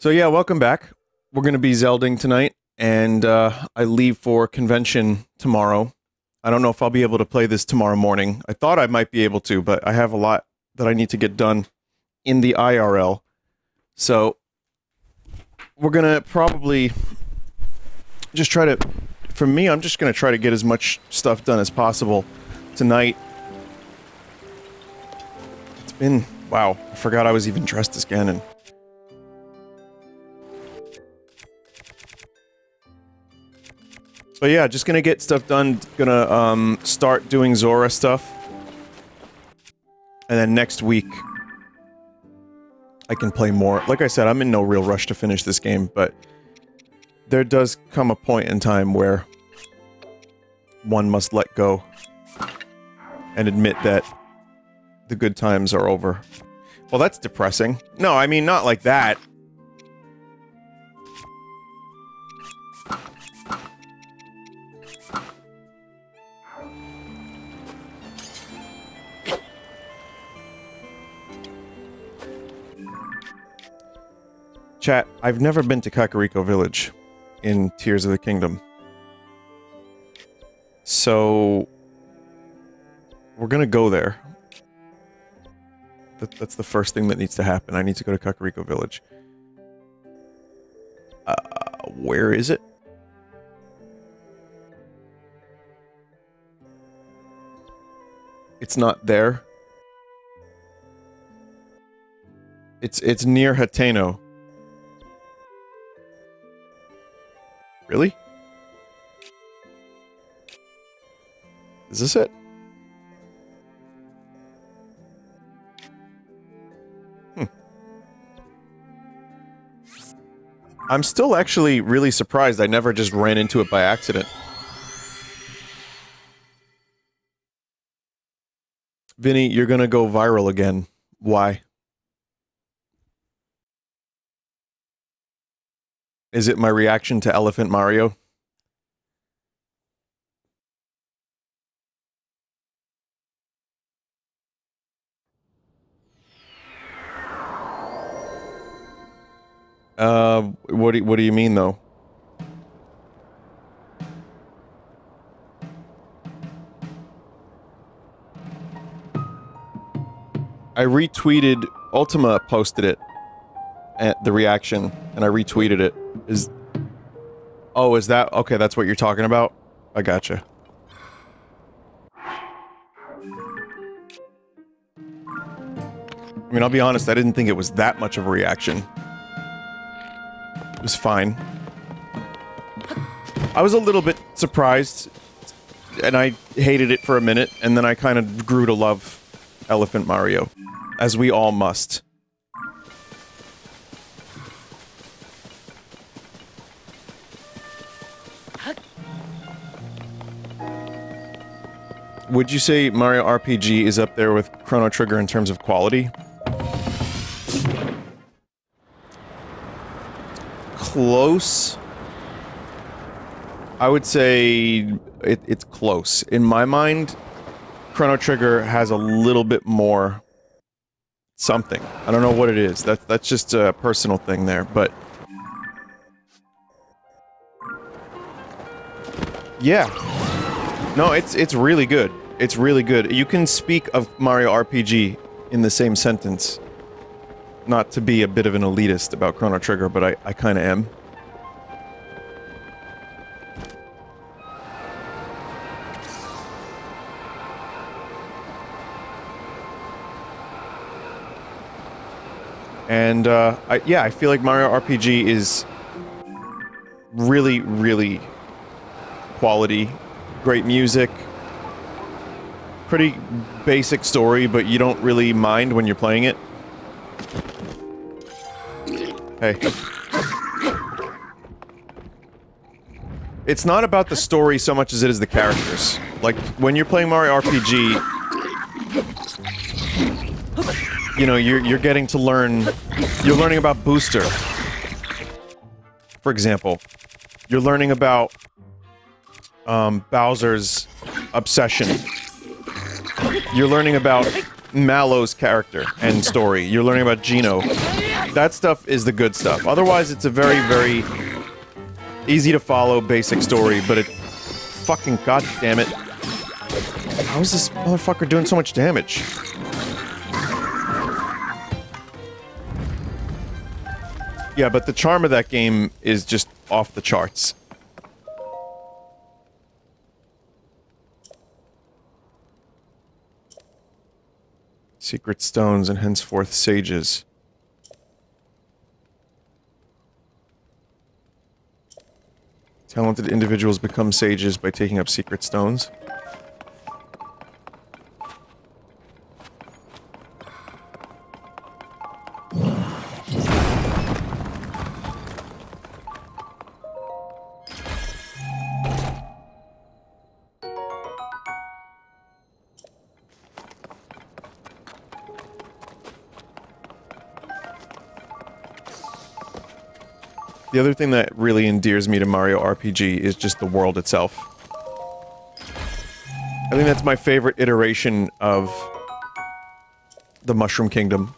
So yeah, welcome back. We're gonna be Zelding tonight, and uh, I leave for convention tomorrow. I don't know if I'll be able to play this tomorrow morning. I thought I might be able to, but I have a lot that I need to get done in the IRL. So we're gonna probably just try to. For me, I'm just gonna try to get as much stuff done as possible tonight. It's been wow. I forgot I was even dressed as Ganon. But yeah, just gonna get stuff done. Gonna um, start doing Zora stuff. And then next week, I can play more. Like I said, I'm in no real rush to finish this game, but there does come a point in time where one must let go and admit that the good times are over. Well, that's depressing. No, I mean, not like that. Chat, I've never been to Kakariko Village in Tears of the Kingdom. So... We're gonna go there. That, that's the first thing that needs to happen. I need to go to Kakariko Village. Uh, where is it? It's not there. It's it's near Hateno. Really? Is this it? Hmm. I'm still actually really surprised I never just ran into it by accident. Vinny, you're gonna go viral again. Why? Is it my reaction to Elephant Mario? Uh, what do, what do you mean, though? I retweeted, Ultima posted it, at the reaction, and I retweeted it. Is, oh, is that, okay, that's what you're talking about? I gotcha. I mean, I'll be honest, I didn't think it was that much of a reaction. It was fine. I was a little bit surprised, and I hated it for a minute, and then I kind of grew to love Elephant Mario. As we all must. Would you say Mario RPG is up there with Chrono Trigger in terms of quality? Close. I would say it, it's close. In my mind, Chrono Trigger has a little bit more something. I don't know what it is. That, that's just a personal thing there, but... Yeah. No, it's it's really good. It's really good. You can speak of Mario RPG in the same sentence. Not to be a bit of an elitist about Chrono Trigger, but I, I kind of am. And, uh, I, yeah, I feel like Mario RPG is really, really quality. Great music. Pretty basic story, but you don't really mind when you're playing it. Hey. It's not about the story so much as it is the characters. Like, when you're playing Mario RPG, you know, you're, you're getting to learn... You're learning about Booster. For example. You're learning about um, Bowser's obsession. You're learning about Mallow's character and story. You're learning about Geno. That stuff is the good stuff. Otherwise, it's a very, very easy to follow basic story, but it... Fucking god damn it. How is this motherfucker doing so much damage? Yeah, but the charm of that game is just off the charts. Secret stones and henceforth sages. Talented individuals become sages by taking up secret stones. The other thing that really endears me to Mario RPG is just the world itself. I think that's my favorite iteration of the Mushroom Kingdom.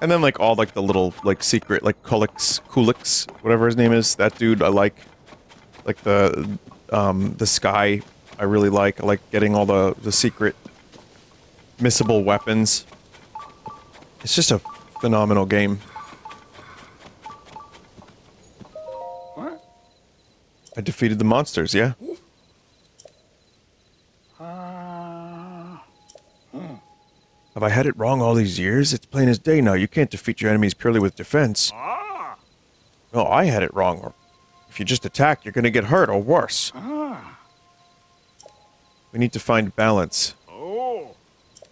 And then like all like the little like secret like Culex Culex whatever his name is that dude I like like the um the sky I really like I like getting all the the secret missable weapons. It's just a phenomenal game. What? I defeated the monsters, yeah. Uh, Have I had it wrong all these years? It's plain as day now. You can't defeat your enemies purely with defense. ah, No, I had it wrong. Or if you just attack, you're gonna get hurt, or worse. ah, We need to find balance.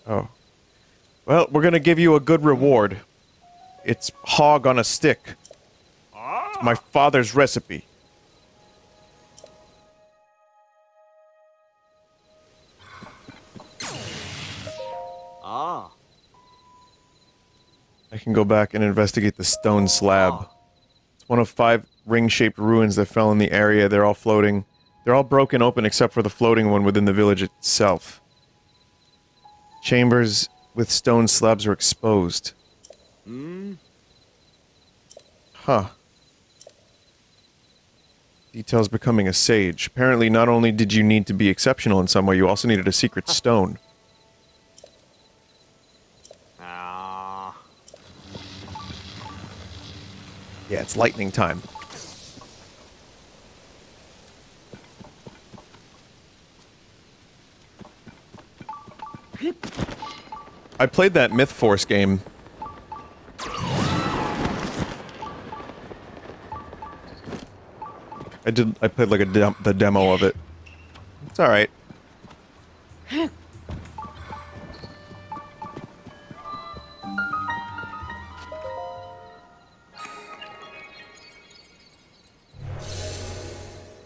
Oh. Well, we're gonna give you a good reward. It's hog on a stick. ah, My father's recipe. Ah. I can go back and investigate the stone slab. It's one of five ring-shaped ruins that fell in the area. They're all floating. They're all broken open except for the floating one within the village itself. Chambers with stone slabs are exposed. Huh. Details becoming a sage. Apparently, not only did you need to be exceptional in some way, you also needed a secret stone. Ah. Yeah, it's lightning time. I played that Myth Force game. I did. I played like a the demo of it. It's all right.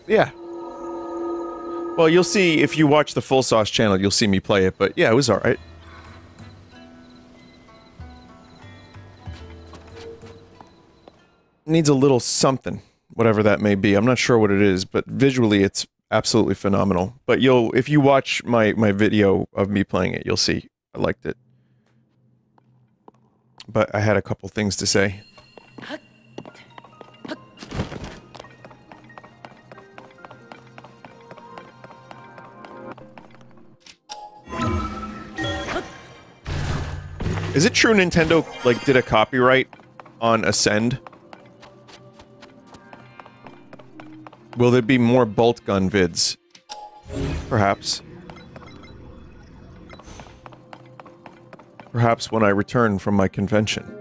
Yeah. Well, you'll see if you watch the Full Sauce channel, you'll see me play it, but yeah, it was alright. Needs a little something, whatever that may be. I'm not sure what it is, but visually it's absolutely phenomenal. But you'll, if you watch my, my video of me playing it, you'll see I liked it. But I had a couple things to say. Is it true Nintendo like did a copyright on Ascend? Will there be more bolt gun vids? Perhaps. Perhaps when I return from my convention.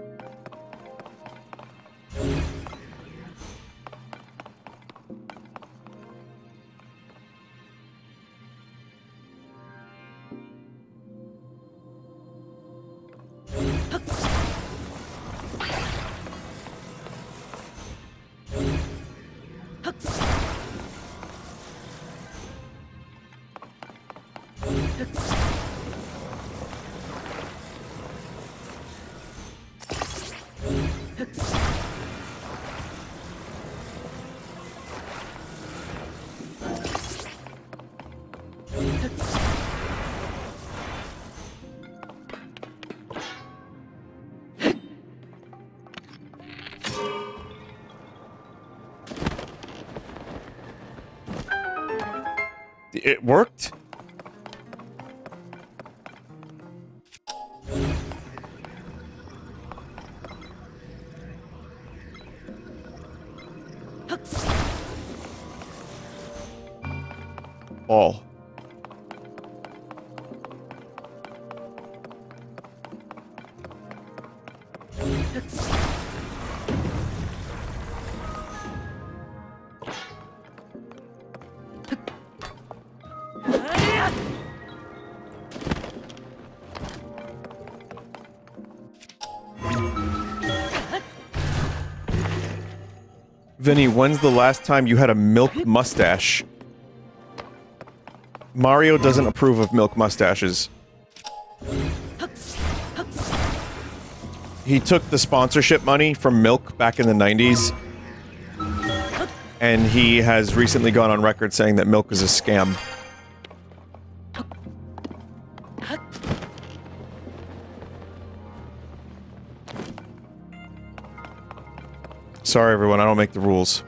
Vinny, when's the last time you had a milk mustache? Mario doesn't approve of milk mustaches. He took the sponsorship money from Milk back in the 90s. And he has recently gone on record saying that Milk is a scam. Sorry, everyone, I don't make the rules.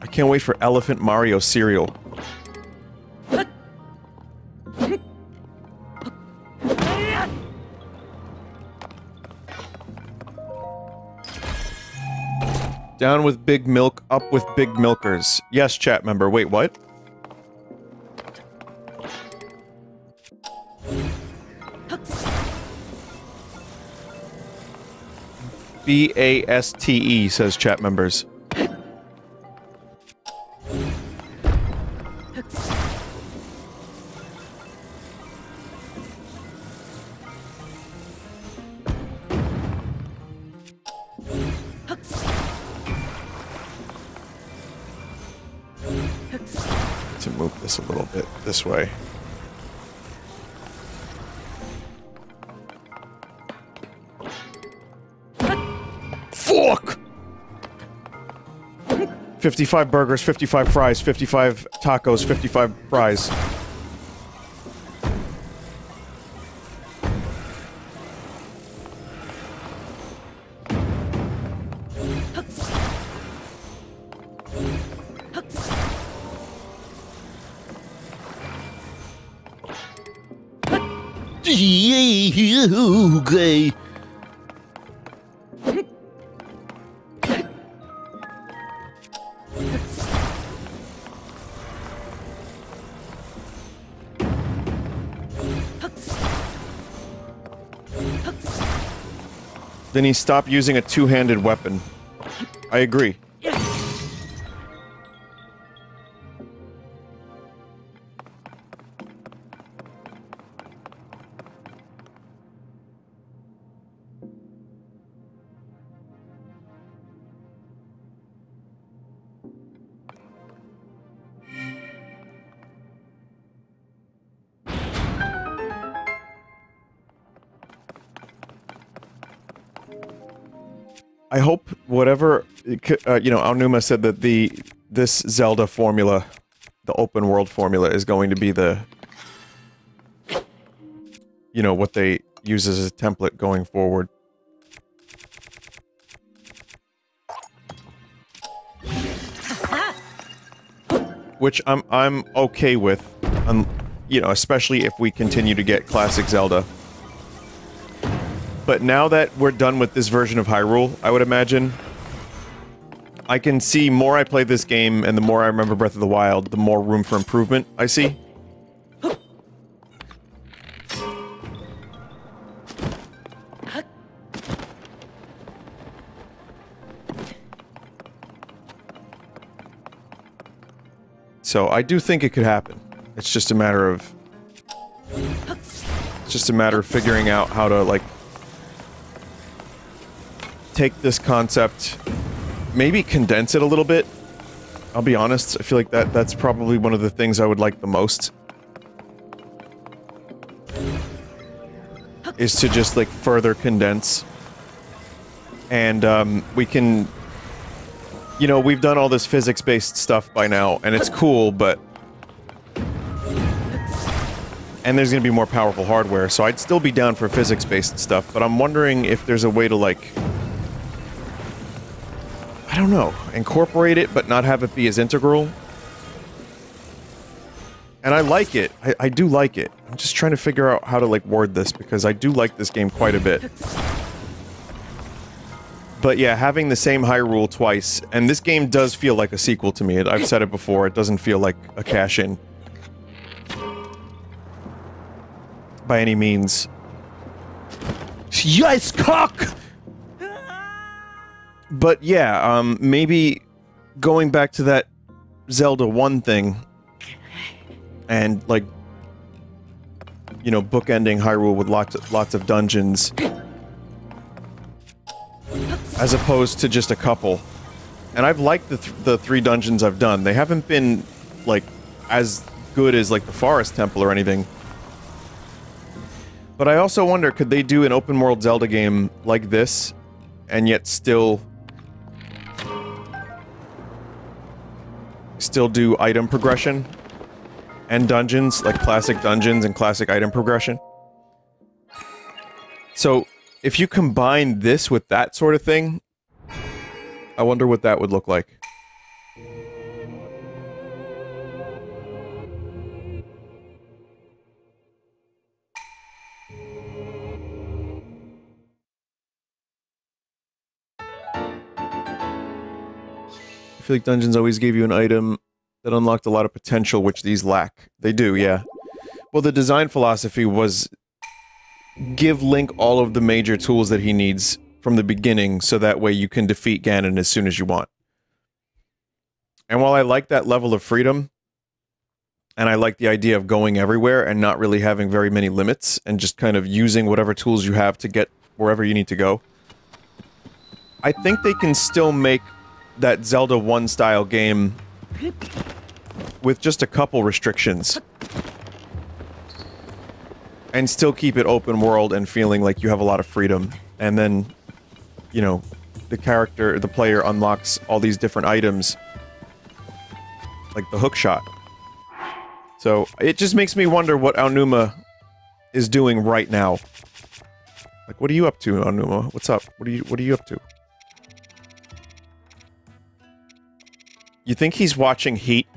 I can't wait for Elephant Mario cereal. Down with big milk, up with big milkers. Yes, chat member. Wait, what? B A S T E says chat members. This way. Fuck! 55 burgers, 55 fries, 55 tacos, 55 fries. Then he stopped using a two-handed weapon. I agree. Uh, you know. Aonuma said that the this Zelda formula, the open world formula, is going to be the you know what they use as a template going forward. Which I'm I'm okay with, um, you know, especially if we continue to get classic Zelda. But now that we're done with this version of Hyrule, I would imagine, I can see more I play this game and the more I remember Breath of the Wild, the more room for improvement I see. So I do think it could happen. It's just a matter of... It's just a matter of figuring out how to, like, take this concept, maybe condense it a little bit. I'll be honest, I feel like that that's probably one of the things I would like the most. Is to just, like, further condense. And, um, we can you know, we've done all this physics-based stuff by now, and it's cool, but... And there's gonna be more powerful hardware, so I'd still be down for physics-based stuff, but I'm wondering if there's a way to, like... I don't know, incorporate it, but not have it be as integral. And I like it. I, I do like it. I'm just trying to figure out how to, like, word this, because I do like this game quite a bit. But yeah, having the same Hyrule twice, and this game does feel like a sequel to me. I've said it before, it doesn't feel like a cash-in. By any means. Yes, cock! But yeah, um, maybe going back to that Zelda 1 thing, and like, you know, bookending Hyrule with lots of, lots of dungeons, as opposed to just a couple. And I've liked the, th the three dungeons I've done. They haven't been, like, as good as, like, the Forest Temple or anything. But I also wonder, could they do an open-world Zelda game like this, and yet still... Still do item progression? And dungeons, like classic dungeons and classic item progression? So, if you combine this with that sort of thing, I wonder what that would look like. Feel like dungeons always gave you an item that unlocked a lot of potential, which these lack. They do, yeah. Well, the design philosophy was give Link all of the major tools that he needs from the beginning so that way you can defeat Ganon as soon as you want. And while I like that level of freedom, and I like the idea of going everywhere and not really having very many limits and just kind of using whatever tools you have to get wherever you need to go, I think they can still make that Zelda 1 style game with just a couple restrictions and still keep it open world and feeling like you have a lot of freedom. And then, you know, the character, the player unlocks all these different items, like the hook shot. So it just makes me wonder what Aonuma is doing right now. Like, what are you up to, Aonuma? What's up? What are you What are you up to? You think he's watching Heat?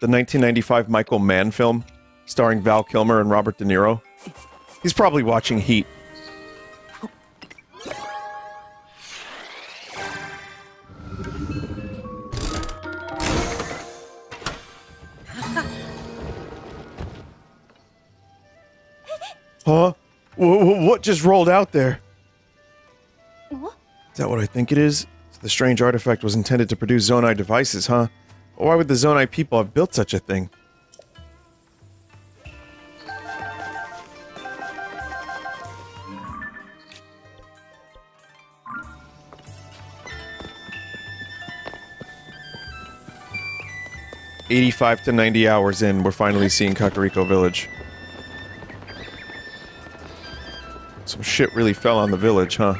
The 1995 Michael Mann film? starring Val Kilmer and Robert De Niro. He's probably watching Heat. Huh? W what just rolled out there? What? Is that what I think it is? The strange artifact was intended to produce Zonai devices, huh? Why would the Zonai people have built such a thing? Eighty-five to ninety hours in, we're finally seeing Kakariko Village. Some shit really fell on the village, huh?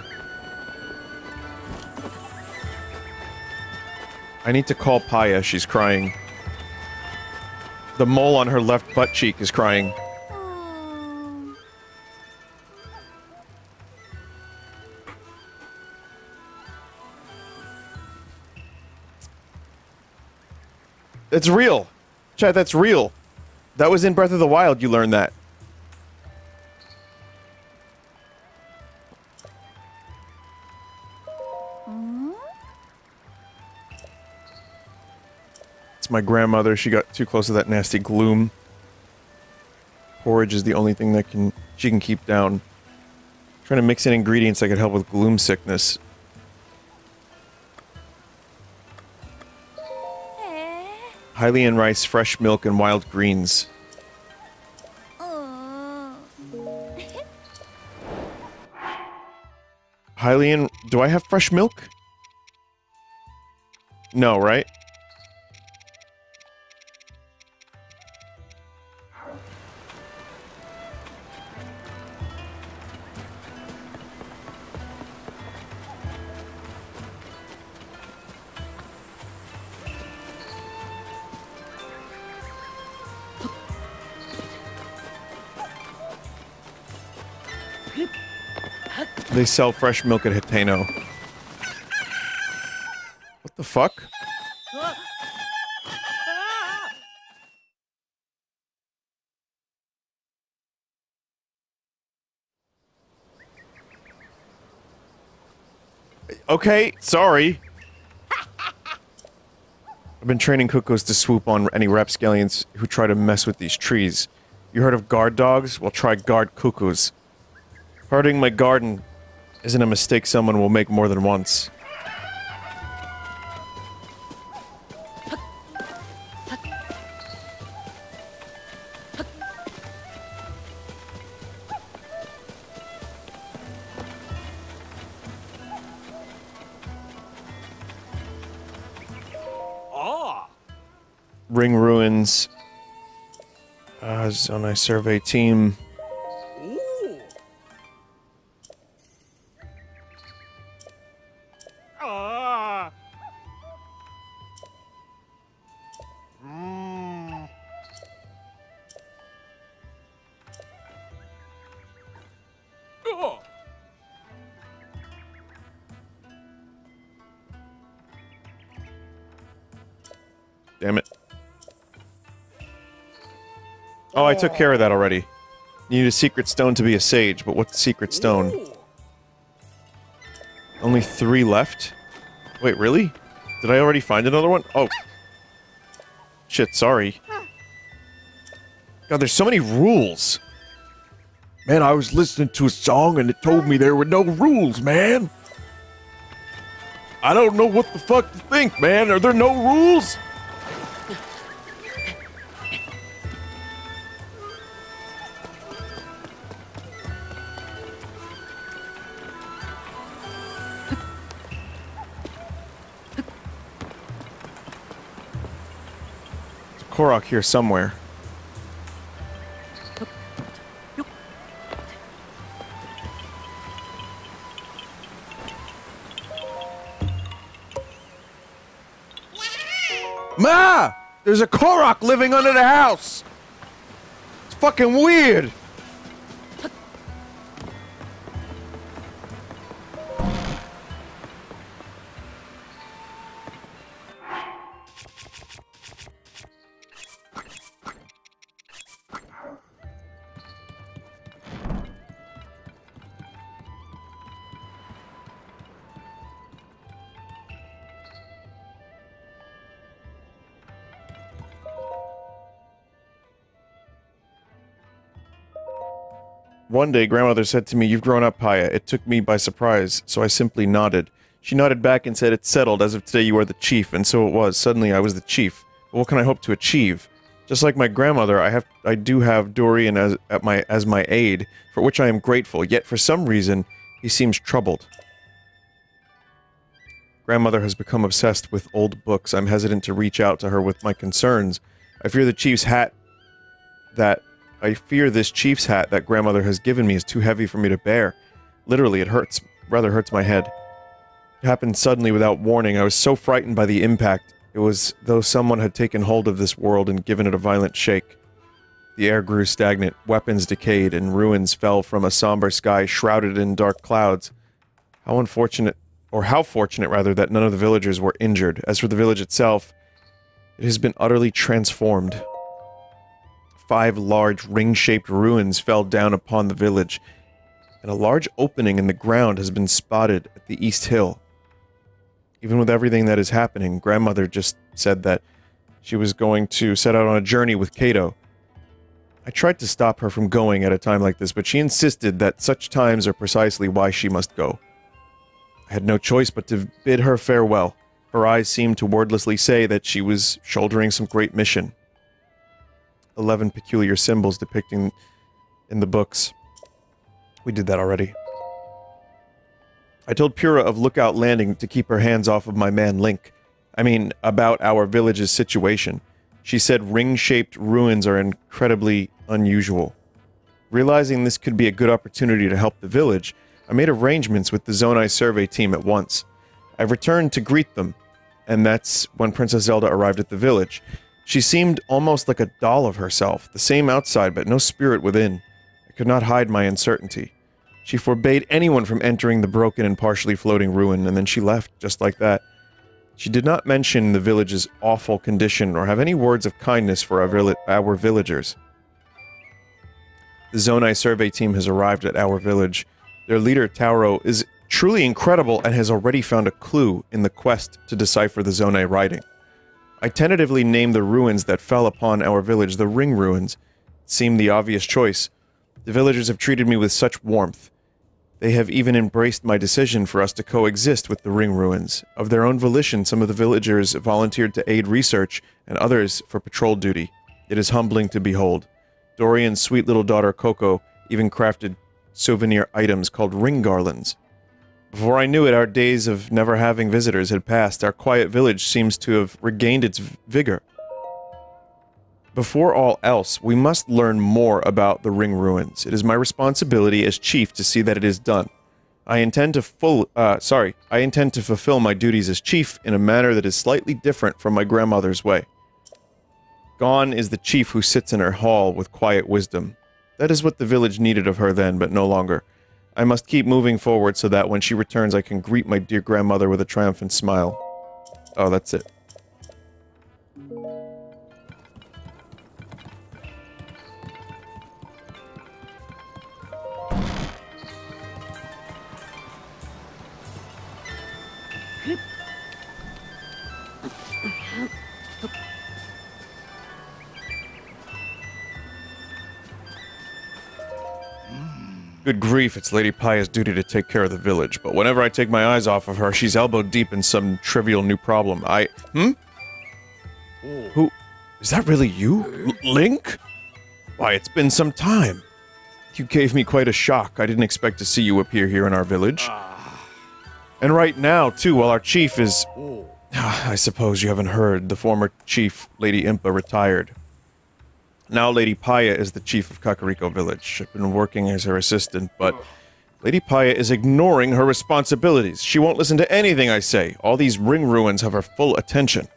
I need to call Paya, she's crying. The mole on her left butt cheek is crying. It's real! Chad, that's real! That was in Breath of the Wild, you learned that. It's my grandmother, she got too close to that nasty gloom. Porridge is the only thing that can she can keep down. Trying to mix in ingredients that could help with gloom sickness. Hylian rice, fresh milk, and wild greens. Hylian, do I have fresh milk? No, right? They sell fresh milk at Hateno. What the fuck? Okay, sorry. I've been training cuckoos to swoop on any rapscallions who try to mess with these trees. You heard of guard dogs? Well, try guard cuckoos. Hurting my garden isn't a mistake someone will make more than once. Ring Ruins. Uh, Zonai Survey Team. Took care of that already. You need a secret stone to be a sage, but what's secret stone? Ooh. Only three left? Wait, really? Did I already find another one? Oh. Shit, sorry. God, there's so many rules. Man, I was listening to a song and it told me there were no rules, man. I don't know what the fuck to think, man. Are there no rules? Korok here somewhere. Ma! There's a Korok living under the house! It's fucking weird! One day, grandmother said to me, You've grown up, Paya. It took me by surprise, so I simply nodded. She nodded back and said, It's settled, as of today you are the chief, and so it was. Suddenly I was the chief. But what can I hope to achieve? Just like my grandmother, I have I do have Dorian as at my as my aide, for which I am grateful, yet for some reason he seems troubled. Grandmother has become obsessed with old books. I'm hesitant to reach out to her with my concerns. I fear the chief's hat that I fear this chief's hat that grandmother has given me is too heavy for me to bear. Literally, it hurts, rather hurts my head. It happened suddenly without warning. I was so frightened by the impact. It was though someone had taken hold of this world and given it a violent shake. The air grew stagnant, weapons decayed, and ruins fell from a somber sky shrouded in dark clouds. How unfortunate, or how fortunate rather, that none of the villagers were injured. As for the village itself, it has been utterly transformed. Five large ring-shaped ruins fell down upon the village, and a large opening in the ground has been spotted at the east hill. Even with everything that is happening, grandmother just said that she was going to set out on a journey with Cado. I tried to stop her from going at a time like this, but she insisted that such times are precisely why she must go. I had no choice but to bid her farewell. Her eyes seemed to wordlessly say that she was shouldering some great mission. Eleven peculiar symbols depicting in the books. We did that already. I told Purah of Lookout Landing to keep her hands off of my man Link. I mean, about our village's situation. She said ring-shaped ruins are incredibly unusual. Realizing this could be a good opportunity to help the village, I made arrangements with the Zonai survey team at once. I returned to greet them, and that's when Princess Zelda arrived at the village. She seemed almost like a doll of herself, the same outside but no spirit within. I could not hide my uncertainty. She forbade anyone from entering the broken and partially floating ruin, and then she left, just like that. She did not mention the village's awful condition or have any words of kindness for our, our villagers. The Zonai survey team has arrived at our village. Their leader, Tauro, is truly incredible and has already found a clue in the quest to decipher the Zonai writing. I tentatively named the ruins that fell upon our village the Ring Ruins. It seemed the obvious choice. The villagers have treated me with such warmth. They have even embraced my decision for us to coexist with the Ring Ruins. Of their own volition, some of the villagers volunteered to aid research, and others for patrol duty. It is humbling to behold. Dorian's sweet little daughter Koko even crafted souvenir items called ring garlands. Before I knew it, our days of never having visitors had passed. Our quiet village seems to have regained its vigor. Before all else, we must learn more about the ring ruins. It is my responsibility as chief to see that it is done. I intend to full uh sorry, I intend to fulfill my duties as chief in a manner that is slightly different from my grandmother's way. Gone is the chief who sits in her hall with quiet wisdom. That is what the village needed of her then, but no longer. I must keep moving forward so that when she returns I can greet my dear grandmother with a triumphant smile. Oh, that's it. Good grief, it's Lady Paya's duty to take care of the village, but whenever I take my eyes off of her, she's elbow deep in some trivial new problem. I. Hmm? Who. Is that really you? L- Link? Why, it's been some time. You gave me quite a shock. I didn't expect to see you appear here in our village. And right now, too, while our chief is. I suppose you haven't heard, the former chief, Lady Impa, retired. Now Lady Paya is the chief of Kakariko Village. I've been working as her assistant, but Lady Paya is ignoring her responsibilities. She won't listen to anything I say. All these ring ruins have her full attention.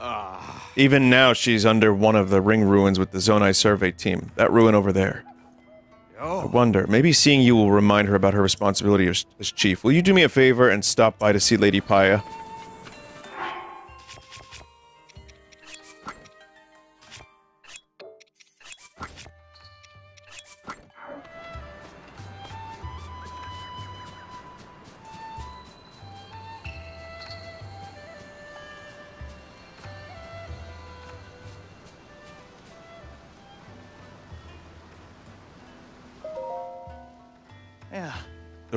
Ah. Even now, she's under one of the ring ruins with the Zonai survey team. That ruin over there. I wonder, maybe seeing you will remind her about her responsibility as, as chief. Will you do me a favor and stop by to see Lady Paya?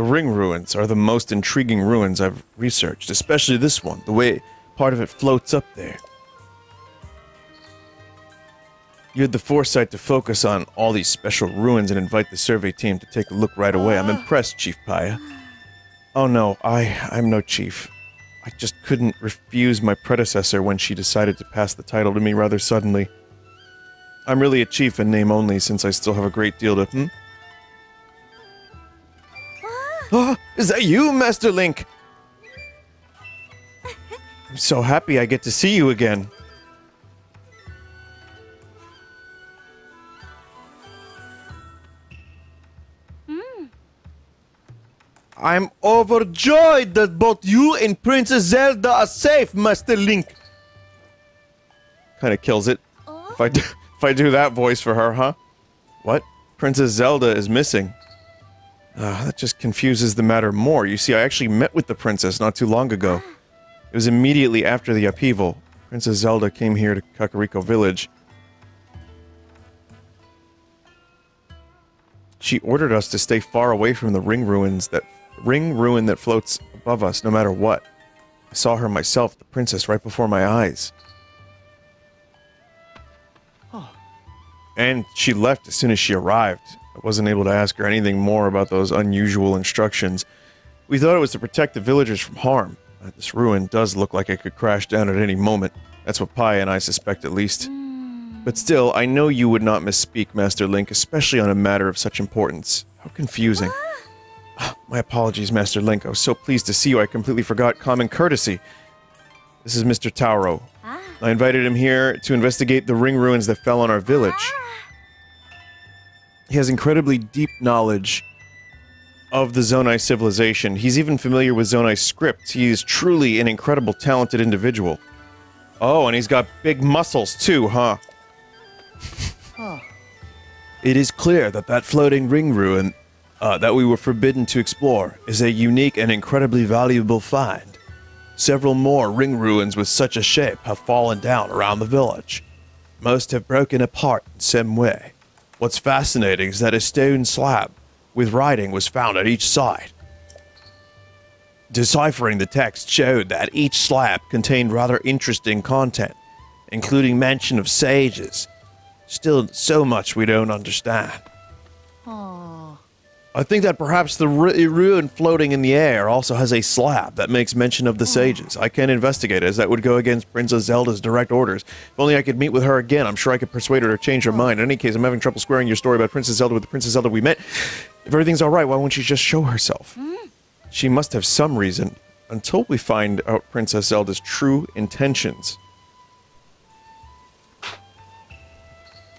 Ring ruins are the most intriguing ruins I've researched, especially this one, the way part of it floats up there. You had the foresight to focus on all these special ruins and invite the survey team to take a look right away. I'm impressed, Chief Paya. Oh no, I I'm no chief. I just couldn't refuse my predecessor when she decided to pass the title to me rather suddenly. I'm really a chief in name only since I still have a great deal to hmm? Oh, is that you, Master Link? I'm so happy I get to see you again. Hmm. I'm overjoyed that both you and Princess Zelda are safe, Master Link. Kind of kills it. If I oh. do, if I do that voice for her, huh? What? Princess Zelda is missing. Ah, that just confuses the matter more. You see, I actually met with the princess not too long ago. It was immediately after the upheaval. Princess Zelda came here to Kakariko Village. She ordered us to stay far away from the ring ruins that ring ruin that floats above us no matter what. I saw her myself, the princess, right before my eyes. And she left as soon as she arrived. Wasn't able to ask her anything more about those unusual instructions. We thought it was to protect the villagers from harm. Uh, This ruin does look like it could crash down at any moment. That's what Pi and I suspect at least. But still, I know you would not misspeak, Master Link, especially on a matter of such importance. How confusing. Ah, My apologies, Master Link. I was so pleased to see you, I completely forgot common courtesy. This is Mr. Tauro. I invited him here to investigate the ring ruins that fell on our village. He has incredibly deep knowledge of the Zonai civilization. He's even familiar with Zonai scripts. He is truly an incredible, talented individual. Oh, and he's got big muscles too, huh? It is clear that that floating ring ruin uh, that we were forbidden to explore is a unique and incredibly valuable find. Several more ring ruins with such a shape have fallen down around the village. Most have broken apart in some way. What's fascinating is that a stone slab with writing was found at each side. Deciphering the text showed that each slab contained rather interesting content, including mention of sages. Still, so much we don't understand. I think that perhaps the ru- ruin floating in the air also has a slab that makes mention of the hmm. sages. I can't investigate it, as that would go against Princess Zelda's direct orders. If only I could meet with her again, I'm sure I could persuade her to change her hmm. mind. In any case, I'm having trouble squaring your story about Princess Zelda with the Princess Zelda we met. If everything's alright, why won't she just show herself? Hmm. She must have some reason. Until we find out Princess Zelda's true intentions.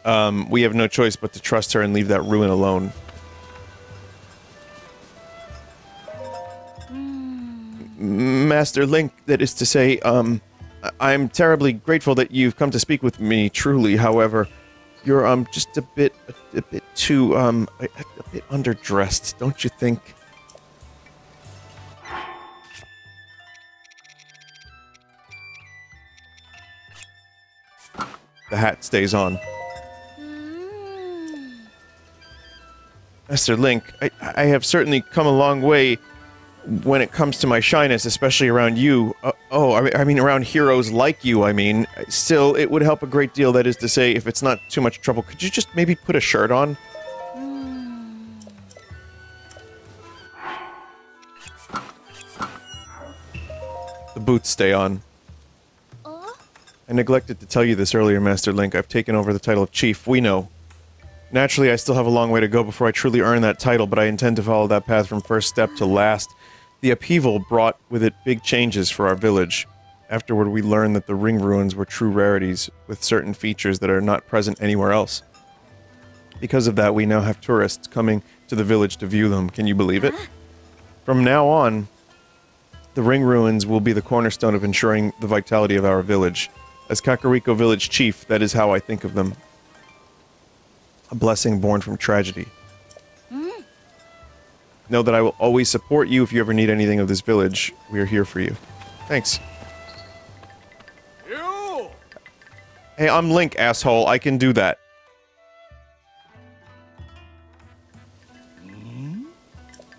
Um, we have no choice but to trust her and leave that ruin alone. Master Link, that is to say, um, I'm terribly grateful that you've come to speak with me, truly. However, you're, um, just a bit, a, a bit too, um, a, a bit underdressed, don't you think? The hat stays on. Master Link, I, I have certainly come a long way when it comes to my shyness, especially around you. Uh, oh, I I mean, around heroes like you, I mean. Still, it would help a great deal, that is to say, if it's not too much trouble, could you just maybe put a shirt on? The boots stay on. I neglected to tell you this earlier, Master Link. I've taken over the title of Chief. We know. Naturally, I still have a long way to go before I truly earn that title, but I intend to follow that path from first step to last. The upheaval brought with it big changes for our village. Afterward, we learned that the ring ruins were true rarities, with certain features that are not present anywhere else. Because of that, we now have tourists coming to the village to view them. Can you believe it? From now on, the ring ruins will be the cornerstone of ensuring the vitality of our village. As Kakariko Village Chief, that is how I think of them. A blessing born from tragedy. Know that I will always support you if you ever need anything of this village. We are here for you. Thanks. You! Hey, I'm Link, asshole. I can do that. Hmm?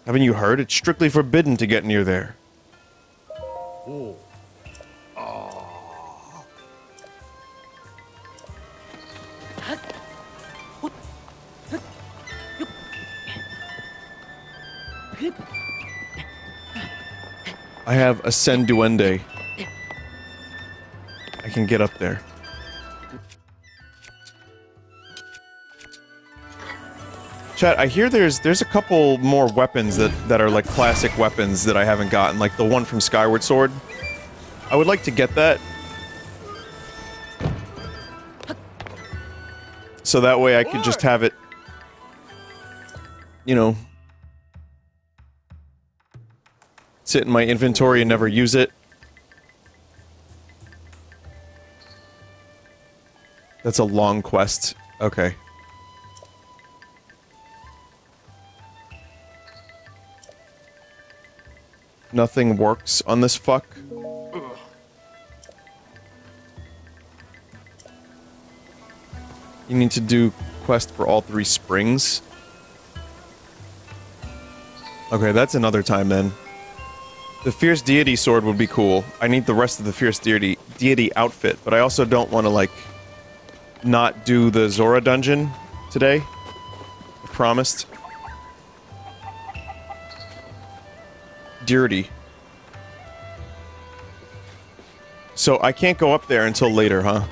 Haven't you heard? It's strictly forbidden to get near there. Oh. I have Ascend Duende. I can get up there. Chat, I hear there's there's a couple more weapons that, that are like classic weapons that I haven't gotten, like the one from Skyward Sword. I would like to get that. So that way I could just have it, you know, sit in my inventory and never use it. That's a long quest. Okay. Nothing works on this fuck. You need to do quest for all three springs. Okay, that's another time then. The Fierce Deity sword would be cool. I need the rest of the Fierce Deity deity outfit, but I also don't want to like not do the Zora dungeon today. I promised. Deity. So I can't go up there until later, huh?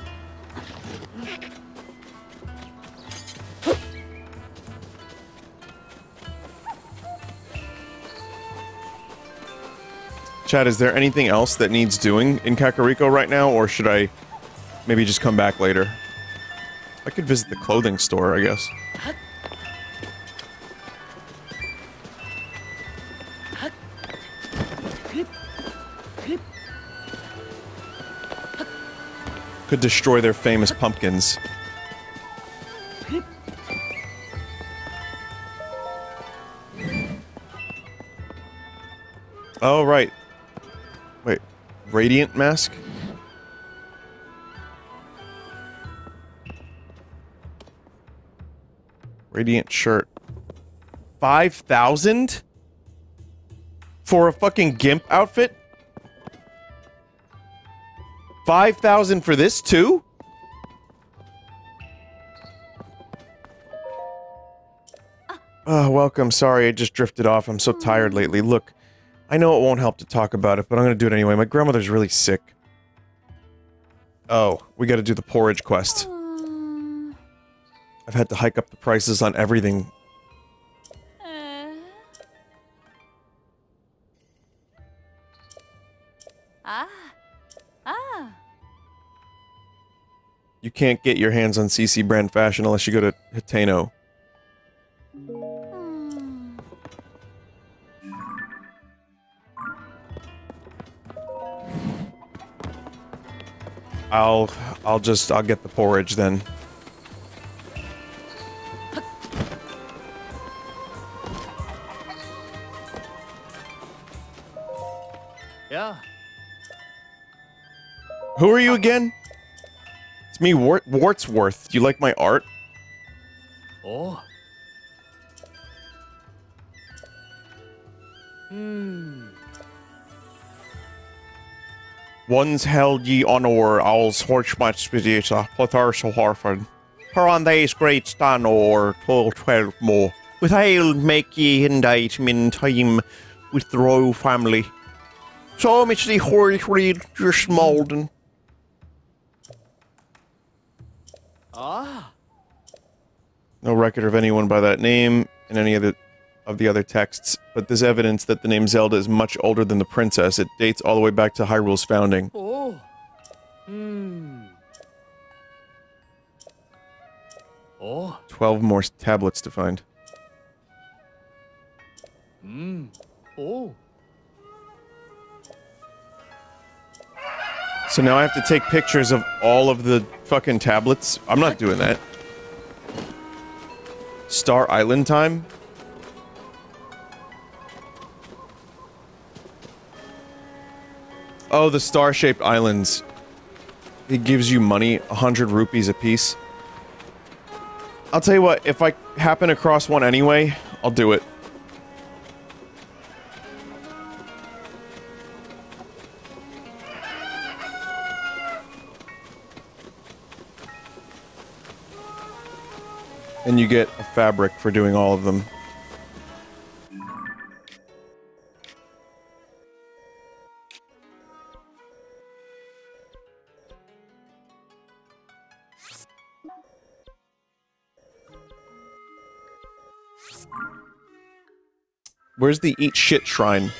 Chad, is there anything else that needs doing in Kakariko right now, or should I maybe just come back later? I could visit the clothing store, I guess. Could destroy their famous pumpkins. Oh, right. Radiant mask? Radiant shirt. 5,000? For a fucking gimp outfit? 5,000 for this too? Oh, welcome. Sorry, I just drifted off. I'm so tired lately. Look, I know it won't help to talk about it, but I'm gonna do it anyway. My grandmother's really sick. Oh, we gotta do the porridge quest. I've had to hike up the prices on everything. uh. Ah. Ah. You can't get your hands on CC brand fashion unless you go to Hateno. I'll I'll just I'll get the porridge then. Yeah. Who are you again? It's me, Wart Wartsworth. Do you like my art? Oh. Hmm. Once held ye honor als horchmatspedita, Plothar so harford. Her on days great stan or twelve twelve more. With ale make ye indite min time with the royal family. So much the horrid read your smolden. Ah. No record of anyone by that name in any of the of the other texts, but there's evidence that the name Zelda is much older than the princess. It dates all the way back to Hyrule's founding. Oh. Hmm. Oh. Twelve more tablets to find. Hmm. Oh. So now I have to take pictures of all of the fucking tablets. I'm not doing that. Star Island time? Oh, the star-shaped islands. It gives you money, 100 rupees a piece. I'll tell you what, if I happen across one anyway, I'll do it. And you get a fabric for doing all of them. Where's the eat shit shrine?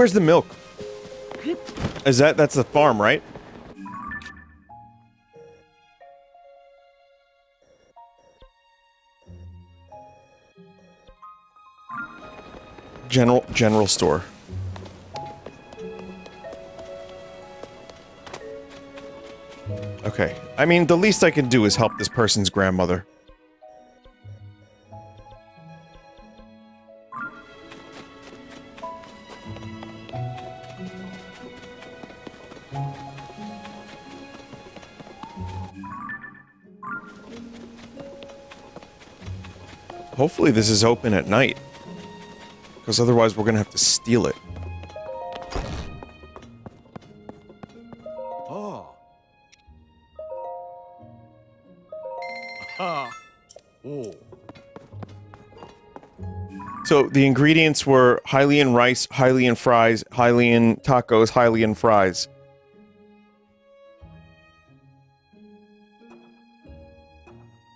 Where's the milk? Is that that's the farm, right? General general store. Okay. I mean, the least I can do is help this person's grandmother. Hopefully this is open at night. Because otherwise we're going to have to steal it. Oh. Ah. Oh. So the ingredients were Hylian rice, Hylian fries, Hylian tacos, Hylian fries.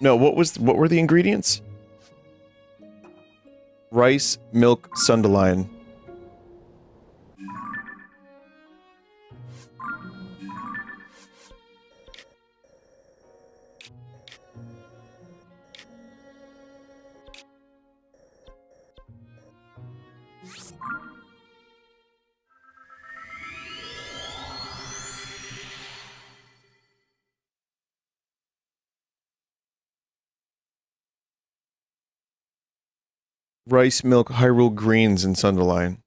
No, what was what were the ingredients? Rice, milk, sundelion. Rice, milk, Hyrule greens, and sundelion.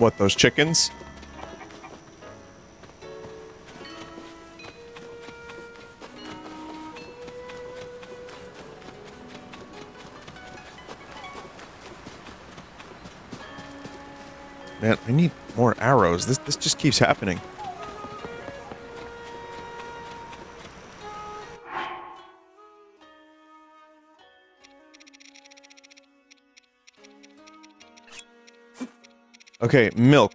What, those chickens? Man, I need more arrows. This this just keeps happening. Okay, milk.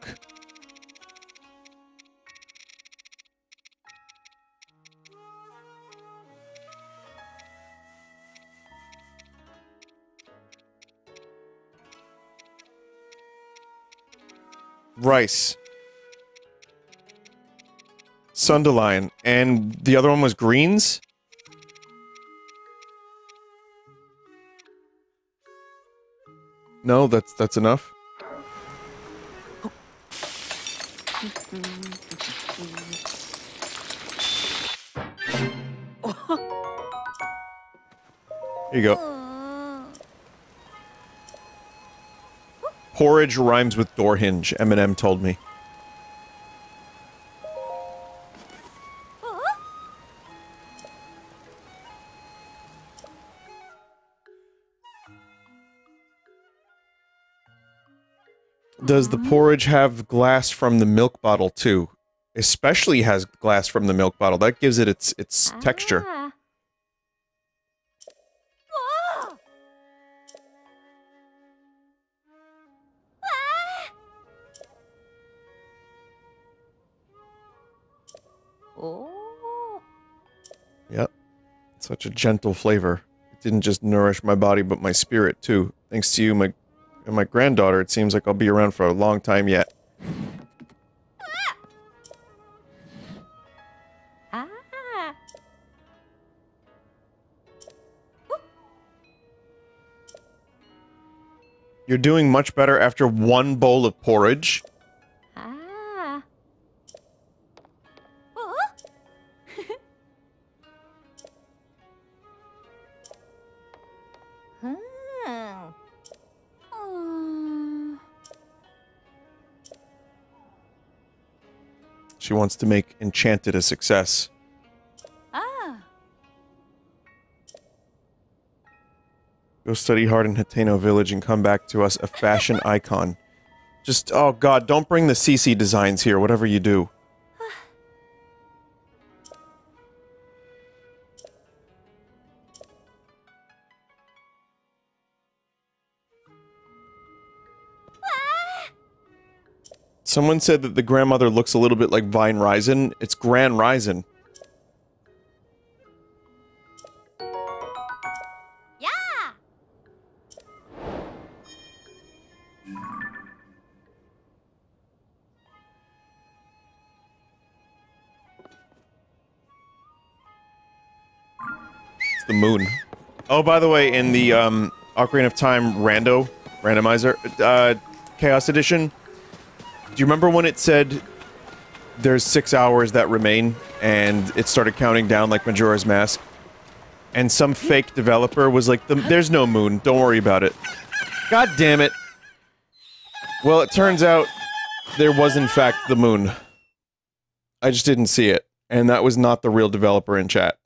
Rice. Sundelion. And the other one was greens? No, that's that's enough. Porridge rhymes with door hinge, Eminem told me. Does the porridge have glass from the milk bottle too? Especially has glass from the milk bottle. That gives it its its texture. Such a gentle flavor. It didn't just nourish my body but my spirit too. Thanks to you, my and my granddaughter, it seems like I'll be around for a long time yet. Ah. You're doing much better after one bowl of porridge. Wants to make Enchanted a success. Ah. Go study hard in Hateno Village and come back to us a fashion icon. Just, oh god, don't bring the CC designs here, whatever you do. Someone said that the grandmother looks a little bit like Vine Ryzen. It's Gran Ryzen. Yeah. The moon. Oh, by the way, in the um, Ocarina of Time rando randomizer uh, Chaos Edition, do you remember when it said there's six hours that remain, and it started counting down like Majora's Mask? And some fake developer was like, "The- "There's no moon. Don't worry about it." God damn it. Well, it turns out there was in fact the moon. I just didn't see it, and that was not the real developer in chat.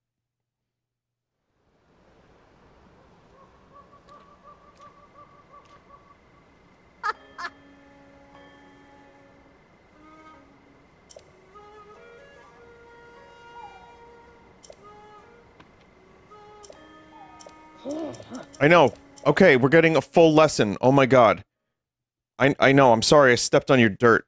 I know. Okay, we're getting a full lesson. Oh my god. I I know. I'm sorry. I stepped on your dirt.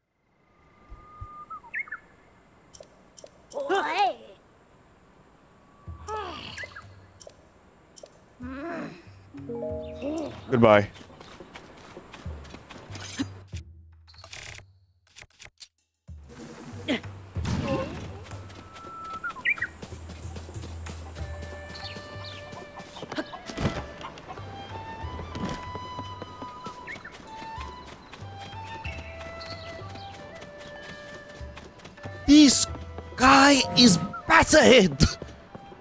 Goodbye. Guy is Batterhead!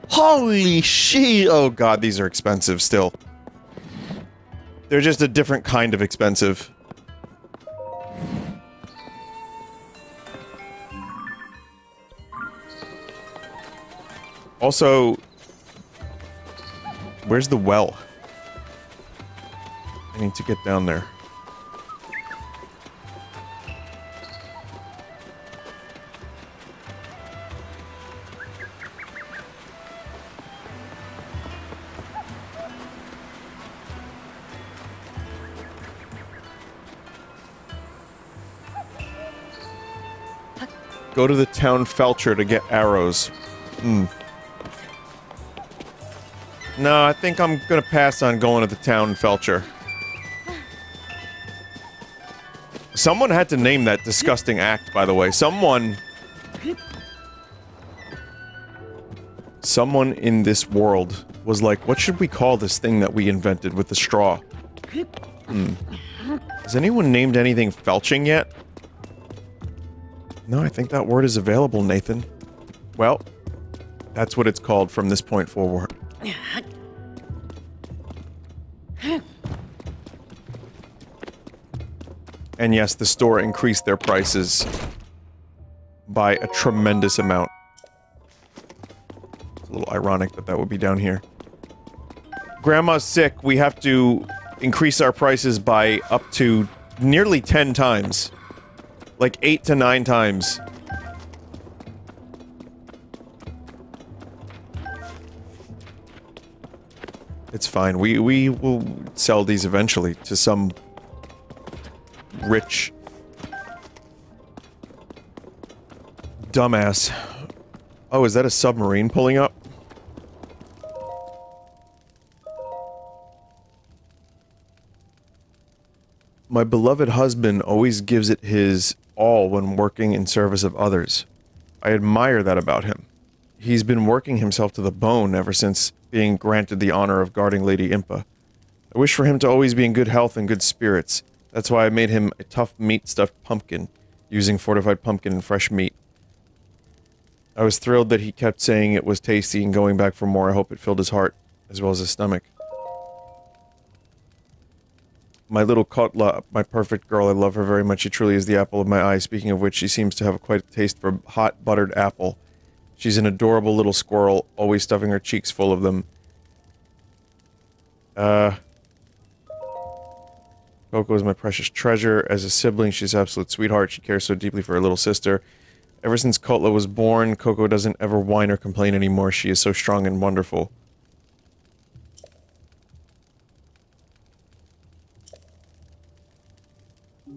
Holy shit! Oh god, these are expensive still. They're just a different kind of expensive. Also, where's the well? I need to get down there. Go to the town Felcher to get arrows. Hmm. No, I think I'm gonna pass on going to the town Felcher. Someone had to name that disgusting act, by the way. Someone... Someone in this world was like, what should we call this thing that we invented with the straw? Hmm. Has anyone named anything felching yet? No, I think that word is available, Nathan. Well, that's what it's called from this point forward. And yes, the store increased their prices by a tremendous amount. It's a little ironic that that would be down here. Grandma's sick, we have to increase our prices by up to nearly 10 times. Like 8 to 9 times. It's fine. We we will sell these eventually to some rich dumbass. Oh, is that a submarine pulling up? My beloved husband always gives it his all when working in service of others. I admire that about him. He's been working himself to the bone ever since being granted the honor of guarding Lady Impa. I wish for him to always be in good health and good spirits. That's why I made him a tough meat stuffed pumpkin, using fortified pumpkin and fresh meat. I was thrilled that he kept saying it was tasty and going back for more. I hope it filled his heart, as well as his stomach. My little Cottla, my perfect girl, I love her very much. She truly is the apple of my eye. Speaking of which, she seems to have quite a taste for hot buttered apple. She's an adorable little squirrel, always stuffing her cheeks full of them. Uh... Koko is my precious treasure. As a sibling, she's absolute sweetheart. She cares so deeply for her little sister. Ever since Cottla was born, Koko doesn't ever whine or complain anymore. She is so strong and wonderful.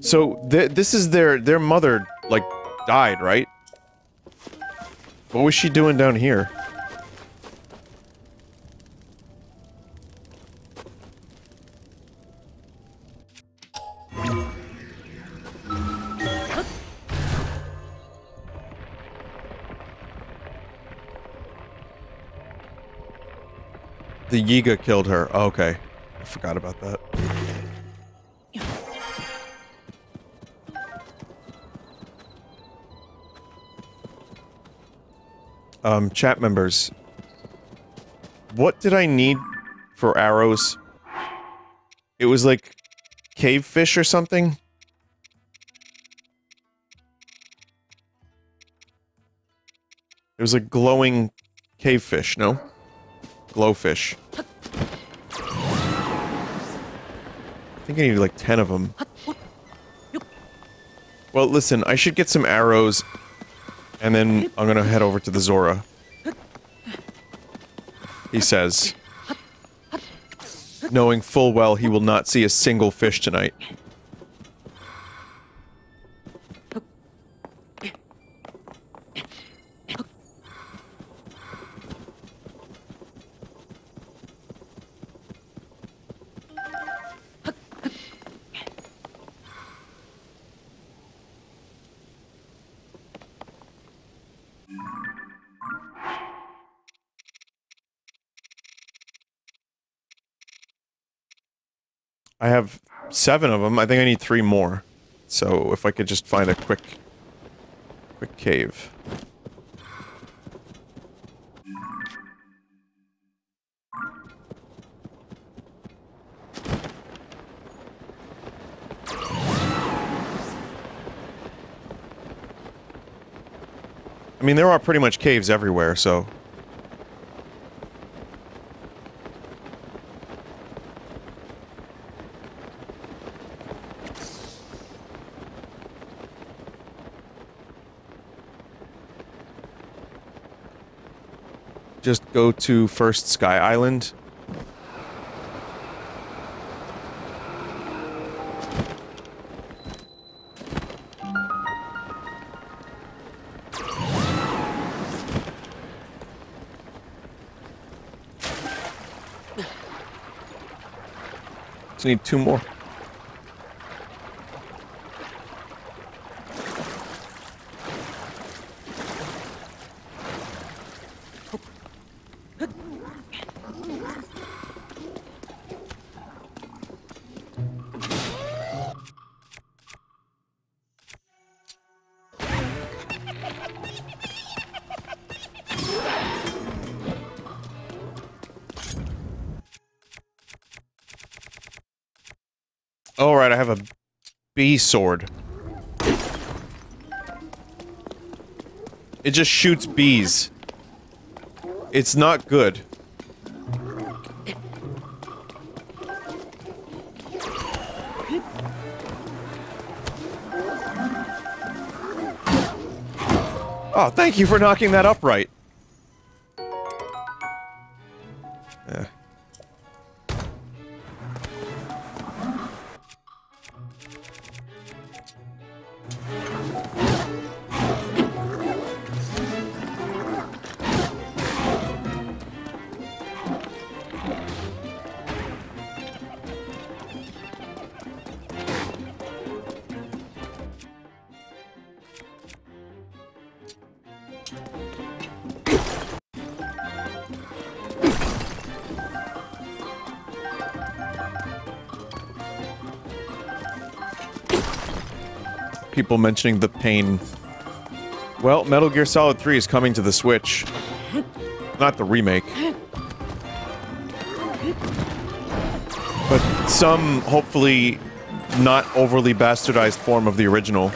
So, th this is their- their mother, like, died, right? What was she doing down here? The Yiga killed her. Oh, okay. I forgot about that. Um, chat members. What did I need for arrows? It was like cave fish or something? It was a glowing cave fish, no? Glowfish. I think I need like 10 of them. Well, listen, I should get some arrows, and then I'm gonna head over to the Zora. He says. Knowing full well he will not see a single fish tonight. I have seven of them. I think I need three more. So if I could just find a quick, quick cave. I mean, there are pretty much caves everywhere, so just go to first Sky Island. Just need two more. Sword. It just shoots bees. It's not good. Oh, thank you for knocking that upright. People mentioning the pain. Well, Metal Gear Solid 3 is coming to the Switch. Not the remake. But some, hopefully, not overly bastardized form of the original.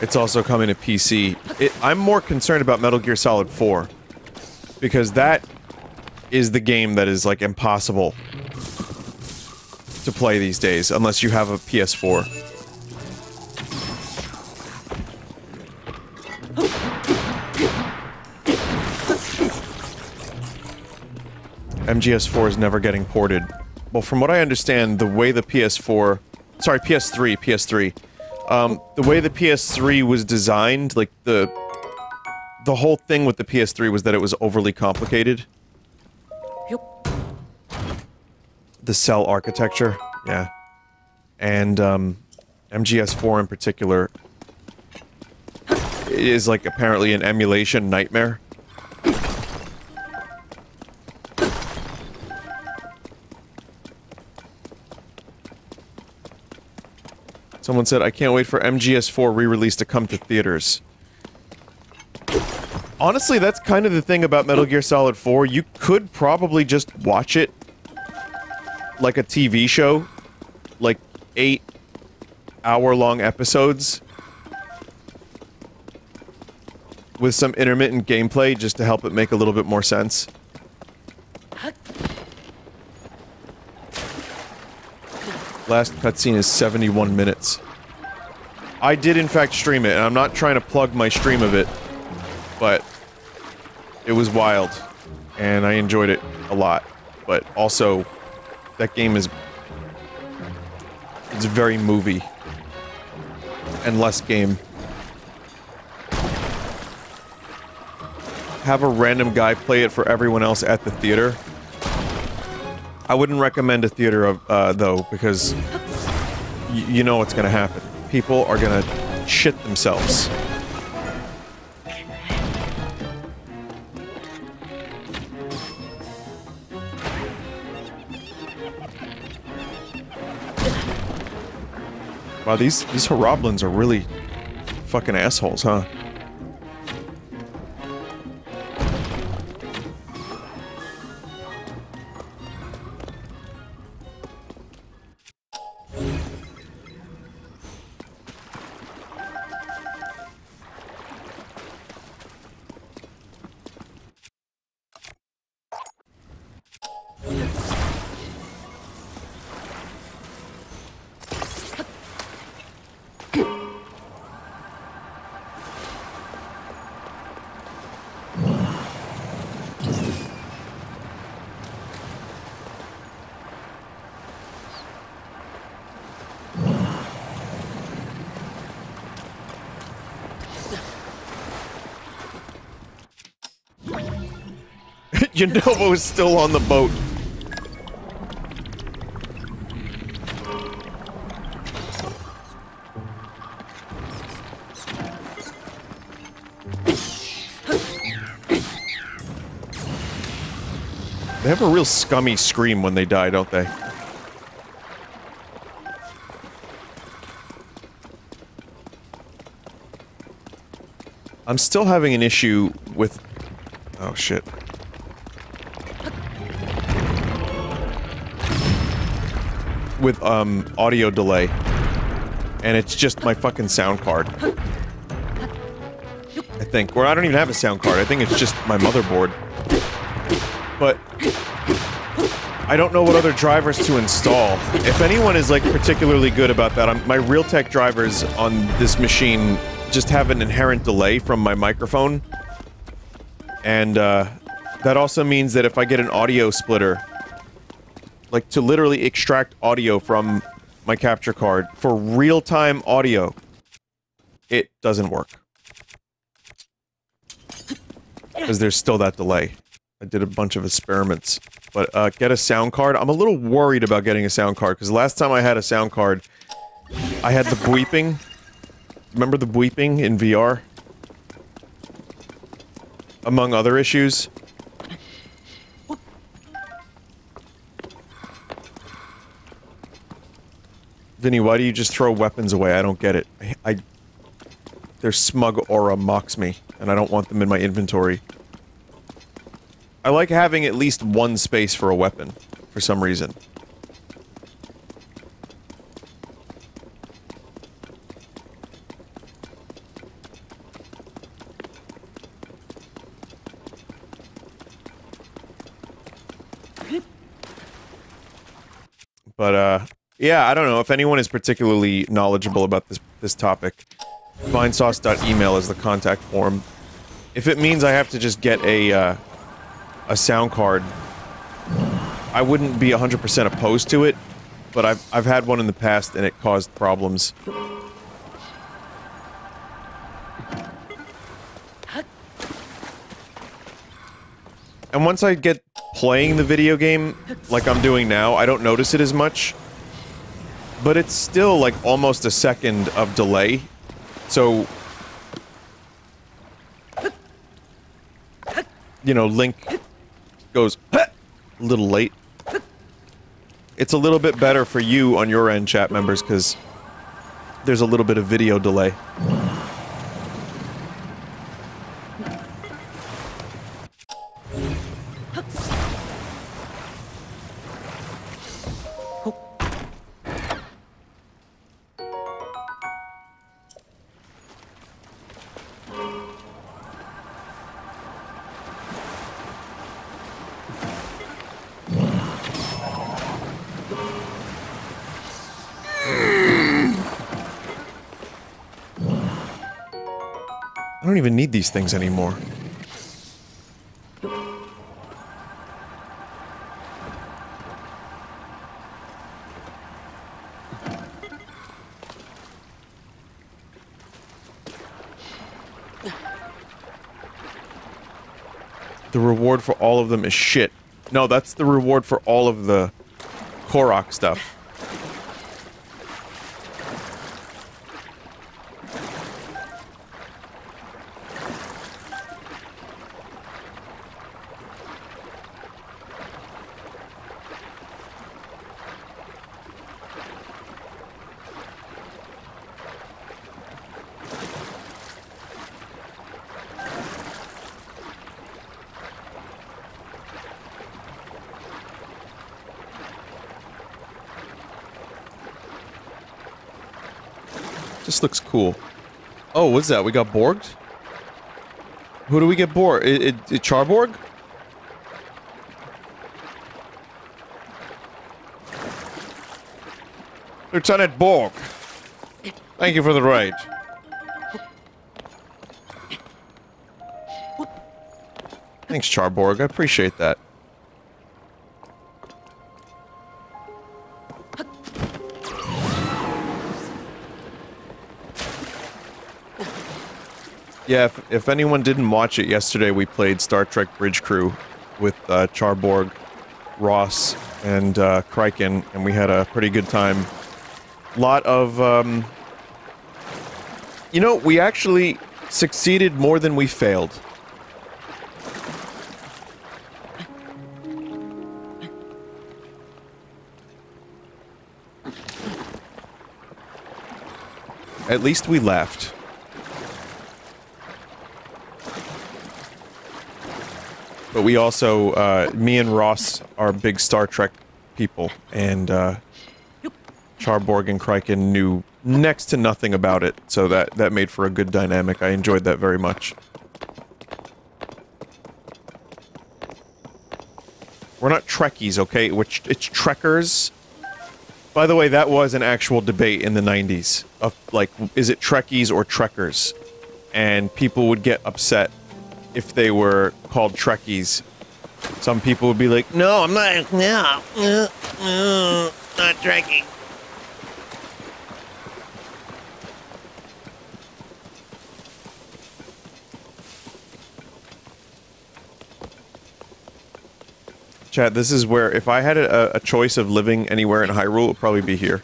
It's also coming to PC. It, I'm more concerned about Metal Gear Solid 4. Because that is the game that is, like, impossible to play these days, unless you have a PS4. MGS4 is never getting ported. Well, from what I understand, the way the PS4... Sorry, PS3, PS3. Um, the way the PS3 was designed, like, the... The whole thing with the PS3 was that it was overly complicated. The cell architecture, yeah. And, um, MGS4 in particular is, like, apparently an emulation nightmare. Someone said, I can't wait for MGS4 re-release to come to theaters. Honestly, that's kind of the thing about Metal Gear Solid 4. You could probably just watch it like a TV show, like eight hour long episodes with some intermittent gameplay just to help it make a little bit more sense. Last cutscene is 71 minutes. I did in fact stream it, and I'm not trying to plug my stream of it, but it was wild, and I enjoyed it a lot. But also, that game is it's very movie and less game. Have a random guy play it for everyone else at the theater. I wouldn't recommend a theater of uh, though because you know what's gonna happen. People are gonna shit themselves. Wow, these these Horriblins are really fucking assholes, huh? Unova was still on the boat. They have a real scummy scream when they die, don't they? I'm still having an issue with... Oh, shit. With, um, audio delay. And it's just my fucking sound card. I think. Or I don't even have a sound card. I think it's just my motherboard. But... I don't know what other drivers to install. If anyone is, like, particularly good about that, I'm, my Realtek drivers on this machine just have an inherent delay from my microphone. And, uh, that also means that if I get an audio splitter, like to literally extract audio from my capture card for real-time audio, it doesn't work. Because there's still that delay. I did a bunch of experiments. But, uh, get a sound card. I'm a little worried about getting a sound card, because last time I had a sound card, I had the bleeping. Remember the bleeping in VR? Among other issues. Vinny, why do you just throw weapons away? I don't get it. I, I their smug aura mocks me, and I don't want them in my inventory. I like having at least one space for a weapon, for some reason. But, uh, yeah, I don't know. If anyone is particularly knowledgeable about this this topic, vinesauce.email is the contact form. If it means I have to just get a, uh, a sound card, I wouldn't be 100% opposed to it, but I've, I've had one in the past and it caused problems. And once I get playing the video game, like I'm doing now, I don't notice it as much. But it's still like almost a second of delay. So... You know, Link goes a little late. It's a little bit better for you on your end, chat members, because there's a little bit of video delay. Don't even need these things anymore. The reward for all of them is shit. No, that's the reward for all of the Korok stuff. This looks cool. Oh, what's that? We got Borged? Who do we get Borg? It, it, it Charborg? Lieutenant Borg. Thank you for the ride. Thanks, Charborg. I appreciate that. Yeah, if, if anyone didn't watch it yesterday, we played Star Trek Bridge Crew with uh, Charborg, Ross, and uh, and we had a pretty good time. Lot of, um, you know, we actually succeeded more than we failed. At least we left. But we also, uh, me and Ross are big Star Trek people, and uh, Charborg and Kryken knew next to nothing about it, so that, that made for a good dynamic. I enjoyed that very much. We're not Trekkies, okay? Which it's Trekkers. By the way, that was an actual debate in the 90s of like, is it Trekkies or Trekkers? And people would get upset if they were called Trekkies. Some people would be like, no, I'm not, no, uh, not Trekkie. Chad, this is where, if I had a, a choice of living anywhere in Hyrule, it would probably be here.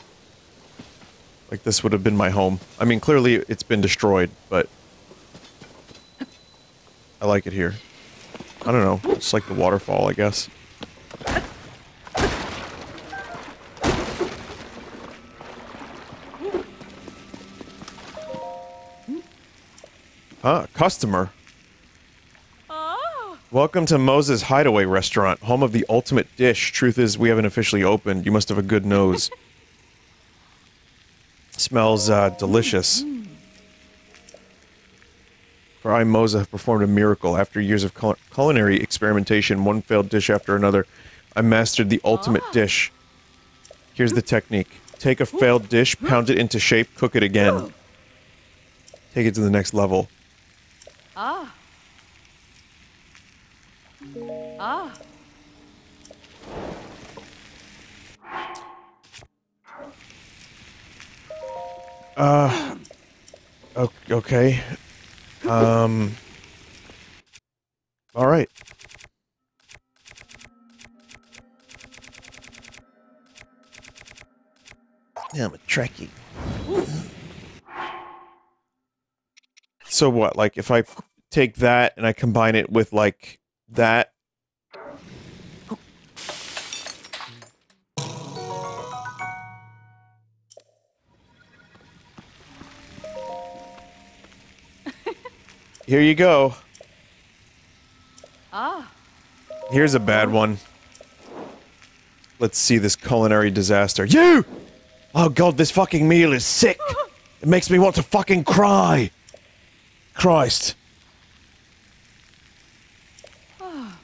Like, this would have been my home. I mean, clearly it's been destroyed, but... I like it here. I don't know. It's like the waterfall, I guess. Huh, customer. Oh. Welcome to Moza's Hideaway Restaurant, home of the ultimate dish. Truth is, we haven't officially opened. You must have a good nose. Smells uh, delicious. I, Moza, have performed a miracle. After years of cul- culinary experimentation, one failed dish after another, I mastered the ultimate dish. Here's the technique. Take a failed dish, pound it into shape, cook it again. Take it to the next level. Ah. Ah. Uh, okay. Um. All right. Yeah, I'm a Trekkie. So what? Like, if I take that and I combine it with like that. Here you go. Ah. Here's a bad one. Let's see this culinary disaster. You! Oh god, this fucking meal is sick! It makes me want to fucking cry! Christ. Ah!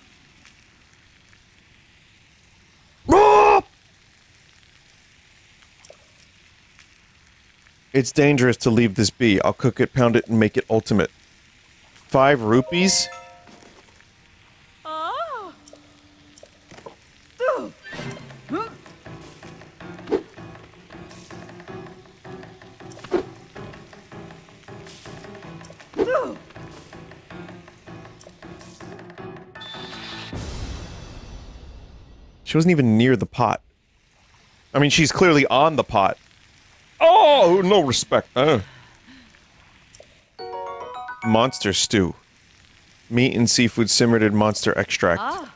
It's dangerous to leave this be. I'll cook it, pound it, and make it ultimate. Five rupees? She wasn't even near the pot. I mean, she's clearly on the pot. Oh, no respect. Uh. Monster stew. Meat and seafood simmered in monster extract. Ah.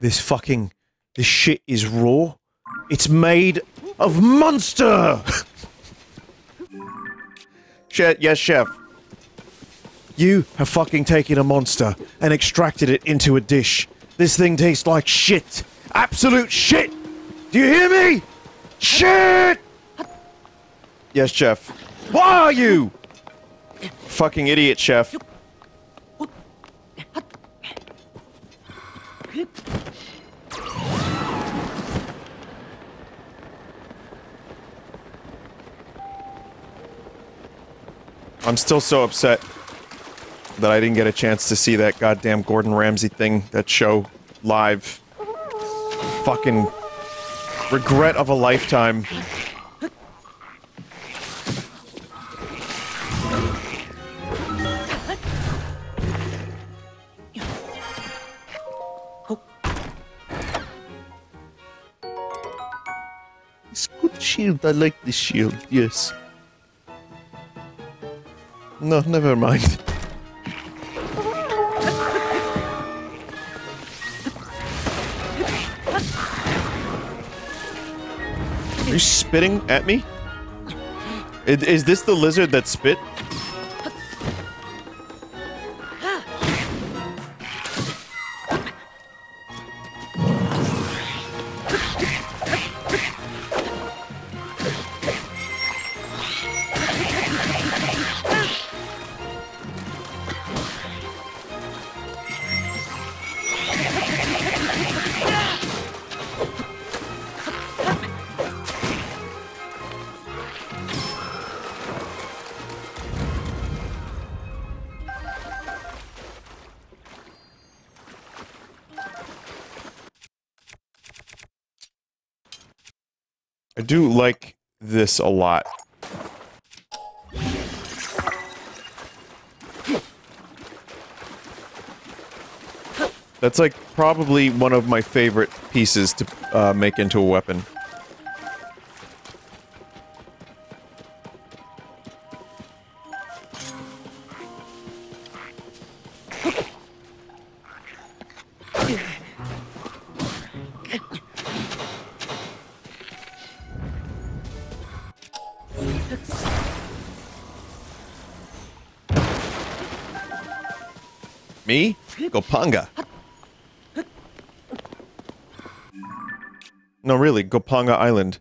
This fucking. This shit is raw. It's made of monster! chef, yes, chef. You have fucking taken a monster and extracted it into a dish. This thing tastes like shit. Absolute shit! Do you hear me? Shit! Yes, chef. What are you? Fucking idiot, chef. I'm still so upset that I didn't get a chance to see that goddamn Gordon Ramsay thing, that show, live. Fucking regret of a lifetime. It's good shield. I like this shield. Yes. No, never mind. Are you spitting at me? Is, is this the lizard that spit? Do like this a lot. That's like probably one of my favorite pieces to uh, make into a weapon. Gopanga. No, really, Gopanga Island.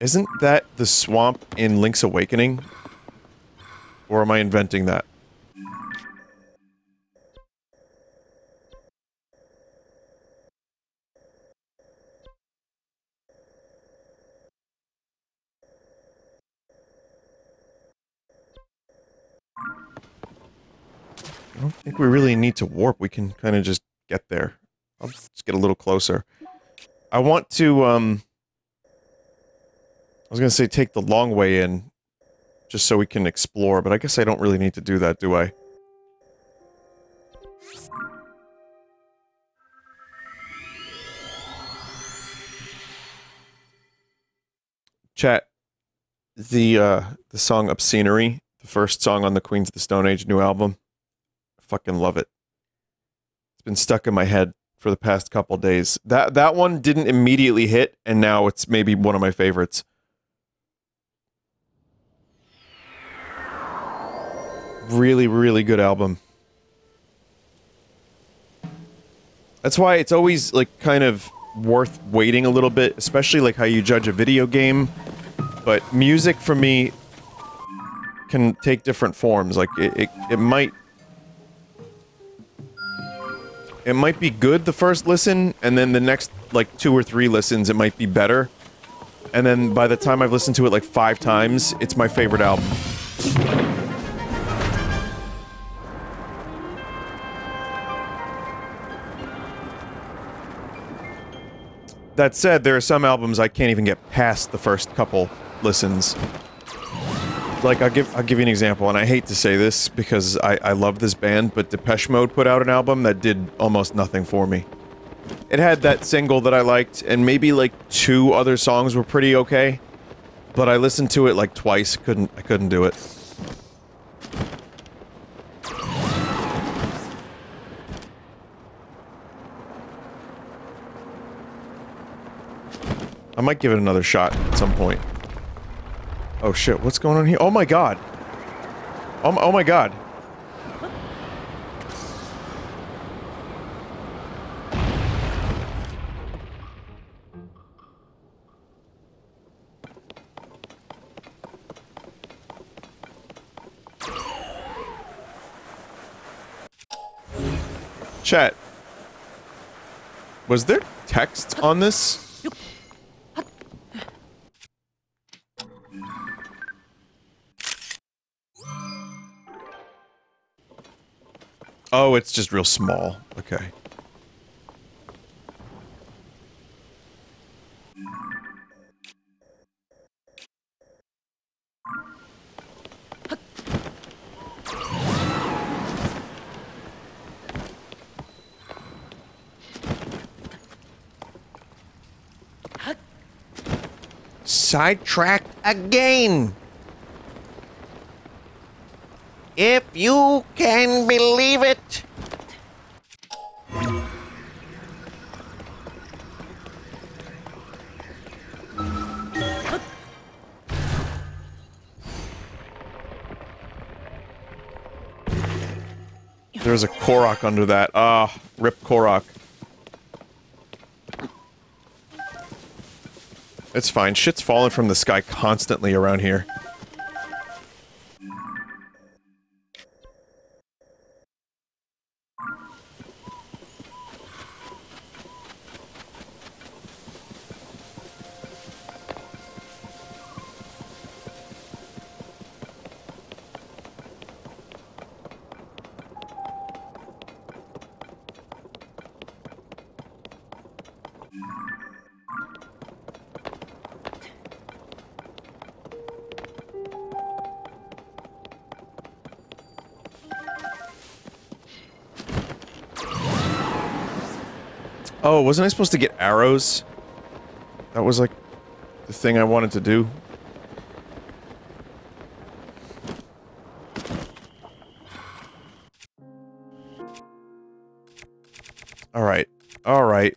Isn't that the swamp in Link's Awakening? Or am I inventing that? Think we really need to warp. We can kind of just get there. I'll just get a little closer. I want to, um... I was gonna say take the long way in, just so we can explore, but I guess I don't really need to do that, do I? Chat, the, uh, the song Obscenery, the first song on the Queens of the Stone Age new album, fucking love it. It's been stuck in my head for the past couple days. That that one didn't immediately hit, and now it's maybe one of my favorites. Really, really good album. That's why it's always like kind of worth waiting a little bit, especially like how you judge a video game. But music for me can take different forms. Like it, it, it might it might be good the first listen, and then the next like two or three listens, it might be better. And then by the time I've listened to it like five times, it's my favorite album. That said, there are some albums I can't even get past the first couple listens. Like I'll give I'll give you an example, and I hate to say this because I, I love this band, but Depeche Mode put out an album that did almost nothing for me. It had that single that I liked, and maybe like two other songs were pretty okay. But I listened to it like twice, couldn't I couldn't do it. I might give it another shot at some point. Oh shit, what's going on here? Oh my god. Oh, my- oh my god. Chat. Was there text on this? Oh, it's just real small. Okay. Sidetracked again. If you can believe it. There's a Korok under that. Ah, rip Korok. It's fine. Shit's falling from the sky constantly around here. Oh, wasn't I supposed to get arrows? That was like the thing I wanted to do. All right.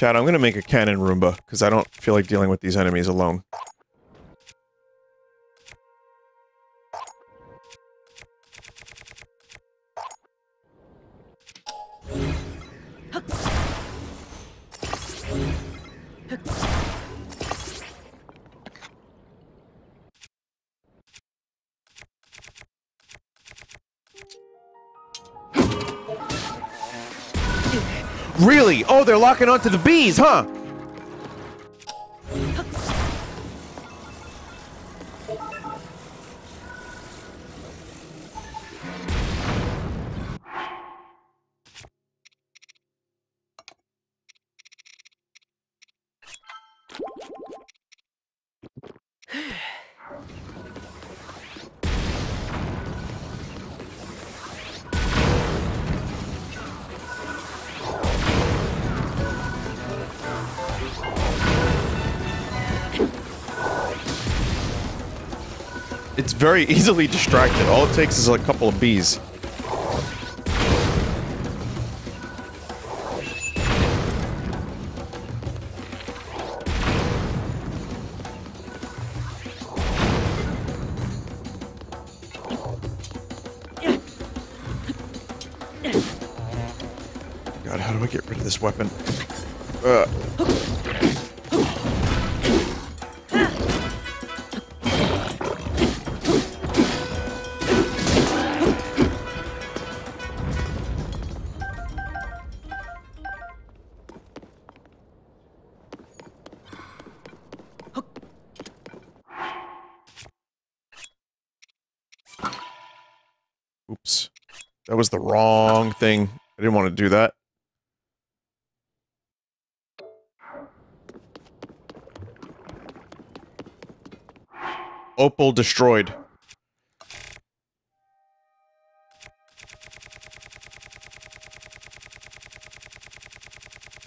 Chad, I'm gonna make a cannon Roomba, because I don't feel like dealing with these enemies alone. They're locking onto the bees, huh? very easily distracted. All it takes is a couple of bees. God, how do I get rid of this weapon? Uh. Was the wrong thing. I didn't want to do that. Opal destroyed.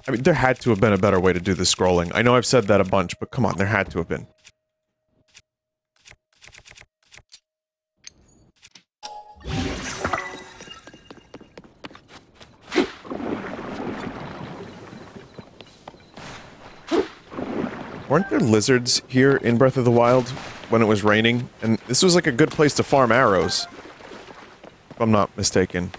I mean, there had to have been a better way to do the scrolling. I know I've said that a bunch, but come on, there had to have been. Weren't there lizards here in Breath of the Wild when it was raining? And this was like a good place to farm arrows. If I'm not mistaken.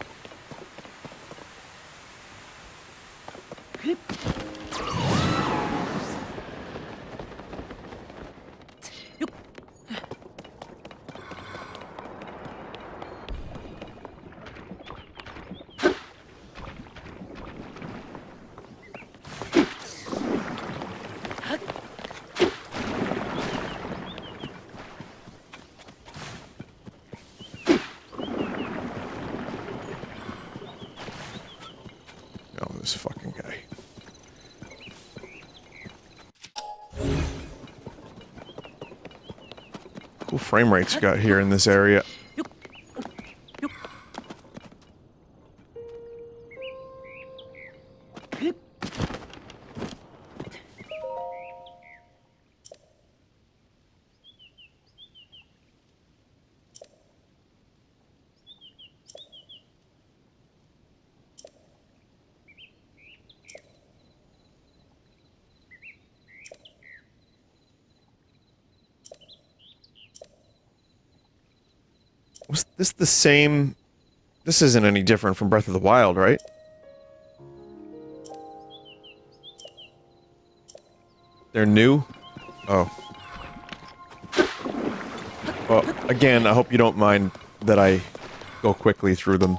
Oh, this fucking guy. Cool frame rates you got here in this area. The same? This isn't any different from Breath of the Wild, right? They're new? Oh. Well, again, I hope you don't mind that I go quickly through them.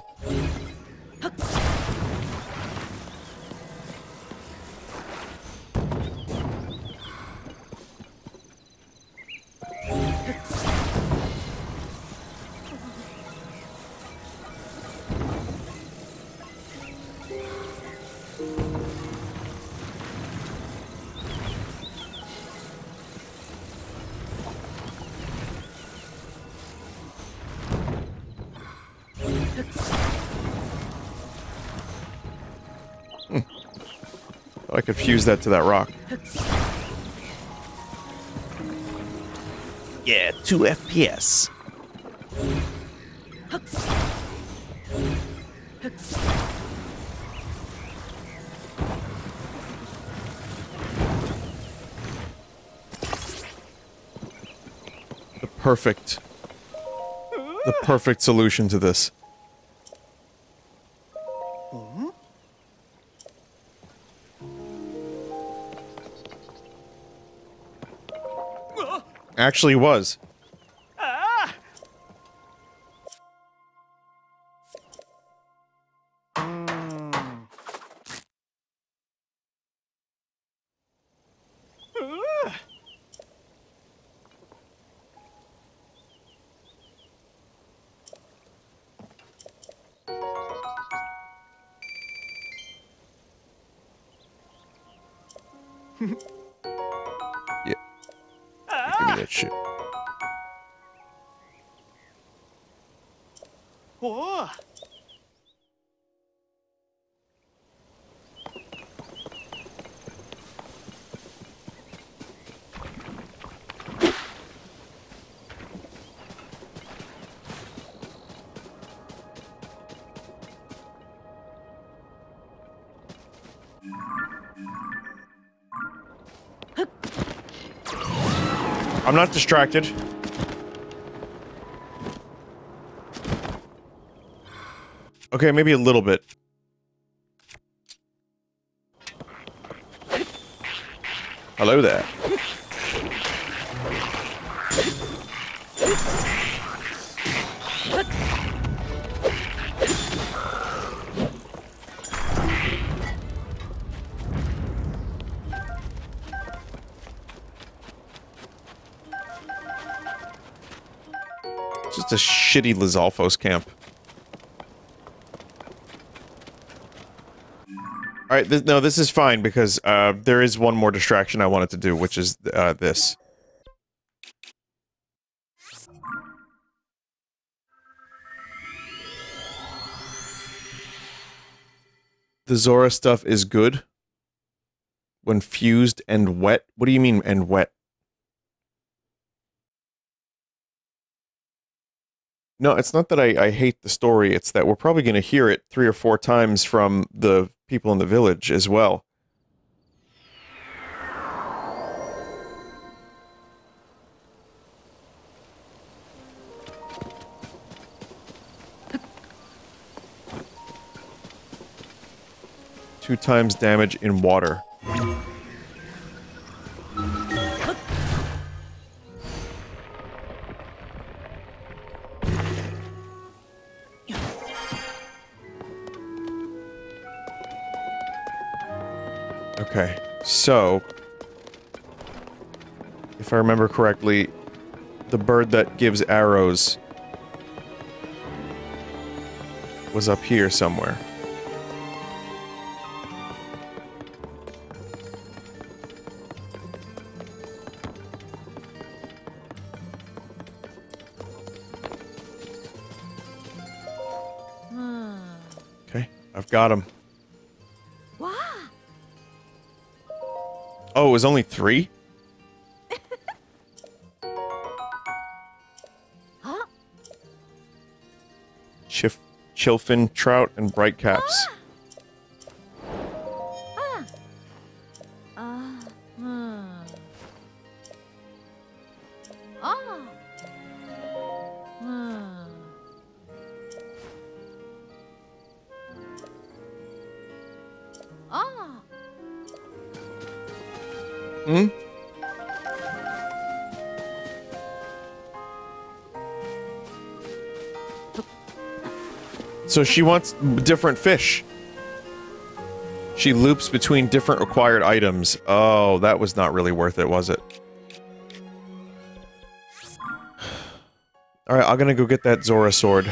Fuse that to that rock. Yeah, 2 FPS. The perfect the perfect solution to this. Actually was. Not distracted. Okay, maybe a little bit. Shitty Lizalfos camp. All right, th no, this is fine because uh, there is one more distraction I wanted to do, which is uh, this. The Zora stuff is good when fused and wet. What do you mean and wet? No, it's not that I, I hate the story. It's that we're probably going to hear it three or four times from the people in the village as well. Two times damage in water. So if I remember correctly, the bird that gives arrows was up here somewhere. Hmm. Okay, I've got him. Was only three? Huh? Chif Chillfin trout and brightcaps. Ah. Hmm? So she wants different fish. She loops between different required items. Oh, that was not really worth it, was it? Alright, I'm gonna go get that Zora sword.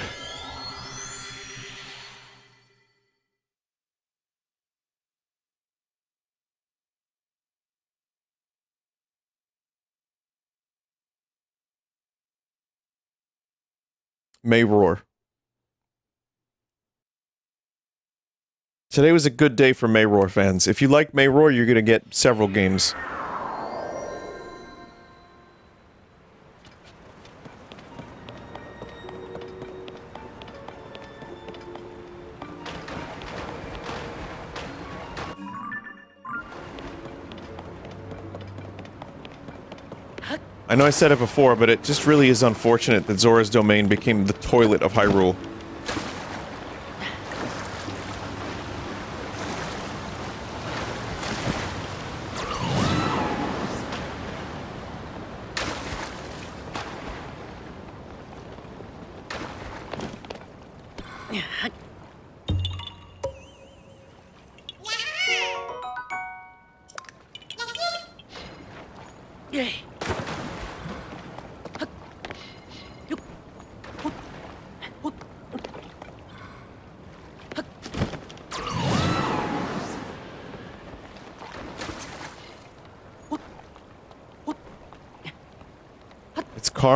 May roar. Today was a good day for Mayroar fans. If you like Mayroar, you're gonna get several games. Know I said it before, but it just really is unfortunate that Zora's domain became the toilet of Hyrule.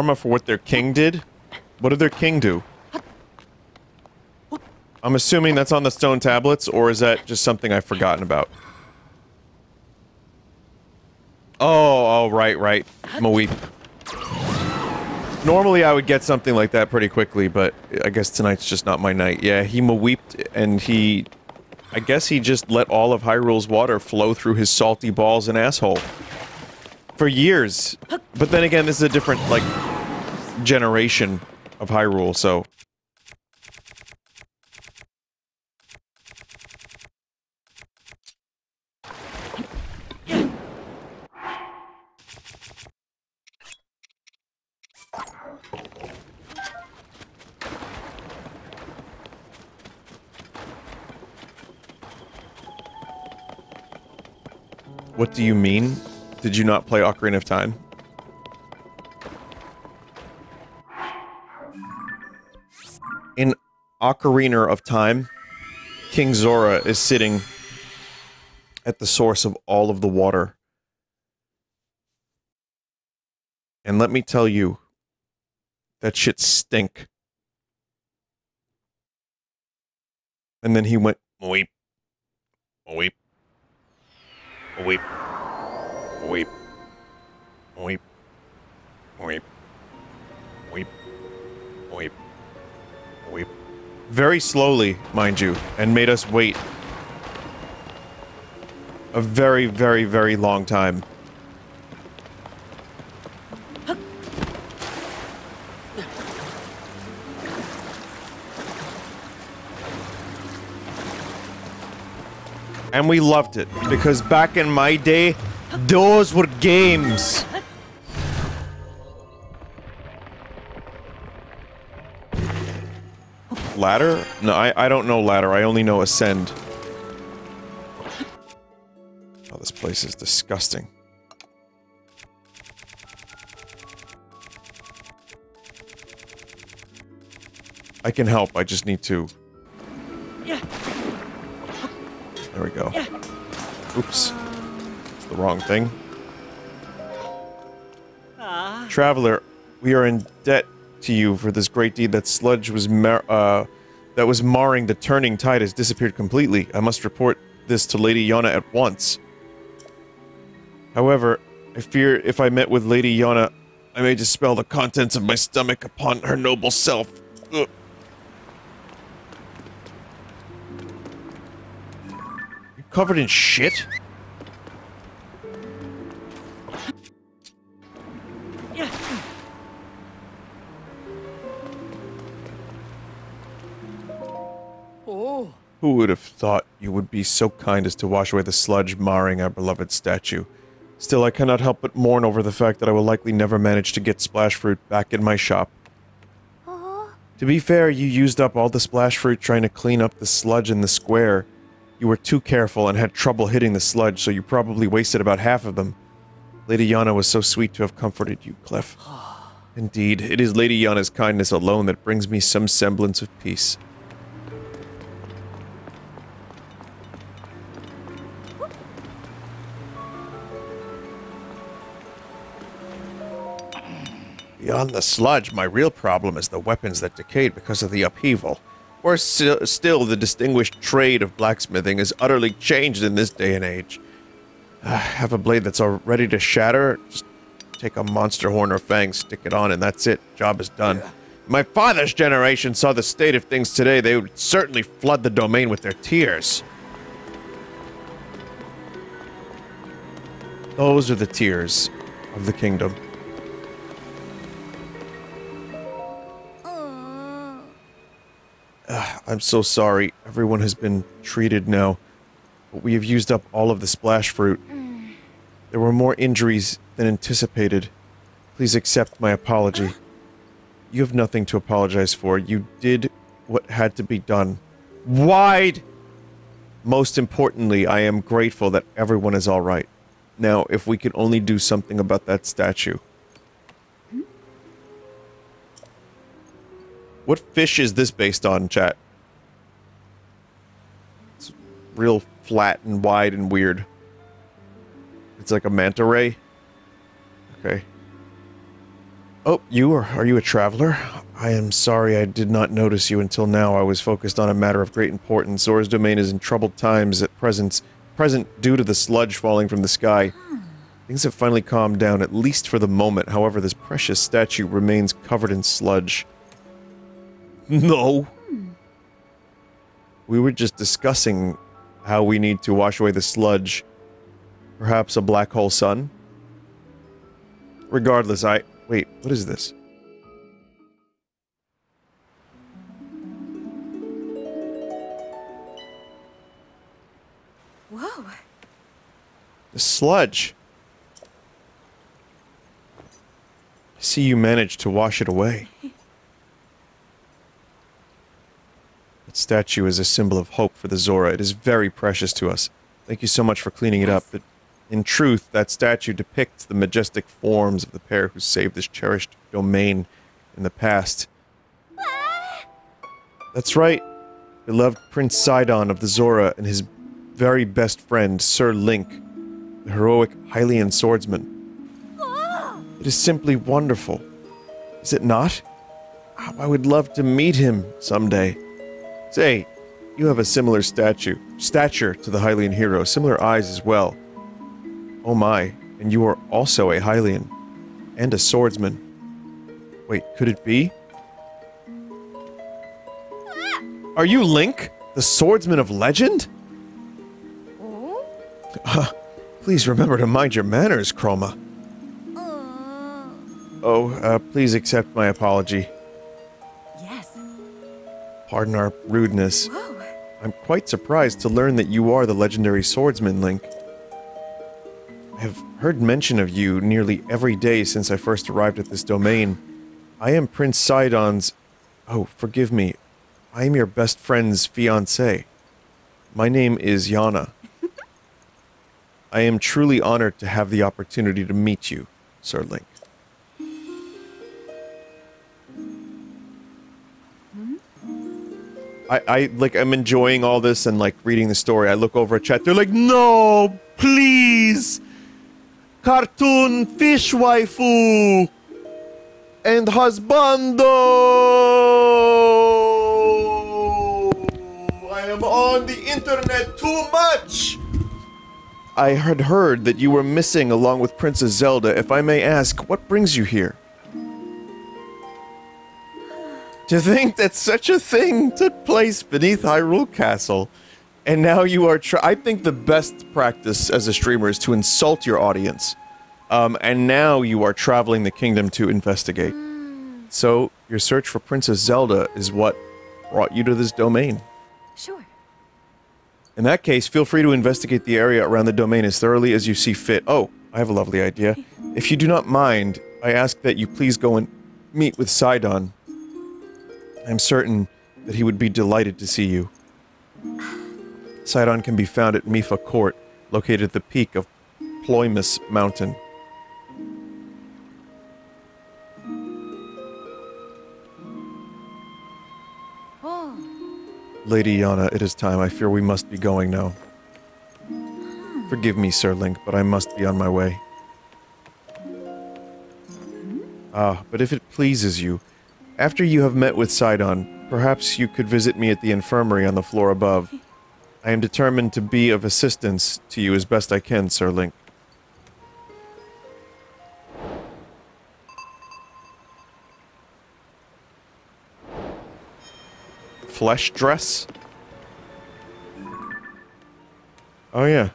Karma for what their king did? What did their king do? I'm assuming that's on the stone tablets, or is that just something I've forgotten about? Oh, oh, right, right. Maweep. Normally I would get something like that pretty quickly, but I guess tonight's just not my night. Yeah, he Maweeped, and he... I guess he just let all of Hyrule's water flow through his salty balls and asshole. For years. But then again, this is a different, like, generation of Hyrule, so... What do you mean? Did you not play Ocarina of Time? Ocarina of Time, King Zora is sitting at the source of all of the water. And let me tell you, that shit stink. And then he went, weep, weep, weep, weep, weep, weep, Very slowly, mind you, and made us wait a very, very, very long time. And we loved it, because back in my day, those were games. Ladder? No, I, I don't know ladder, I only know ascend. Oh, this place is disgusting. I can help, I just need to... There we go. Oops. It's the wrong thing. Traveler, we are in debt to you for this great deed. That sludge was uh, that was marring the turning tide has disappeared completely. I must report this to Lady Yona at once. However, I fear if I met with Lady Yona, I may dispel the contents of my stomach upon her noble self. Ugh. You covered in shit? Oh. Who would have thought you would be so kind as to wash away the sludge marring our beloved statue? Still, I cannot help but mourn over the fact that I will likely never manage to get splash fruit back in my shop. To be fair, you used up all the splash fruit trying to clean up the sludge in the square. You were too careful and had trouble hitting the sludge, so you probably wasted about half of them. Lady Yona was so sweet to have comforted you, Clef. Indeed, it is Lady Yona's kindness alone that brings me some semblance of peace. Beyond the sludge, my real problem is the weapons that decayed because of the upheaval. Worse sti- still, the distinguished trade of blacksmithing is utterly changed in this day and age. Ah, have a blade that's all ready to shatter, just take a monster horn or fang, stick it on, and that's it. Job is done. My father's generation saw the state of things today, they would certainly flood the domain with their tears. Those are the tears of the kingdom. I'm so sorry. Everyone has been treated now. But we have used up all of the splash fruit. There were more injuries than anticipated. Please accept my apology. You have nothing to apologize for. You did what had to be done. Wide! Most importantly, I am grateful that everyone is alright. Now, if we could only do something about that statue. What fish is this based on, chat? It's real flat and wide and weird. It's like a manta ray. Okay. Oh, you are are you a traveler? I am sorry I did not notice you until now. I was focused on a matter of great importance. Zora's domain is in troubled times at present, present due to the sludge falling from the sky. Things have finally calmed down, at least for the moment. However, this precious statue remains covered in sludge. No. We were just discussing how we need to wash away the sludge. Perhaps a black hole sun? Regardless, I... Wait, what is this? whoa. The sludge. I see you managed to wash it away. Statue is a symbol of hope for the Zora. It is very precious to us. Thank you so much for cleaning it up. But In truth, that statue depicts the majestic forms of the pair who saved this cherished domain in the past. That's right. Beloved Prince Sidon of the Zora and his very best friend, Sir Link, the heroic Hylian swordsman. It is simply wonderful. Is it not? Oh, I would love to meet him someday. Say, you have a similar statue, stature to the Hylian hero, similar eyes as well. Oh my, and you are also a Hylian. And a swordsman. Wait, could it be? Are you Link, the swordsman of legend? Uh, please remember to mind your manners, Chroma. Oh, uh, please accept my apology. Pardon our rudeness. Whoa. I'm quite surprised to learn that you are the legendary swordsman, Link. I have heard mention of you nearly every day since I first arrived at this domain. I am Prince Sidon's... Oh, forgive me. I am your best friend's fiancé. My name is Yona. I am truly honored to have the opportunity to meet you, Sir Link. I, I like I'm enjoying all this and like reading the story. I look over at chat. They're like, "No, please, cartoon fish waifu and husbando." I am on the internet too much. I had heard that you were missing along with Princess Zelda. If I may ask, what brings you here? To think that such a thing took place beneath Hyrule Castle, and now you are. Tr- I think the best practice as a streamer is to insult your audience, um, and now you are traveling the kingdom to investigate. So your search for Princess Zelda is what brought you to this domain. Sure. In that case, feel free to investigate the area around the domain as thoroughly as you see fit. Oh, I have a lovely idea. If you do not mind, I ask that you please go and meet with Sidon. I'm certain that he would be delighted to see you. Sidon can be found at Mipha Court, located at the peak of Ploymus Mountain. Oh. Lady Yona, it is time. I fear we must be going now. Forgive me, Sir Link, but I must be on my way. Ah, but if it pleases you, after you have met with Sidon, perhaps you could visit me at the infirmary on the floor above. I am determined to be of assistance to you as best I can, Sir Link. Flesh dress? Oh, yeah.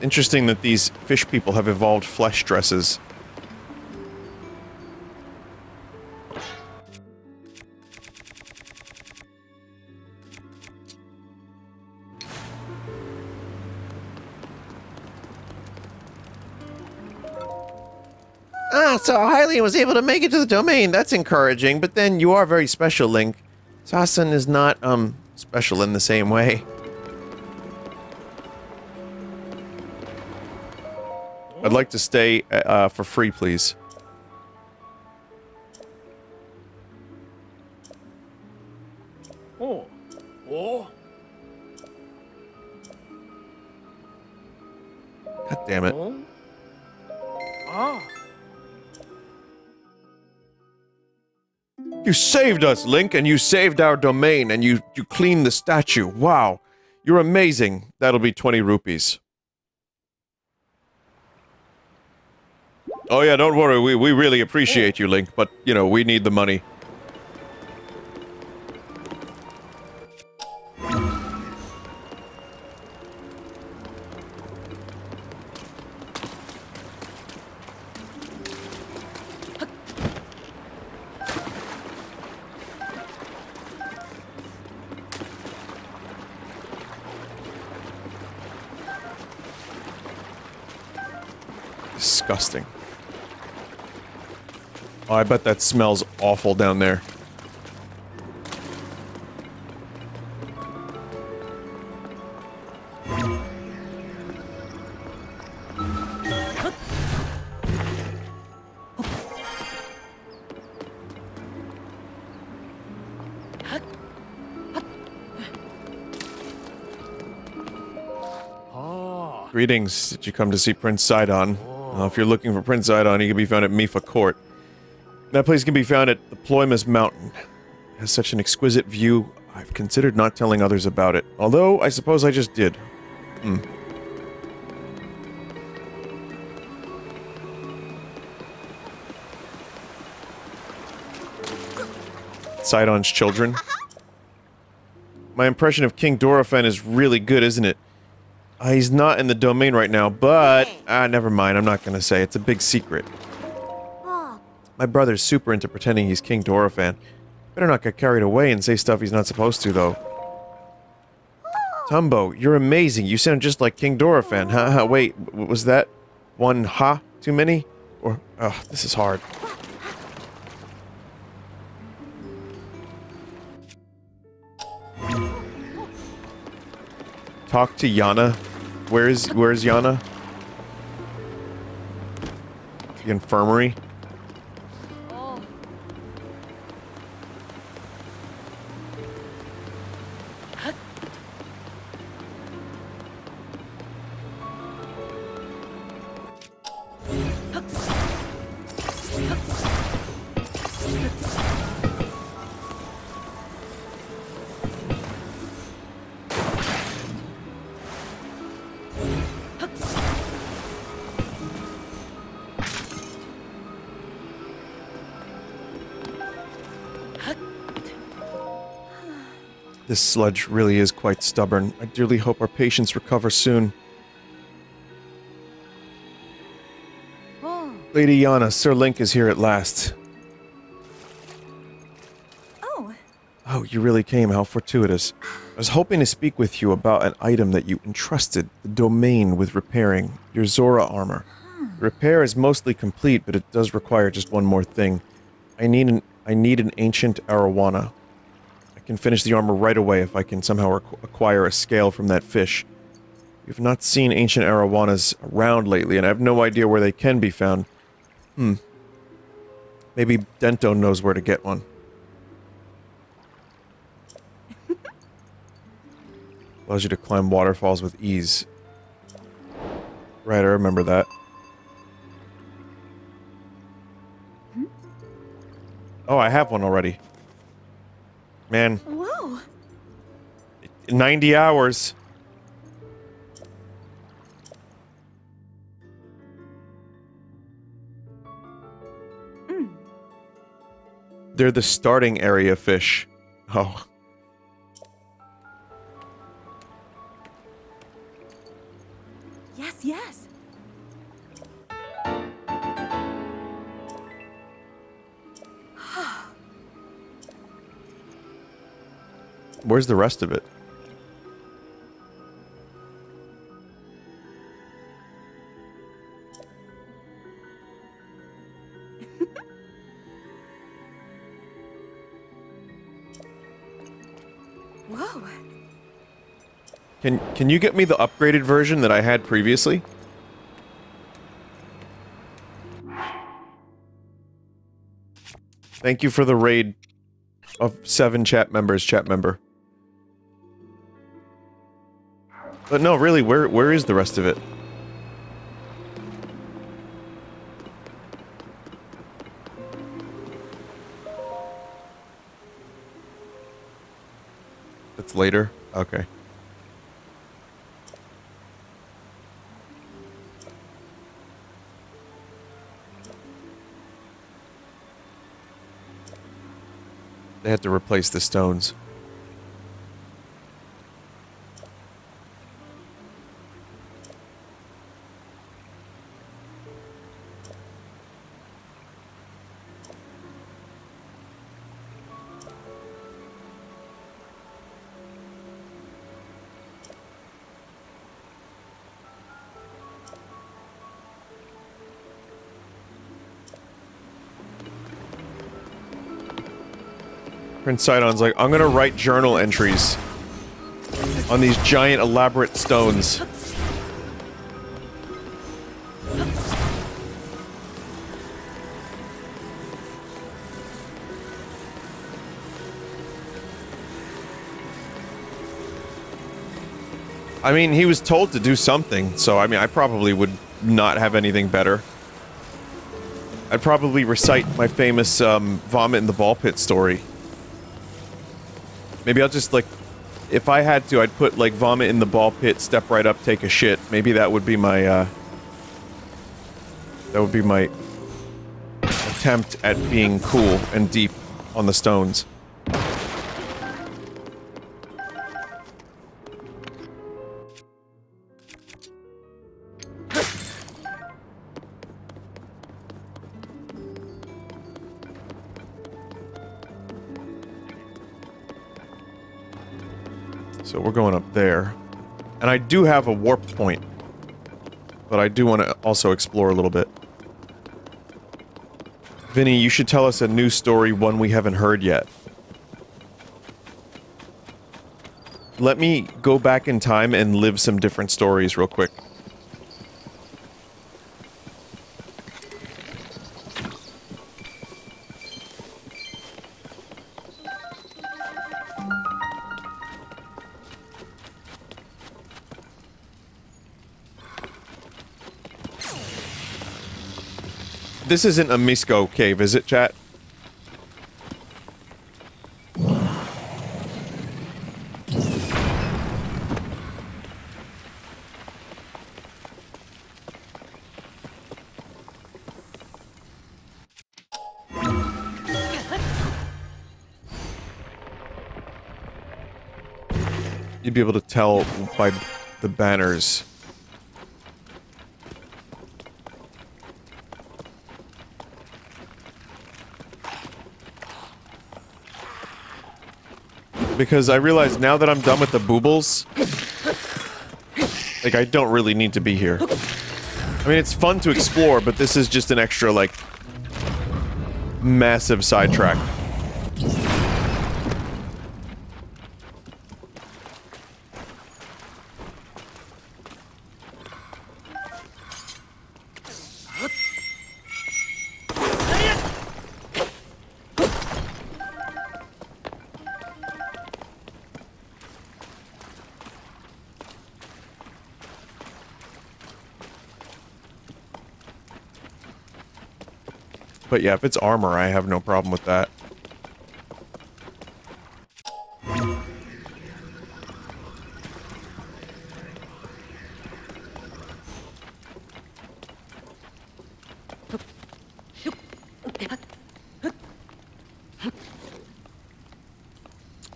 Interesting that these fish people have evolved flesh dresses. Ah, so Hylian was able to make it to the domain. That's encouraging, but then you are very special, Link. Sasan is not, um, special in the same way. I'd like to stay uh, uh, for free, please. Oh. Oh. God damn it. Oh. Ah. You saved us, Link, and you saved our domain, and you, you cleaned the statue. Wow. You're amazing. That'll be 20 rupees. Oh yeah, don't worry. We, we really appreciate you, Link, but, you know, we need the money. disgusting. Oh, I bet that smells awful down there. Greetings. Did you come to see Prince Sidon? Well, if you're looking for Prince Sidon, he can be found at Mipha Court. That place can be found at the Ploymus Mountain. It has such an exquisite view, I've considered not telling others about it. Although, I suppose I just did. Hmm. Sidon's children. My impression of King Dorephan is really good, isn't it? Uh, he's not in the domain right now, but... Ah, never mind, I'm not gonna say. It's a big secret. My brother's super into pretending he's King Dorephan. Better not get carried away and say stuff he's not supposed to, though. Tumbo, you're amazing. You sound just like King Dorephan. Ha ha, wait, was that one ha too many? Or, oh, this is hard. Talk to Yona. Where is, where is Yona? The infirmary? This sludge really is quite stubborn. I dearly hope our patients recover soon. Oh. Lady Yona, Sir Link is here at last. Oh. Oh, you really came. How fortuitous. I was hoping to speak with you about an item that you entrusted the domain with repairing, your Zora armor. The repair is mostly complete, but it does require just one more thing. I need an I need an ancient arowana. Can finish the armor right away if I can somehow acquire a scale from that fish. We've not seen ancient arowanas around lately, and I have no idea where they can be found. Hmm. Maybe Dento knows where to get one. Allows you to climb waterfalls with ease. Right, I remember that. Oh, I have one already. Man, Whoa. 90 hours. Hmm. They're the starting area fish. Oh. Yes, yes. Where's the rest of it? Whoa. Can can you get me the upgraded version that I had previously? Thank you for the raid of seven chat members, chat member. But no, really, where where is the rest of it? It's later? Okay. They had to replace the stones. Prince Sidon's like, I'm gonna write journal entries on these giant elaborate stones. I mean, he was told to do something, so I mean, I probably would not have anything better. I'd probably recite my famous um, vomit in the ball pit story. Maybe I'll just like, if I had to, I'd put like vomit in the ball pit, step right up, take a shit. Maybe that would be my, uh, that would be my attempt at being cool and deep on the stones. Do have a warp point. But I do want to also explore a little bit. Vinny, you should tell us a new story, one we haven't heard yet. Let me go back in time and live some different stories real quick. This isn't a Misko cave, is it, chat? You'd be able to tell by the banners. Because I realize now that I'm done with the boobles, like I don't really need to be here. I mean, it's fun to explore, but this is just an extra, like, massive sidetrack. But yeah, if it's armor, I have no problem with that.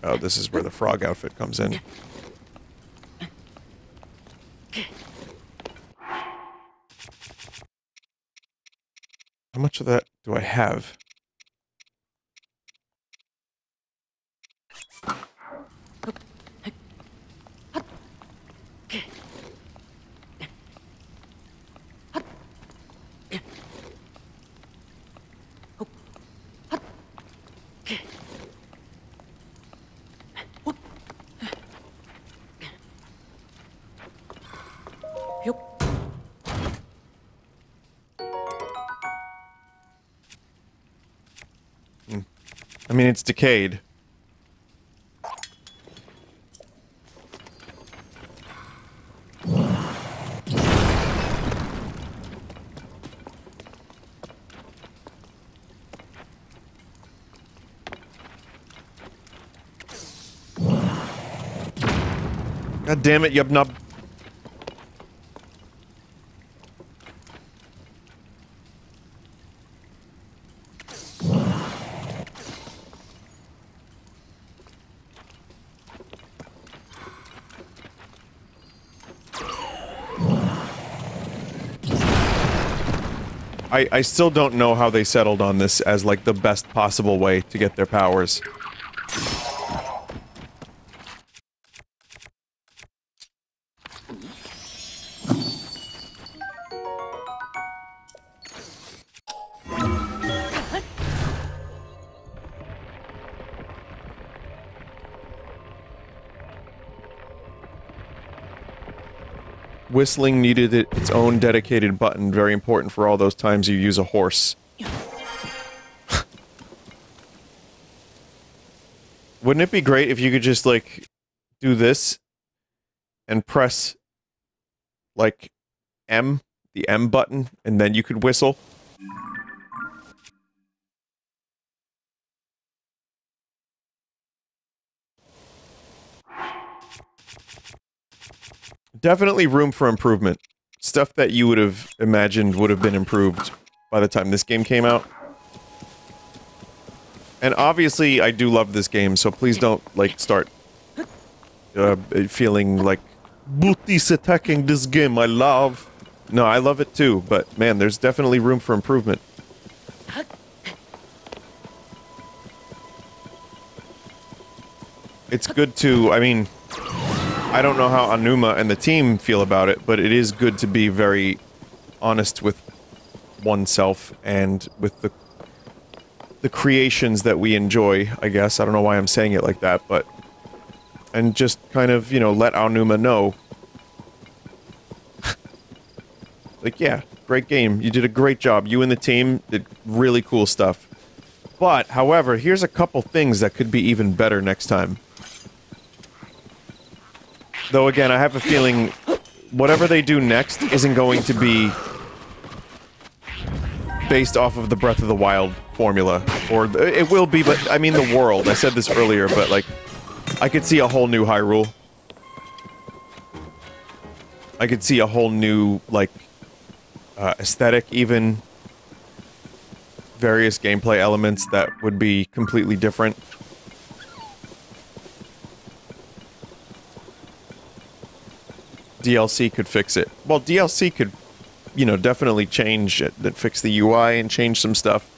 Oh, this is where the frog outfit comes in. How much of that do I have? Decayed. God damn it, Yubnub. I, still don't know how they settled on this as like the best possible way to get their powers. Whistling needed its own dedicated button, very important for all those times you use a horse. Wouldn't it be great if you could just, like, do this, and press like M, the M button, and then you could whistle. Definitely room for improvement. Stuff that you would have imagined would have been improved by the time this game came out. And obviously, I do love this game, so please don't, like, start uh, feeling like Booty's attacking this game I love. No, I love it too, but man, there's definitely room for improvement. It's good to, I mean, I don't know how Aonuma and the team feel about it, but it is good to be very honest with oneself and with the the creations that we enjoy, I guess. I don't know why I'm saying it like that, but and just kind of, you know, let Aonuma know. like, yeah, great game. You did a great job. You and the team did really cool stuff. But, however, here's a couple things that could be even better next time. Though, again, I have a feeling whatever they do next isn't going to be based off of the Breath of the Wild formula. Or, it will be, but, I mean the world. I said this earlier, but, like, I could see a whole new Hyrule. I could see a whole new, like, uh, aesthetic, even. Various gameplay elements that would be completely different. DLC could fix it. Well, DLC could, you know, definitely change it, that fix the UI and change some stuff.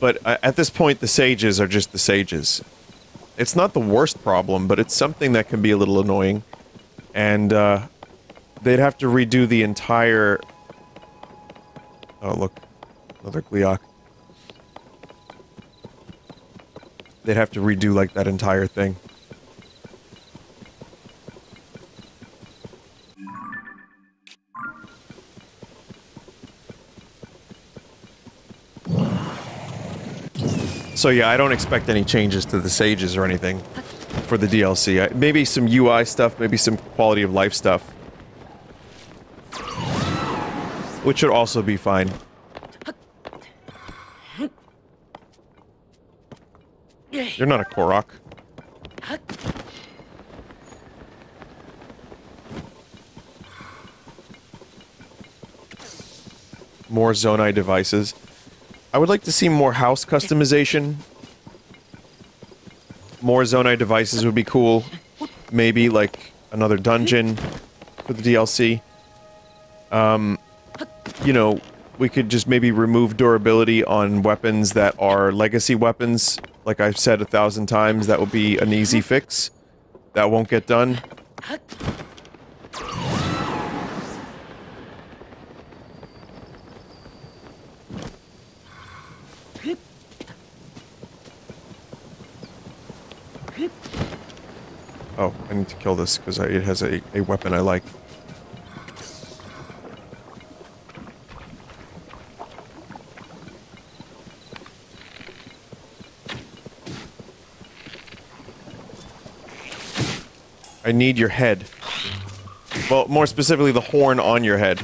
But uh, at this point, the sages are just the sages. It's not the worst problem, but it's something that can be a little annoying. And, uh, they'd have to redo the entire... Oh, look. Another Gleeok. They'd have to redo, like, that entire thing. So yeah, I don't expect any changes to the Sages or anything for the DLC. I, maybe some UI stuff, maybe some quality of life stuff. Which should also be fine. You're not a Korok. More Zonai devices. I would like to see more house customization. More Zonai devices would be cool. Maybe, like, another dungeon for the DLC. Um, you know, we could just maybe remove durability on weapons that are legacy weapons. Like I've said a thousand times, that would be an easy fix. That won't get done. Oh, I need to kill this because it has a, a weapon I like. I need your head. Well, more specifically, the horn on your head.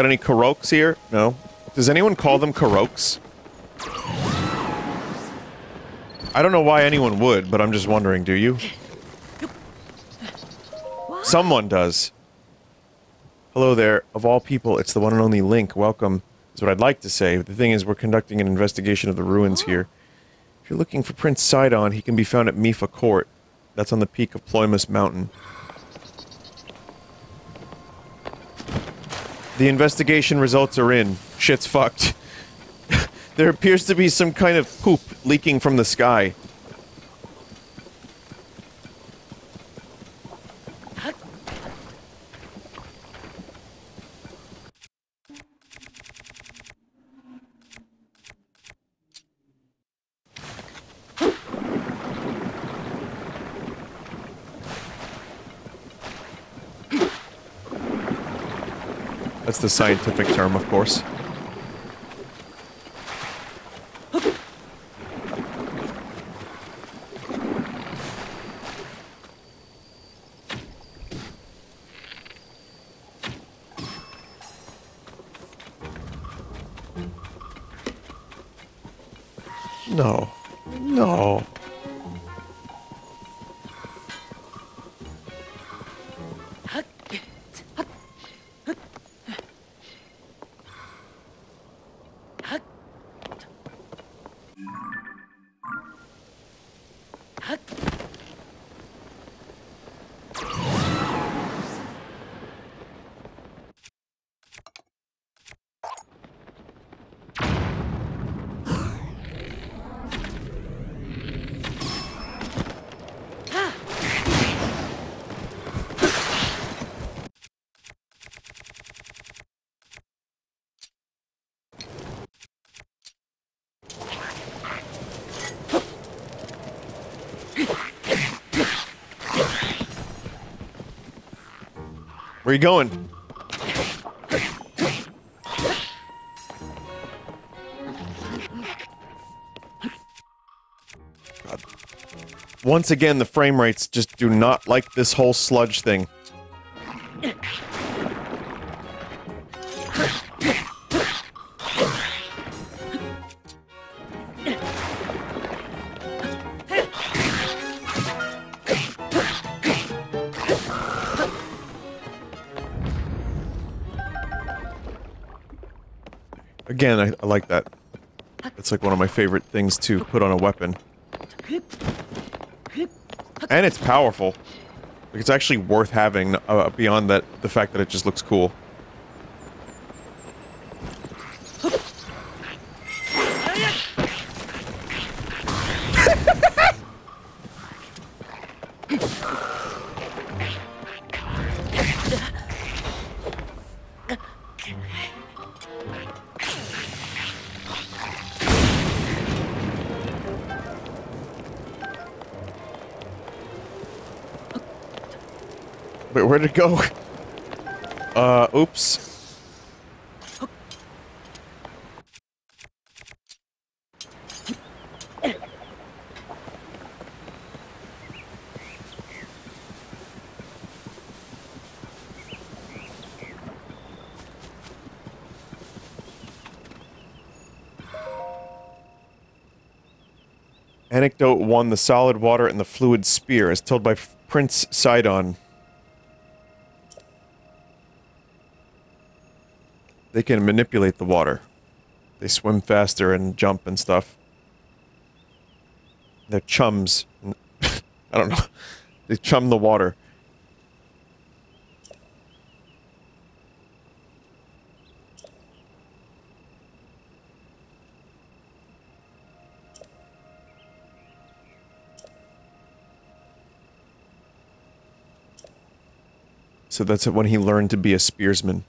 Got any Karoks here? No. Does anyone call them Karoks? I don't know why anyone would, but I'm just wondering, do you? Someone does. Hello there. Of all people, it's the one and only Link. Welcome, is what I'd like to say. The thing is, we're conducting an investigation of the ruins here. If you're looking for Prince Sidon, he can be found at Mipha Court. That's on the peak of Ploymus Mountain. The investigation results are in. Shit's fucked. there appears to be some kind of poop leaking from the sky. The scientific term, of course. Where are you going? God. Once again, the frame rates just do not like this whole sludge thing. It's like one of my favorite things to put on a weapon. And it's powerful. Like, it's actually worth having, uh, beyond that, the fact that it just looks cool. Anecdote 1 The solid water and the fluid spear, as told by Prince Sidon. They can manipulate the water. They swim faster and jump and stuff. They're chums. I don't know. They chum the water. So that's when he learned to be a spearsman.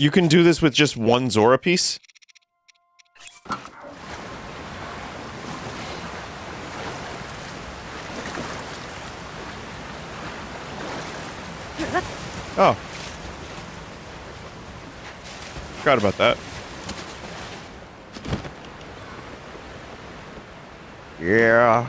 You can do this with just one Zora piece? Oh. Forgot about that. Yeah.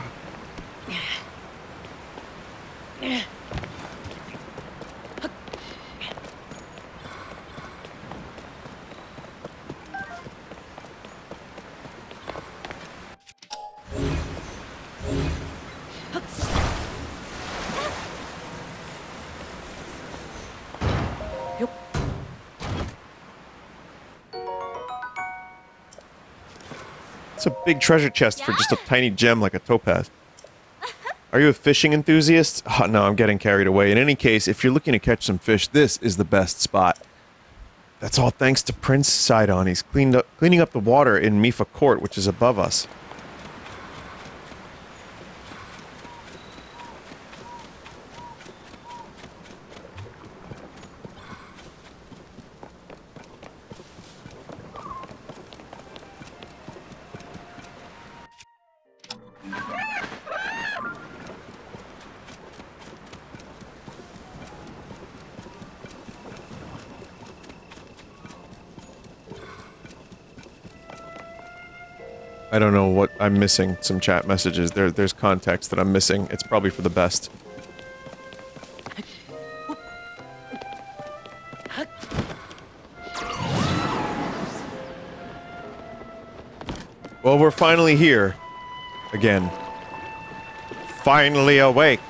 It's a big treasure chest for just a tiny gem like a topaz. Are you a fishing enthusiast? Oh, no, I'm getting carried away. In any case, if you're looking to catch some fish, this is the best spot. That's all thanks to Prince Sidon. He's cleaned up, cleaning up the water in Mipha Court, which is above us. I'm missing. Some chat messages. There, there's context that I'm missing. It's probably for the best. Well, we're finally here. Again. Finally awake.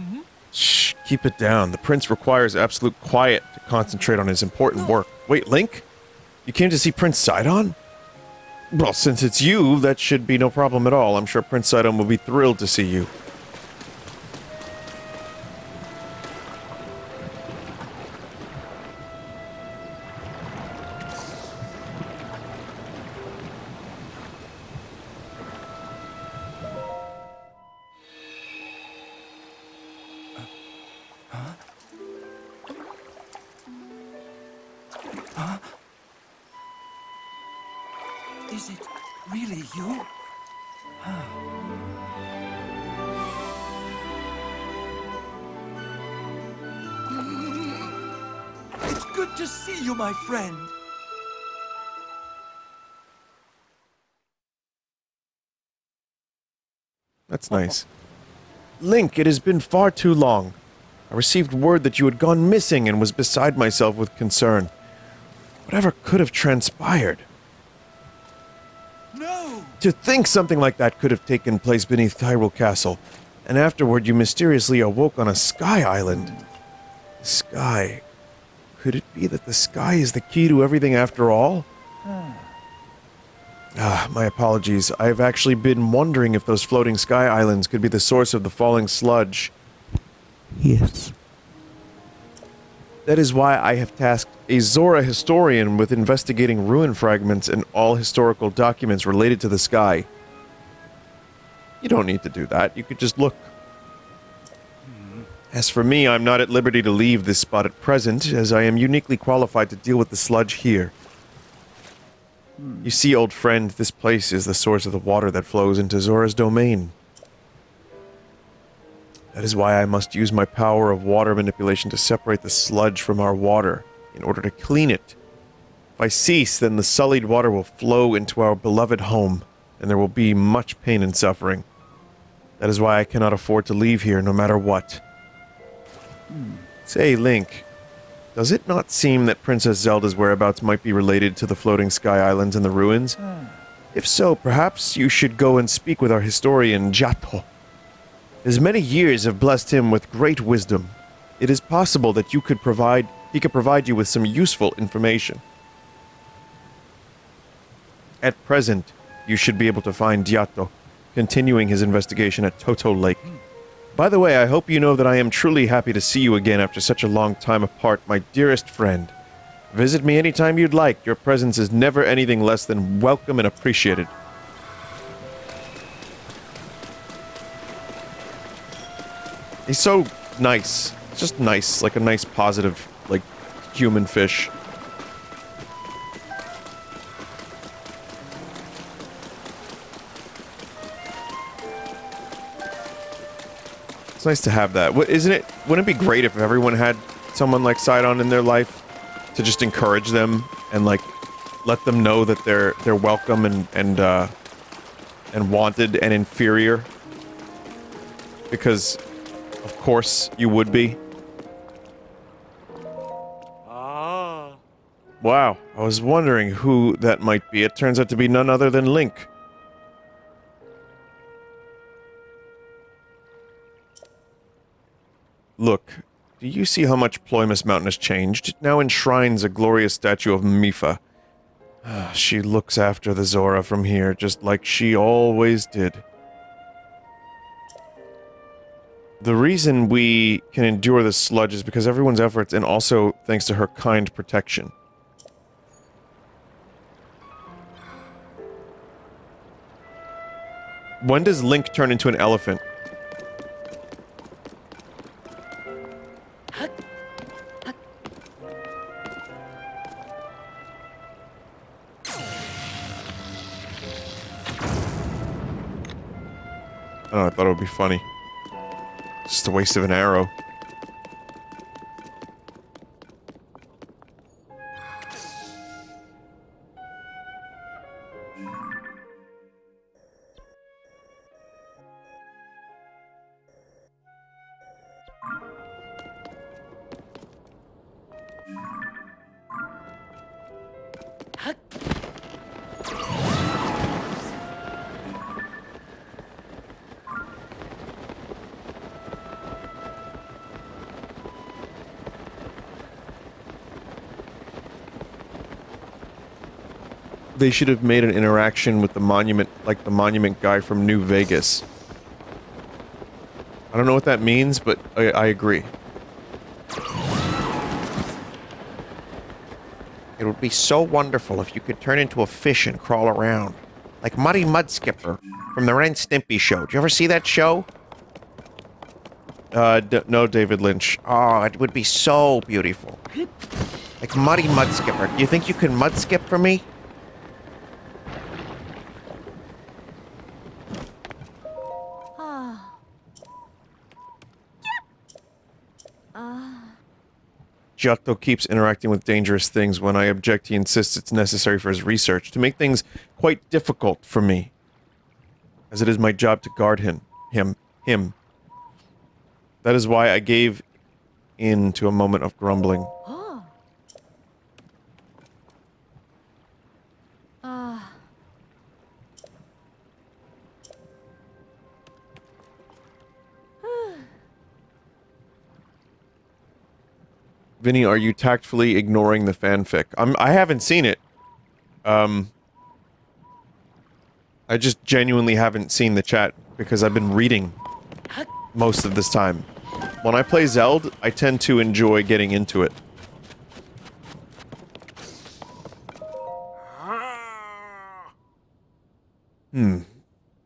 Mm-hmm. Shh, keep it down. The prince requires absolute quiet to concentrate on his important work. Wait, Link? You came to see Prince Sidon? Well, since it's you, that should be no problem at all. I'm sure Prince Sidon will be thrilled to see you. That's nice. Link, it has been far too long. I received word that you had gone missing and was beside myself with concern. Whatever could have transpired? No! To think something like that could have taken place beneath Hyrule Castle, and afterward you mysteriously awoke on a sky island. The sky. Could it be that the sky is the key to everything after all? My apologies. I've actually been wondering if those floating sky islands could be the source of the falling sludge. Yes. That is why I have tasked a Zora historian with investigating ruin fragments and all historical documents related to the sky. You don't need to do that. You could just look. As for me, I'm not at liberty to leave this spot at present, as I am uniquely qualified to deal with the sludge here. You see, old friend, this place is the source of the water that flows into Zora's domain. That is why I must use my power of water manipulation to separate the sludge from our water in order to clean it. If I cease, then the sullied water will flow into our beloved home, and there will be much pain and suffering. That is why I cannot afford to leave here no matter what. Say, Link, does it not seem that Princess Zelda's whereabouts might be related to the floating sky islands and the ruins? Hmm. If so, perhaps you should go and speak with our historian, Jiahto. His many years have blessed him with great wisdom. It is possible that you could provide he could provide you with some useful information. At present, you should be able to find Jiahto, continuing his investigation at Toto Lake. Hmm. By the way, I hope you know that I am truly happy to see you again after such a long time apart, my dearest friend. Visit me anytime you'd like. Your presence is never anything less than welcome and appreciated. He's so nice. Just nice, like a nice positive, like human fish. It's nice to have that. What isn't it? Wouldn't it be great if everyone had someone like Sidon in their life to just encourage them and like let them know that they're they're welcome and and uh, and wanted and inferior? Because, of course, you would be. Ah. Wow, I was wondering who that might be. It turns out to be none other than Link. Look, do you see how much Ploymus Mountain has changed? It now enshrines a glorious statue of Mipha. Ah, She looks after the Zora from here, just like she always did. The reason we can endure this sludge is because everyone's efforts and also thanks to her kind protection. When does Link turn into an elephant? Oh, I thought it would be funny. Just a waste of an arrow. They should have made an interaction with the monument, like the monument guy from New Vegas. I don't know what that means, but I, I agree. It would be so wonderful if you could turn into a fish and crawl around. Like Muddy Mudskipper from the Ren Stimpy show. Did you ever see that show? Uh, d- no, David Lynch. Oh, it would be so beautiful. Like Muddy Mudskipper. Do you think you can mudskip for me? Jiahto keeps interacting with dangerous things. When I object, he insists it's necessary for his research to make things quite difficult for me, as it is my job to guard him. Him. Him. That is why I gave in to a moment of grumbling. Oh, Vinny, are you tactfully ignoring the fanfic? I'm. I haven't seen it. Um. I just genuinely haven't seen the chat because I've been reading most of this time. When I play Zeld, I tend to enjoy getting into it. Hmm.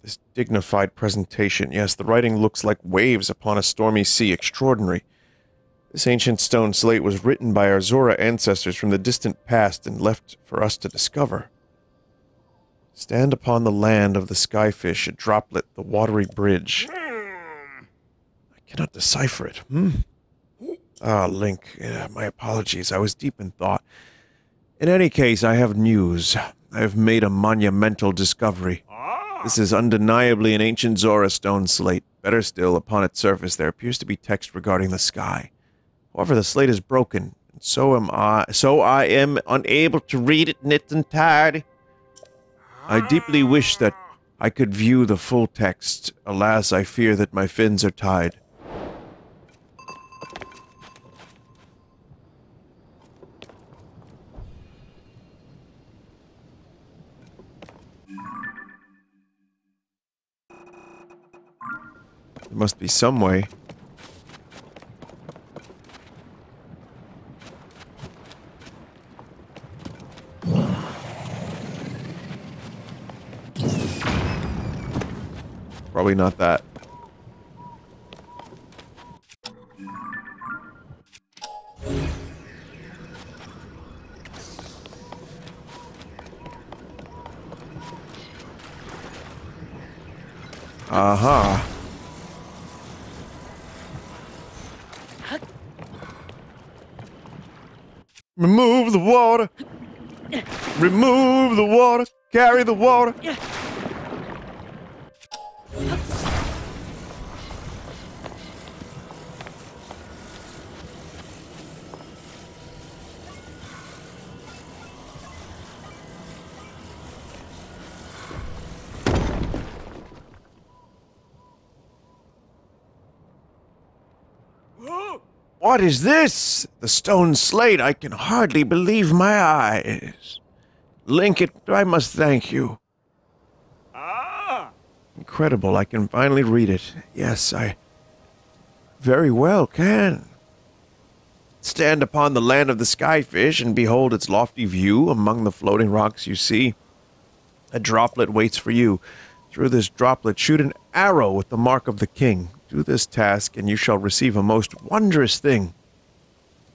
This dignified presentation. Yes, the writing looks like waves upon a stormy sea. Extraordinary. This ancient stone slate was written by our Zora ancestors from the distant past and left for us to discover. Stand upon the land of the skyfish, a droplet, the watery bridge. I cannot decipher it. Hmm. Ah, Link, my apologies. I was deep in thought. In any case, I have news. I have made a monumental discovery. This is undeniably an ancient Zora stone slate. Better still, upon its surface there appears to be text regarding the sky. However, the slate is broken, and so am I. So I am unable to read it in its entirety. I deeply wish that I could view the full text. Alas, I fear that my fins are tied. There must be some way. Probably not that. Aha. Uh -huh. Remove the water. Remove the water. Carry the water. What is this? The stone slate. I can hardly believe my eyes. Linkit, I must thank you. Ah! Incredible. I can finally read it. Yes, I very well can. Stand upon the land of the skyfish and behold its lofty view among the floating rocks you see. A droplet waits for you. Through this droplet, shoot an arrow with the mark of the king. Do this task, and you shall receive a most wondrous thing.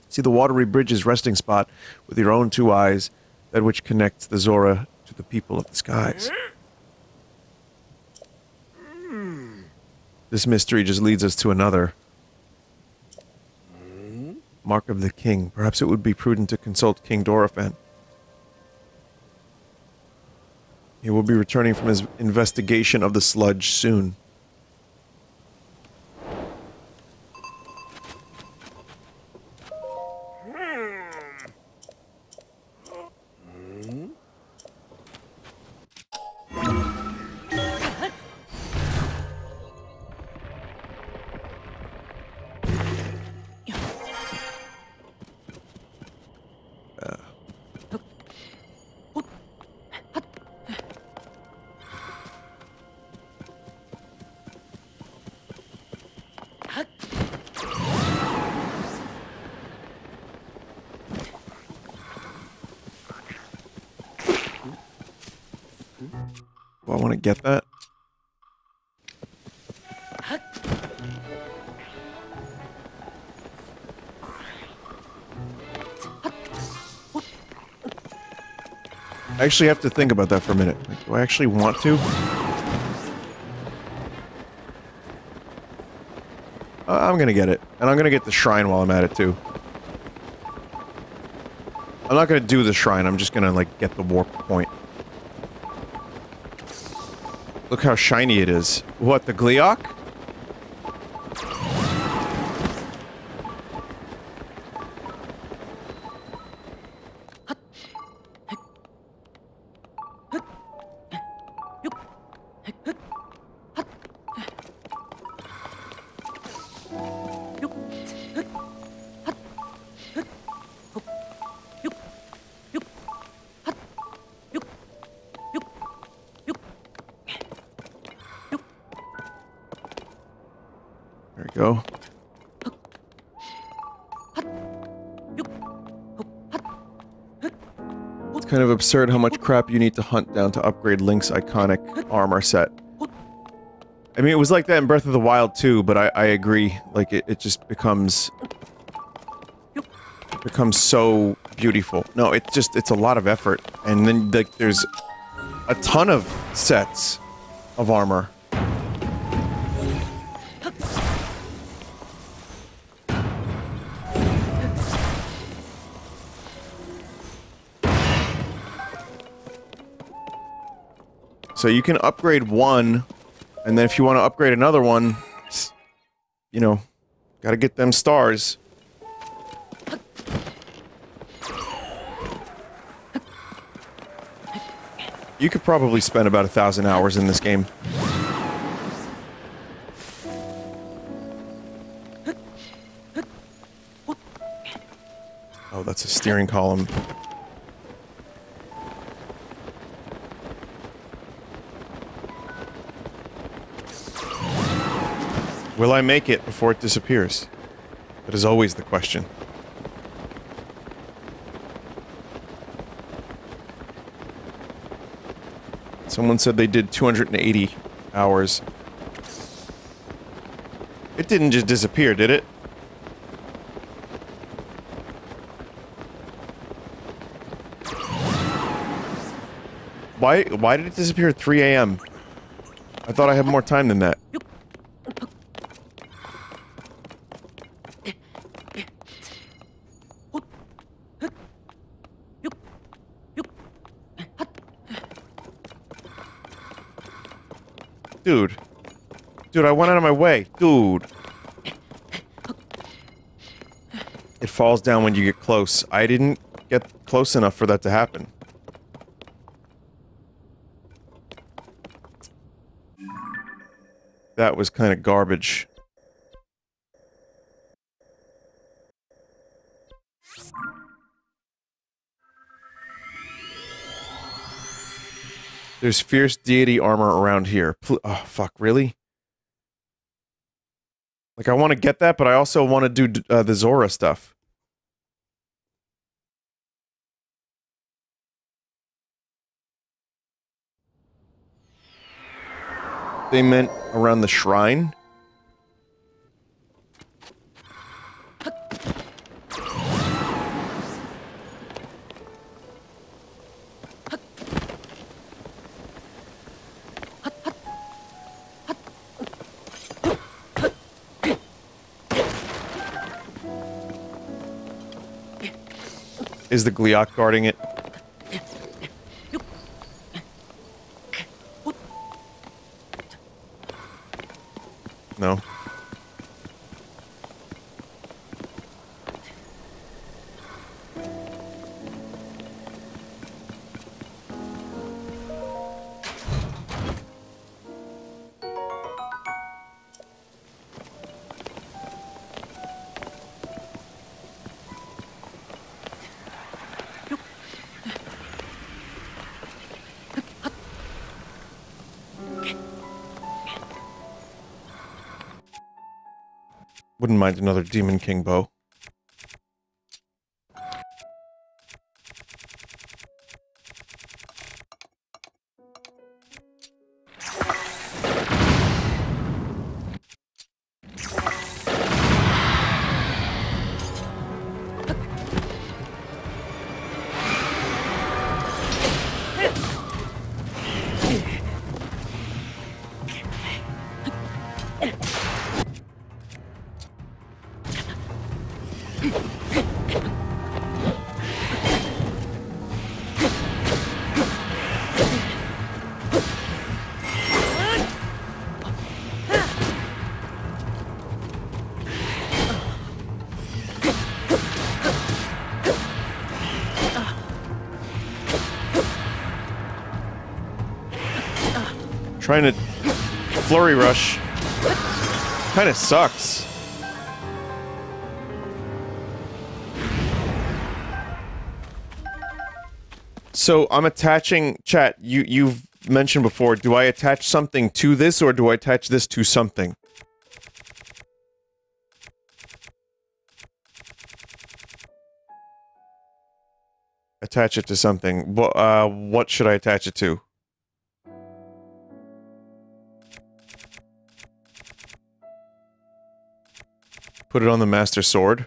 See the watery bridge's resting spot with your own two eyes, that which connects the Zora to the people of the skies. This mystery just leads us to another. Mark of the King. Perhaps it would be prudent to consult King Dorephan. He will be returning from his investigation of the sludge soon. I actually have to think about that for a minute. Like, do I actually want to? Uh, I'm gonna get it. And I'm gonna get the shrine while I'm at it, too. I'm not gonna do the shrine, I'm just gonna, like, get the warp point. Look how shiny it is. What, the Gleeok? Absurd how much crap you need to hunt down to upgrade Link's iconic armor set. I mean, it was like that in Breath of the Wild too, but I, I agree. Like, it, it just becomes... becomes so beautiful. No, it just, it's a lot of effort. And then, like, there's a ton of sets of armor. So you can upgrade one, and then if you want to upgrade another one, you know, gotta get them stars. You could probably spend about a thousand hours in this game. Oh, that's a steering column. Will I make it before it disappears? That is always the question. Someone said they did 280 hours. It didn't just disappear, did it? Why why did it disappear at 3 a.m.? I thought I had more time than that. Dude. Dude, I went out of my way. Dude. It falls down when you get close. I didn't get close enough for that to happen. That was kind of garbage. There's fierce deity armor around here. Pl- oh, fuck, really? Like, I want to get that, but I also want to do uh, the Zora stuff. They meant around the shrine? Is the Gleeok guarding it? Another Demon King bow. Sucks. So I'm attaching chat. You you've mentioned before. Do I attach something to this, or do I attach this to something? Attach it to something. What uh, what should I attach it to? Put it on the Master Sword.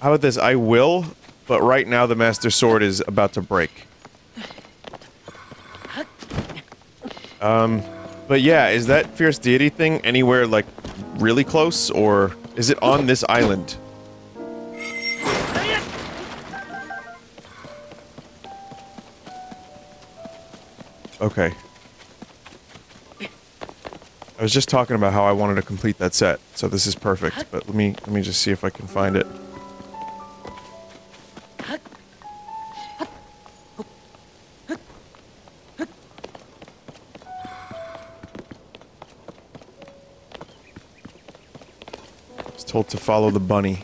How about this? I will, but right now the Master Sword is about to break. Um, but yeah, is that Fierce Deity thing anywhere, like, really close, or is it on this island? Okay. I was just talking about how I wanted to complete that set, so this is perfect. But let me let me just see if I can find it. I was told to follow the bunny.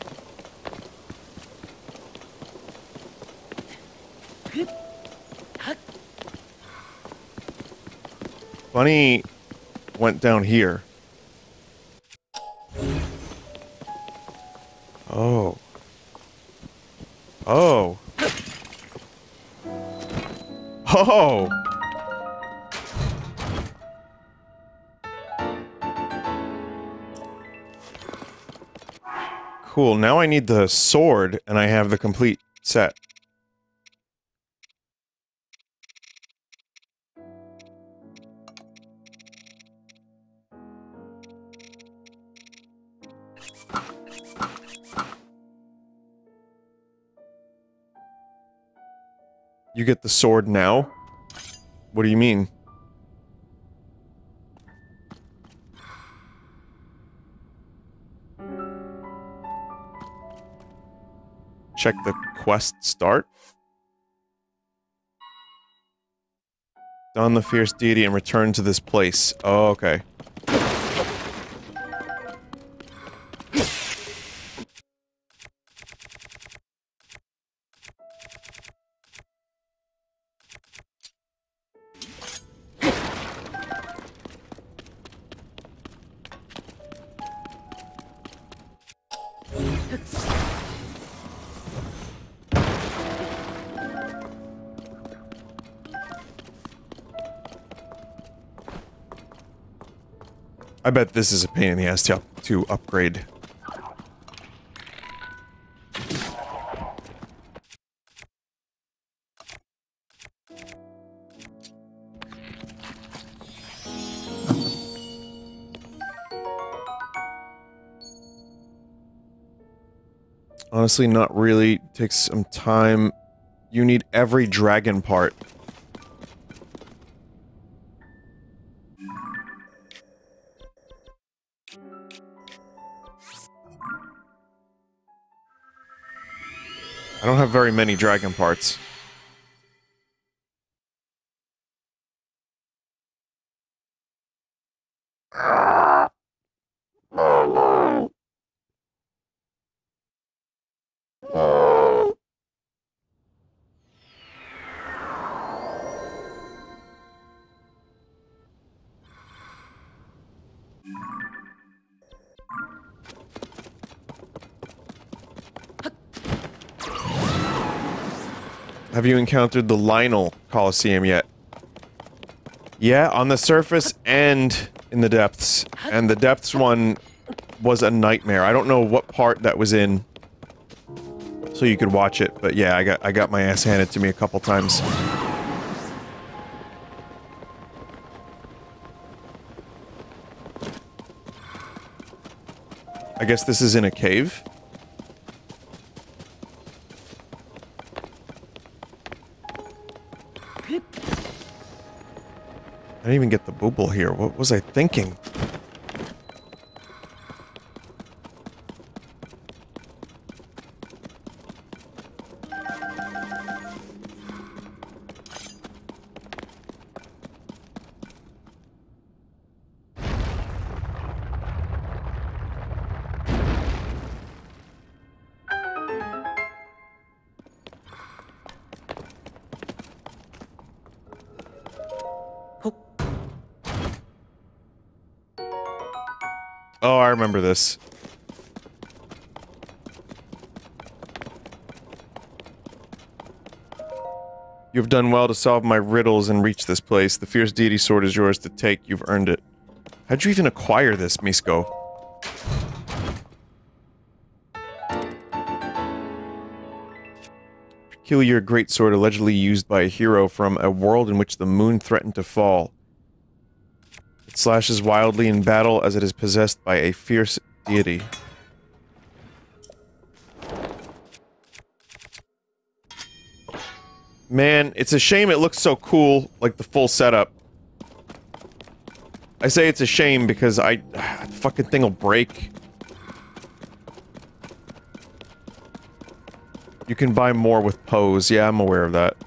Bunny went down here. Oh. Oh. Oh! Cool, now I need the sword, and I have the complete set. You get the sword now? What do you mean? Check the quest start. Don the fierce deity and return to this place. Oh, okay. Bet this is a pain in the ass to, to upgrade. Honestly, not really. Takes some time. You need every dragon part. Very many dragon parts. You encountered the Lynel Coliseum yet? Yeah, on the surface and in the depths. And the depths one was a nightmare. I don't know what part that was in. So you could watch it, but yeah, I got I got my ass handed to me a couple times. I guess this is in a cave. Even get the booble here. What was I thinking? This. You have done well to solve my riddles and reach this place. The fierce deity sword is yours to take. You've earned it. How'd you even acquire this, Misko? Peculiar greatsword allegedly used by a hero from a world in which the moon threatened to fall. It slashes wildly in battle as it is possessed by a fierce deity. Man, it's a shame it looks so cool, like the full setup. I say it's a shame because I... the fucking thing will break. You can buy more with poes. Yeah, I'm aware of that.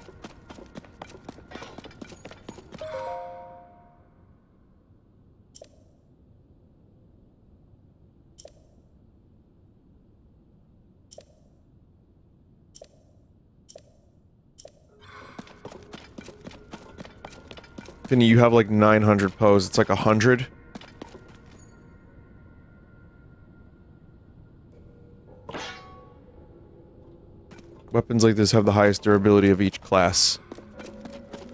Vinny, you have like 900 poes. It's like 100. Weapons like this have the highest durability of each class.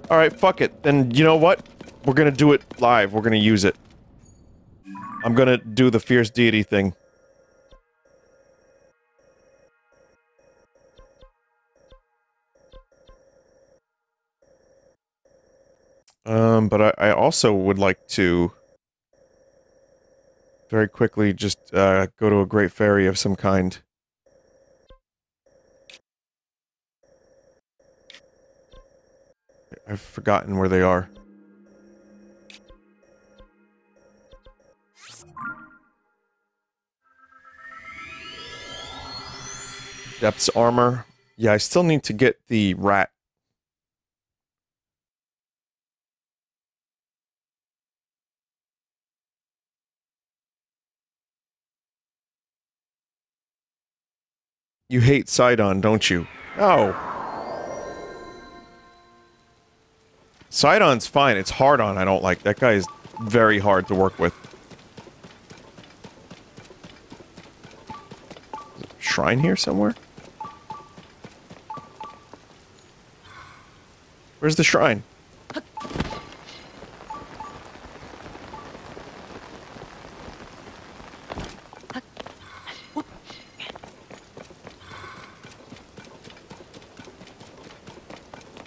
Alright, fuck it. Then, you know what? We're gonna do it live. We're gonna use it. I'm gonna do the fierce deity thing. Um, but I, I also would like to very quickly just uh, go to a great fairy of some kind. I've forgotten where they are. Depth's armor. Yeah, I still need to get the rat. You hate Sidon, don't you? Oh. Sidon's fine. It's hard on I don't like. That guy is very hard to work with. Shrine here somewhere? Where's the shrine?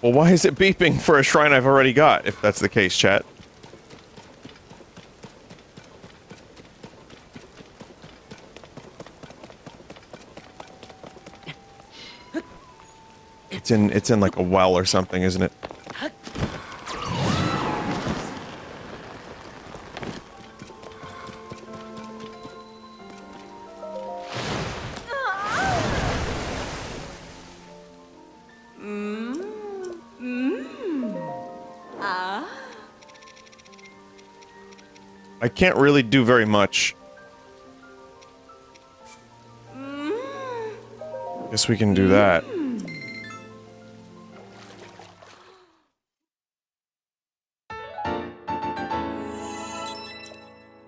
Well, why is it beeping for a shrine I've already got, if that's the case, chat? It's in it's in like a well or something, isn't it? Can't really do very much. Guess we can do that.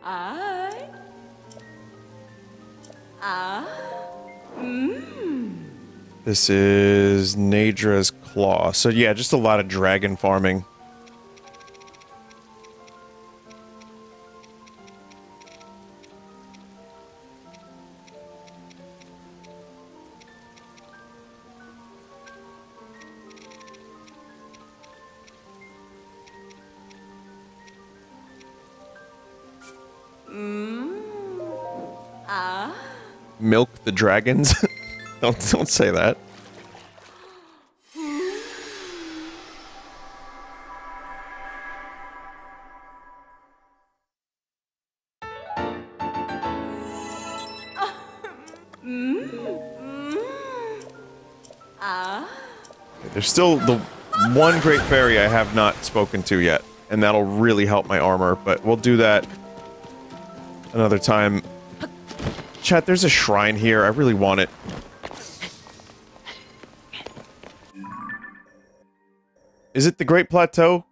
I. Ah. This is Naydra's Claw. So yeah, just a lot of dragon farming. Mm. Ah. Milk the dragons? don't don't say that. Mm. Ah. There's still the one great fairy I have not spoken to yet, and that'll really help my armor, but we'll do that another time. Chat, there's a shrine here. I really want it. Is it the Great Plateau?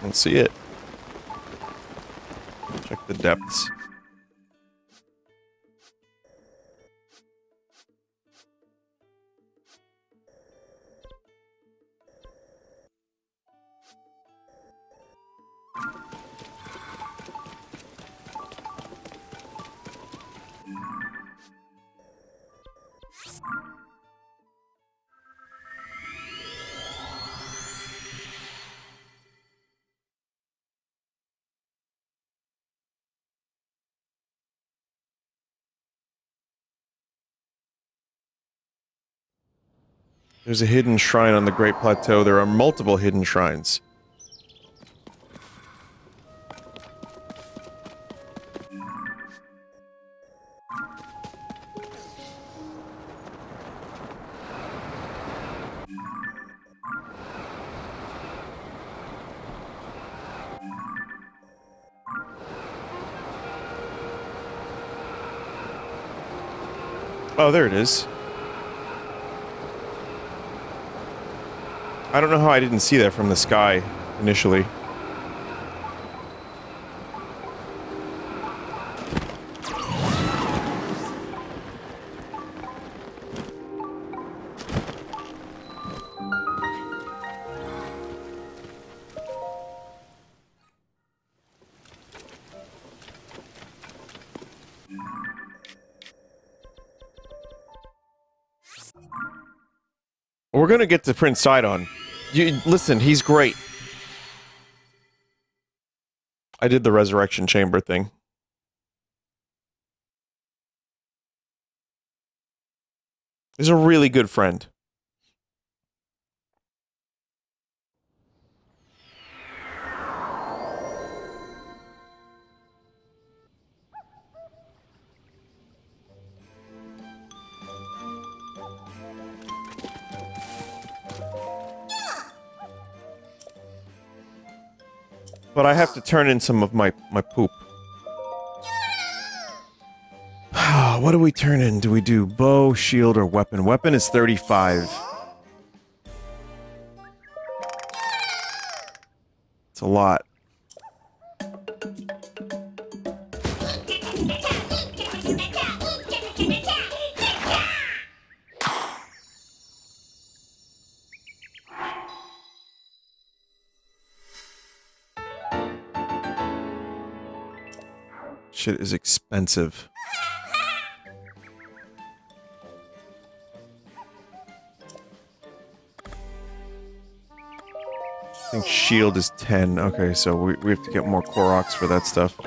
Don't see it. Check the depths. There's a hidden shrine on the Great Plateau. There are multiple hidden shrines. Oh, there it is. I don't know how I didn't see that from the sky initially. We're gonna get to Prince Sidon. You listen, he's great. I did the resurrection chamber thing. He's a really good friend. But I have to turn in some of my, my poop. what do we turn in? Do we do bow, shield, or weapon? Weapon is 35. It's a lot. Shit is expensive. I think shield is 10. Okay, so we, we have to get more Koroks for that stuff.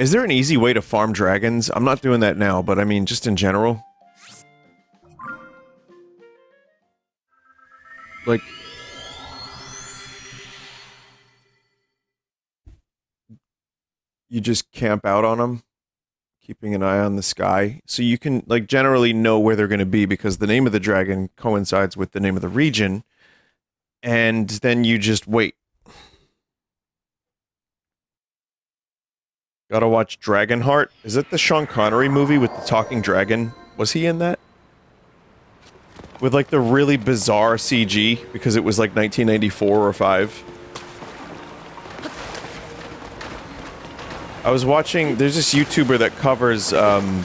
Is there an easy way to farm dragons? I'm not doing that now, but I mean, just in general. Like... You just camp out on them? keeping an eye on the sky. So you can like generally know where they're going to be because the name of the dragon coincides with the name of the region. And then you just wait. Gotta watch Dragonheart. Is it the Sean Connery movie with the talking dragon? Was he in that? With like the really bizarre CG because it was like 1994 or 5. I was watching, there's this YouTuber that covers, um,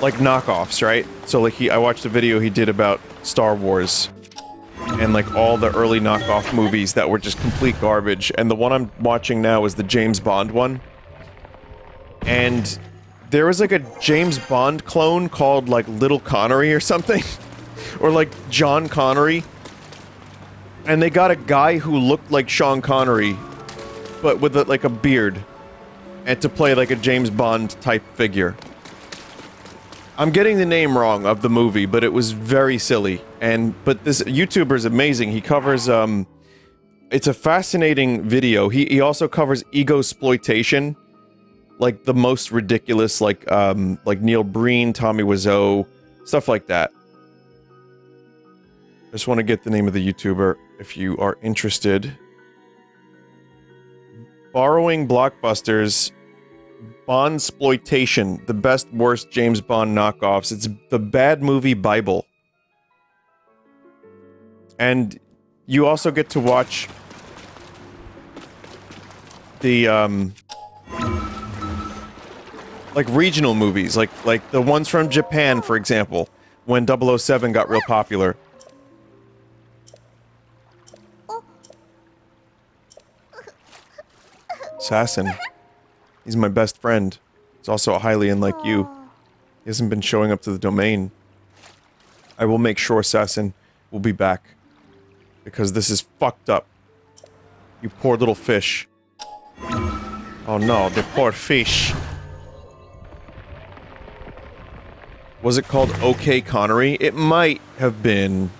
like knockoffs, right? So like he, I watched a video he did about Star Wars and like all the early knockoff movies that were just complete garbage. And the one I'm watching now is the James Bond one. And there was like a James Bond clone called like Little Connery or something. or like John Connery. And they got a guy who looked like Sean Connery but with a, like a beard, and to play like a James Bond type figure. I'm getting the name wrong of the movie, but it was very silly. And but this YouTuber is amazing. He covers um, it's a fascinating video. He he also covers ego exploitation, like the most ridiculous, like um, like Neil Breen, Tommy Wiseau, stuff like that. I just want to get the name of the YouTuber if you are interested borrowing blockbusters bond exploitation the best worst james bond knockoffs. It's the bad movie bible. And you also get to watch the um like regional movies like like the ones from japan for example when 007 got real popular Assassin. He's my best friend. He's also a Hylian like you. He hasn't been showing up to the domain. I will make sure Assassin will be back. Because this is fucked up. You poor little fish. Oh no, the poor fish. Was it called OK Connery? It might have been.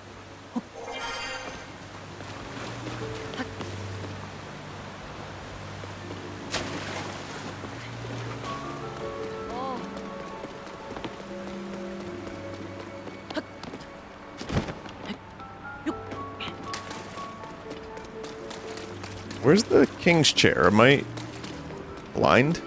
Where's the king's chair? Am I blind?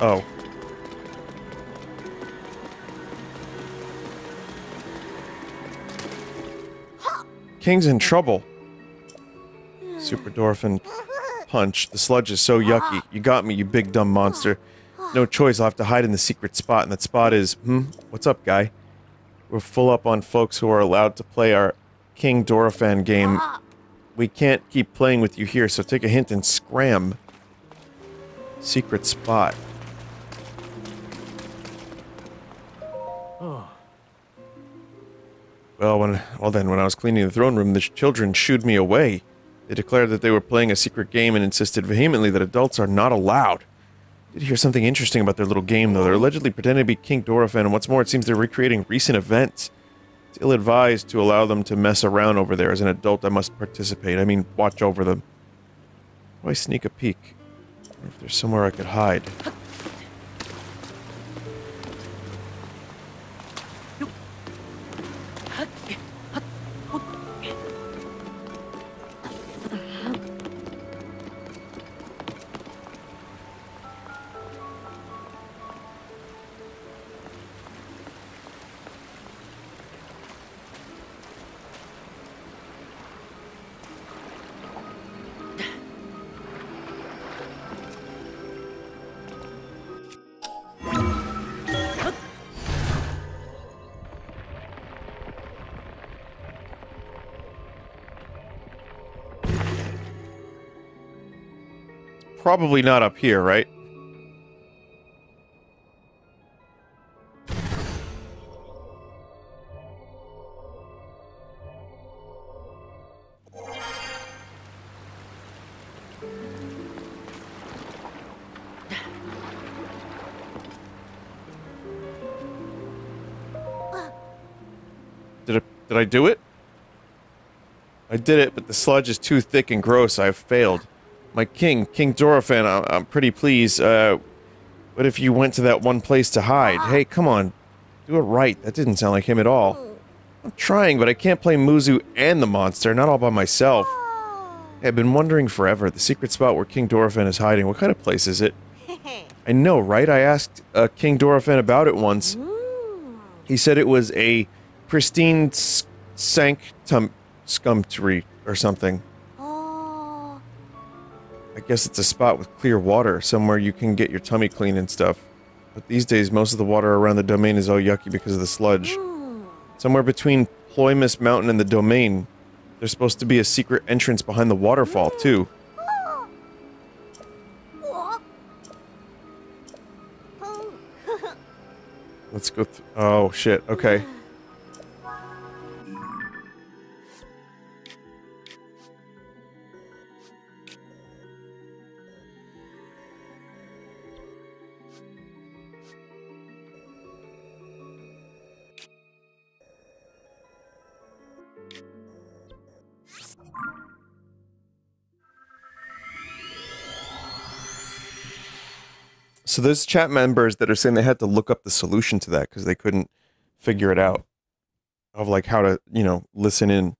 Oh. King's in trouble. Super Dorephan punch. The sludge is so yucky. Ah. You got me, you big dumb monster. Ah. No choice, I'll have to hide in the secret spot, and that spot is... Hmm? What's up, guy? We're full up on folks who are allowed to play our King Dorephan game. Ah. We can't keep playing with you here, so take a hint and scram. Secret spot. Oh. Well, when well then, when I was cleaning the throne room, the children shooed me away. They declared that they were playing a secret game and insisted vehemently that adults are not allowed. Did hear something interesting about their little game, though. They're allegedly pretending to be King Dorephan, and what's more, it seems they're recreating recent events. It's ill-advised to allow them to mess around over there. As an adult, I must participate. I mean, watch over them. Why sneak a peek? If there's somewhere I could hide. Probably not up here, right? Did I, did I do it? I did it, but the sludge is too thick and gross. I've failed. My king, King Dorephan, I'm, I'm pretty pleased. Uh, what if you went to that one place to hide? Hey, come on. Do it right. That didn't sound like him at all. I'm trying, but I can't play Muzu and the monster, not all by myself. I've been wondering forever, the secret spot where King Dorephan is hiding, what kind of place is it? I know, right? I asked uh, King Dorephan about it once. He said it was a pristine sanctum scumtery or something. I guess it's a spot with clear water, somewhere you can get your tummy clean and stuff. But these days, most of the water around the domain is all yucky because of the sludge. Somewhere between Ploymus Mountain and the domain, there's supposed to be a secret entrance behind the waterfall, too. Let's go Oh, shit. Okay. So there's chat members that are saying they had to look up the solution to that because they couldn't figure it out of like how to, you know, listen in.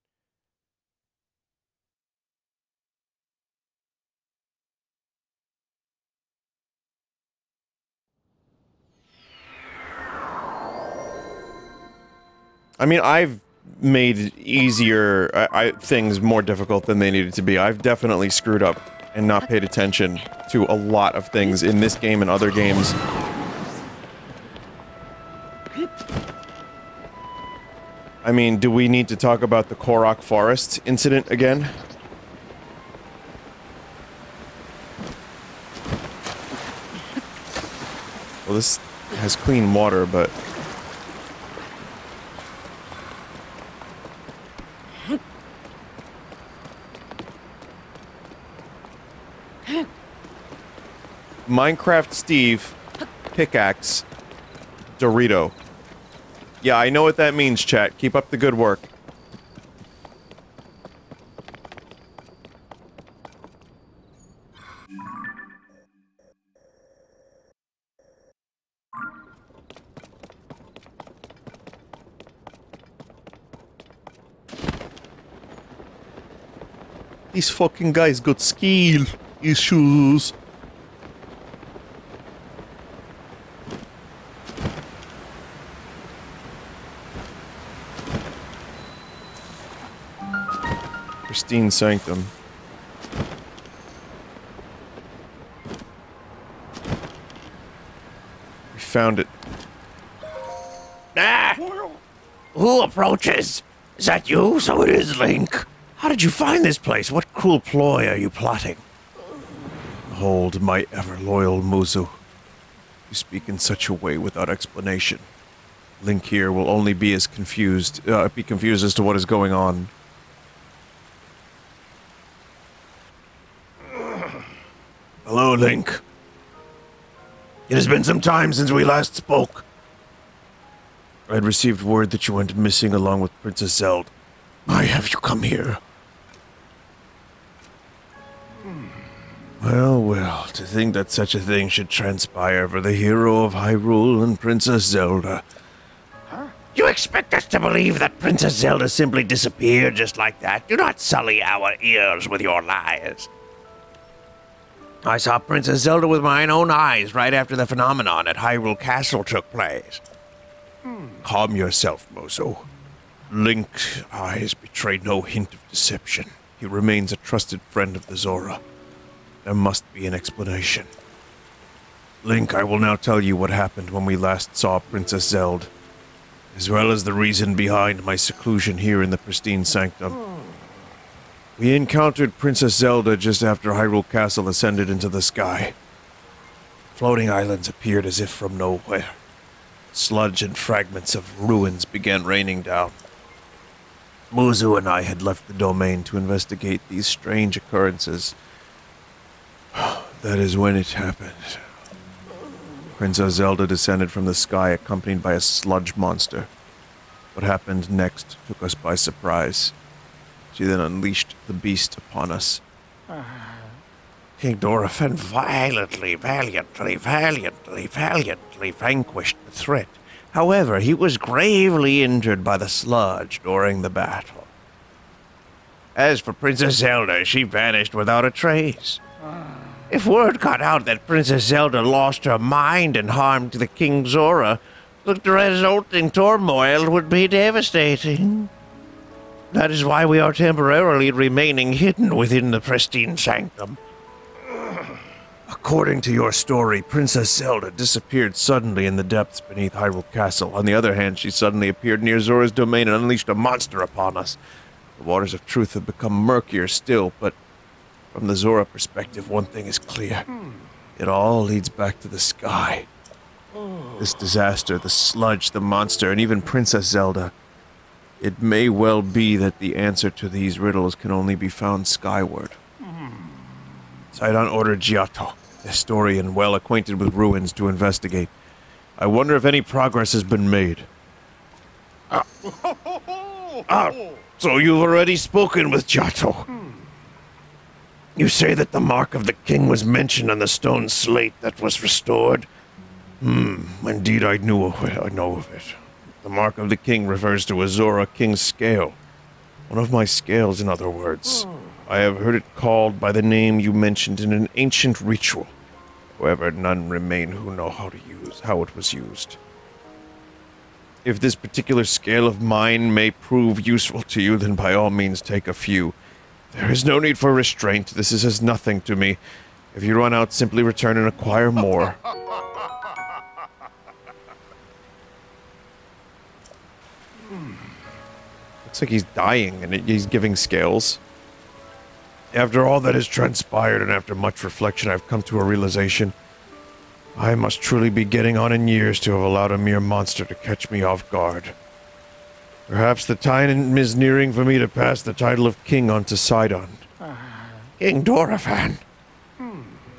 I mean, I've made easier I, I, things more difficult than they needed to be. I've definitely screwed up and not paid attention to a lot of things in this game and other games. I mean, do we need to talk about the Korok Forest incident again? Well, this has clean water, but... Minecraft Steve, pickaxe, Dorito. Yeah, I know what that means, chat. Keep up the good work. These fucking guys got skill issues. Pristine Sanctum. We found it. Ah! Who approaches? Is that you? So it is, Link. How did you find this place? What cruel ploy are you plotting? Hold, my ever loyal Muzu. You speak in such a way without explanation. Link here will only be as confused, uh, be confused as to what is going on. Hello, Link. It has been some time since we last spoke. I had received word that you went missing along with Princess Zeld. Why have you come here? Well, well, to think that such a thing should transpire for the hero of Hyrule and Princess Zelda. Huh? You expect us to believe that Princess Zelda simply disappeared just like that? Do not sully our ears with your lies. I saw Princess Zelda with mine own eyes right after the phenomenon at Hyrule Castle took place. Calm yourself, Muzu. Link's eyes betray no hint of deception. He remains a trusted friend of the Zora. There must be an explanation. Link, I will now tell you what happened when we last saw Princess Zeld, as well as the reason behind my seclusion here in the pristine sanctum. We encountered Princess Zelda just after Hyrule Castle ascended into the sky. Floating islands appeared as if from nowhere. Sludge and fragments of ruins began raining down. Muzu and I had left the domain to investigate these strange occurrences. That is when it happened. Princess Zelda descended from the sky accompanied by a sludge monster. What happened next took us by surprise. She then unleashed the beast upon us. King Dorephan violently, valiantly, valiantly, valiantly vanquished the threat. However, he was gravely injured by the sludge during the battle. As for Princess Zelda, she vanished without a trace. If word got out that Princess Zelda lost her mind and harmed the King Zora, the resulting turmoil would be devastating. That is why we are temporarily remaining hidden within the pristine sanctum. According to your story, Princess Zelda disappeared suddenly in the depths beneath Hyrule Castle. On the other hand, she suddenly appeared near Zora's domain and unleashed a monster upon us. The waters of truth have become murkier still, but from the Zora perspective, one thing is clear. It all leads back to the sky. This disaster, the sludge, the monster, and even Princess Zelda. It may well be that the answer to these riddles can only be found skyward. Sidon ordered Jiahto, a historian well acquainted with ruins, to investigate. I wonder if any progress has been made. Ah, so you've already spoken with Jiahto. You say that the mark of the king was mentioned on the stone slate that was restored? Hmm, indeed I knew of it. I know of it. The mark of the king refers to a Zora king's scale. One of my scales, in other words. I have heard it called by the name you mentioned in an ancient ritual. However, none remain who know how to use how it was used. If this particular scale of mine may prove useful to you, then by all means take a few. There is no need for restraint. This is as nothing to me. If you run out, simply return and acquire more. Looks like he's dying and he's giving scales. After all that has transpired and after much reflection, I've come to a realization. I must truly be getting on in years to have allowed a mere monster to catch me off guard. Perhaps the time is nearing for me to pass the title of king on to Sidon. King Dorephan.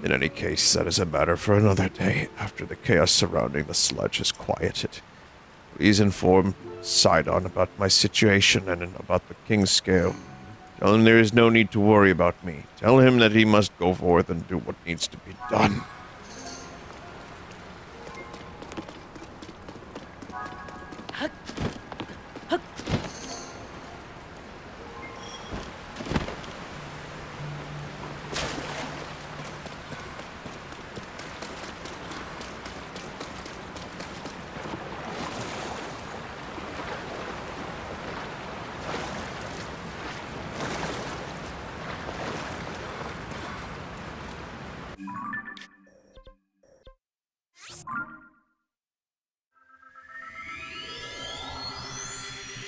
In any case, that is a matter for another day after the chaos surrounding the sludge has quieted. Please inform Sidon about my situation and about the king's scale. Tell him there is no need to worry about me. Tell him that he must go forth and do what needs to be done.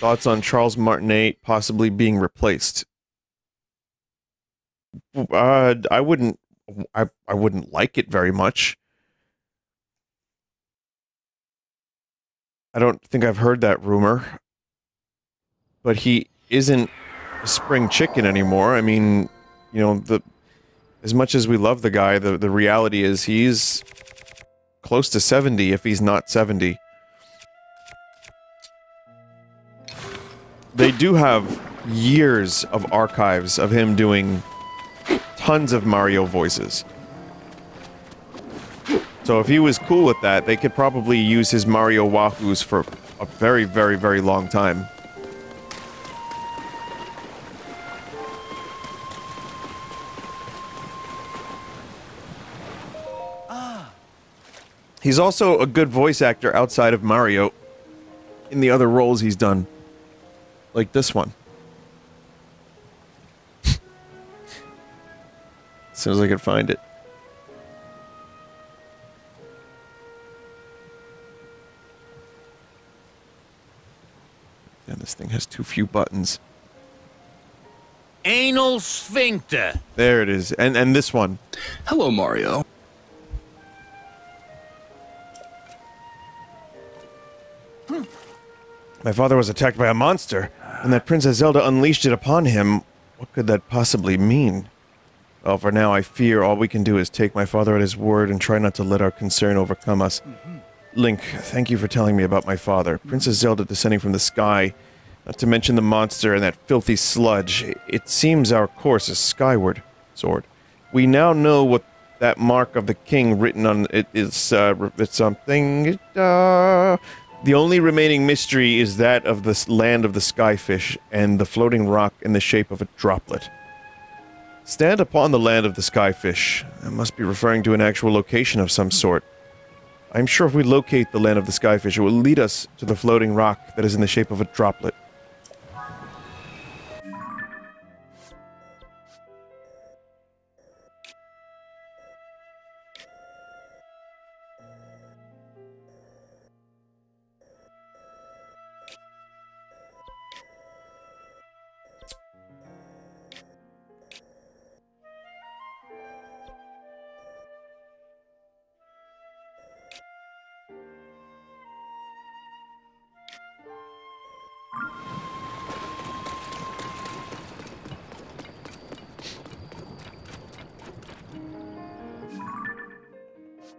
Thoughts on Charles Martinet possibly being replaced? Uh, I wouldn't. I I wouldn't like it very much. I don't think I've heard that rumor. But he isn't a spring chicken anymore. I mean, you know, the as much as we love the guy, the, the reality is he's close to 70 if he's not 70. They do have years of archives of him doing tons of Mario voices. So if he was cool with that, they could probably use his Mario Wahoos for a very, very, very long time. He's also a good voice actor outside of Mario in the other roles he's done. Like this one. as soon as I can find it. And this thing has too few buttons. Anal sphincter. There it is. And and this one. Hello, Mario. Hmm. My father was attacked by a monster, and that Princess Zelda unleashed it upon him. What could that possibly mean? Well, for now, I fear all we can do is take my father at his word and try not to let our concern overcome us. Link, thank you for telling me about my father. Princess Zelda descending from the sky, not to mention the monster and that filthy sludge. It seems our course is skyward, Sword. We now know what that mark of the king written on it is, uh, it's something, uh, the only remaining mystery is that of the land of the skyfish and the floating rock in the shape of a droplet. Stand upon the land of the skyfish. I must be referring to an actual location of some sort. I'm sure if we locate the land of the skyfish, it will lead us to the floating rock that is in the shape of a droplet.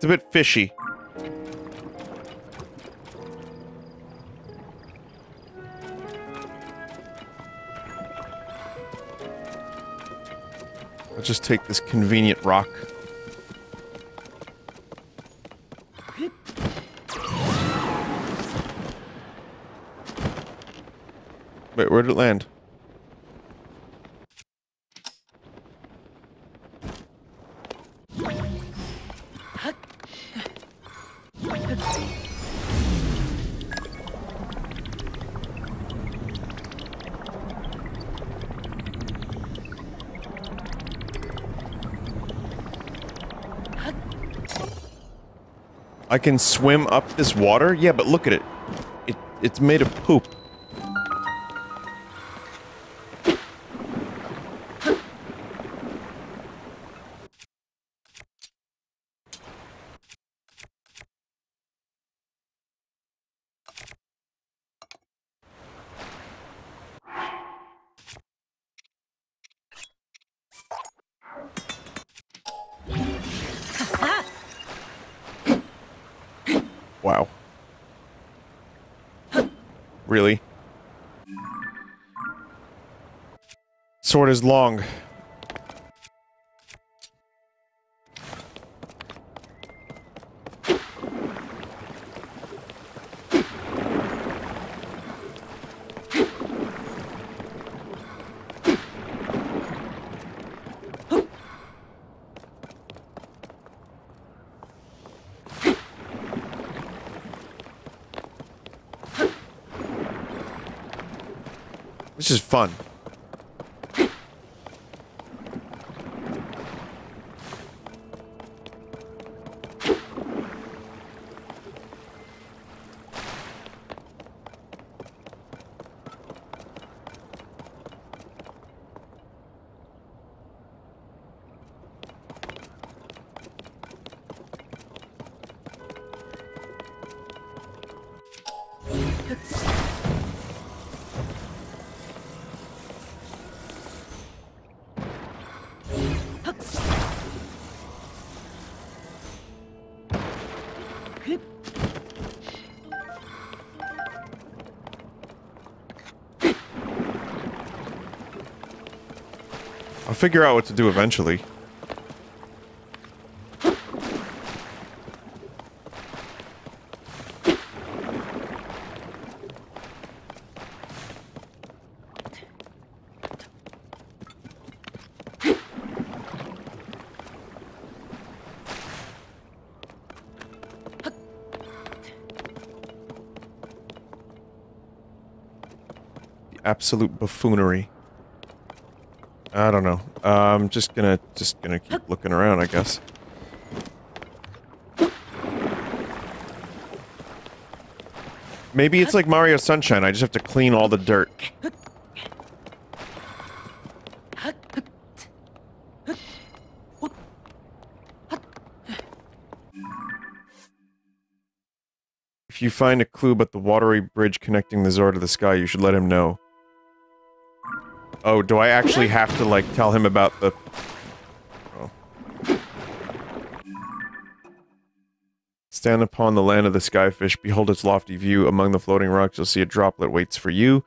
It's a bit fishy. I'll just take this convenient rock. Wait, where did it land? Can swim up this water? Yeah, but look at it. It it's made of poop. Sword is long. This is fun. I'll figure out what to do eventually. Absolute buffoonery. I don't know. Uh, I'm just gonna just gonna keep looking around, I guess. Maybe it's like Mario Sunshine. I just have to clean all the dirt. If you find a clue about the watery bridge connecting the Zora to the sky, you should let him know. Oh, do I actually have to, like, tell him about the... Oh. Stand upon the land of the skyfish, behold its lofty view. Among the floating rocks, you'll see a droplet waits for you.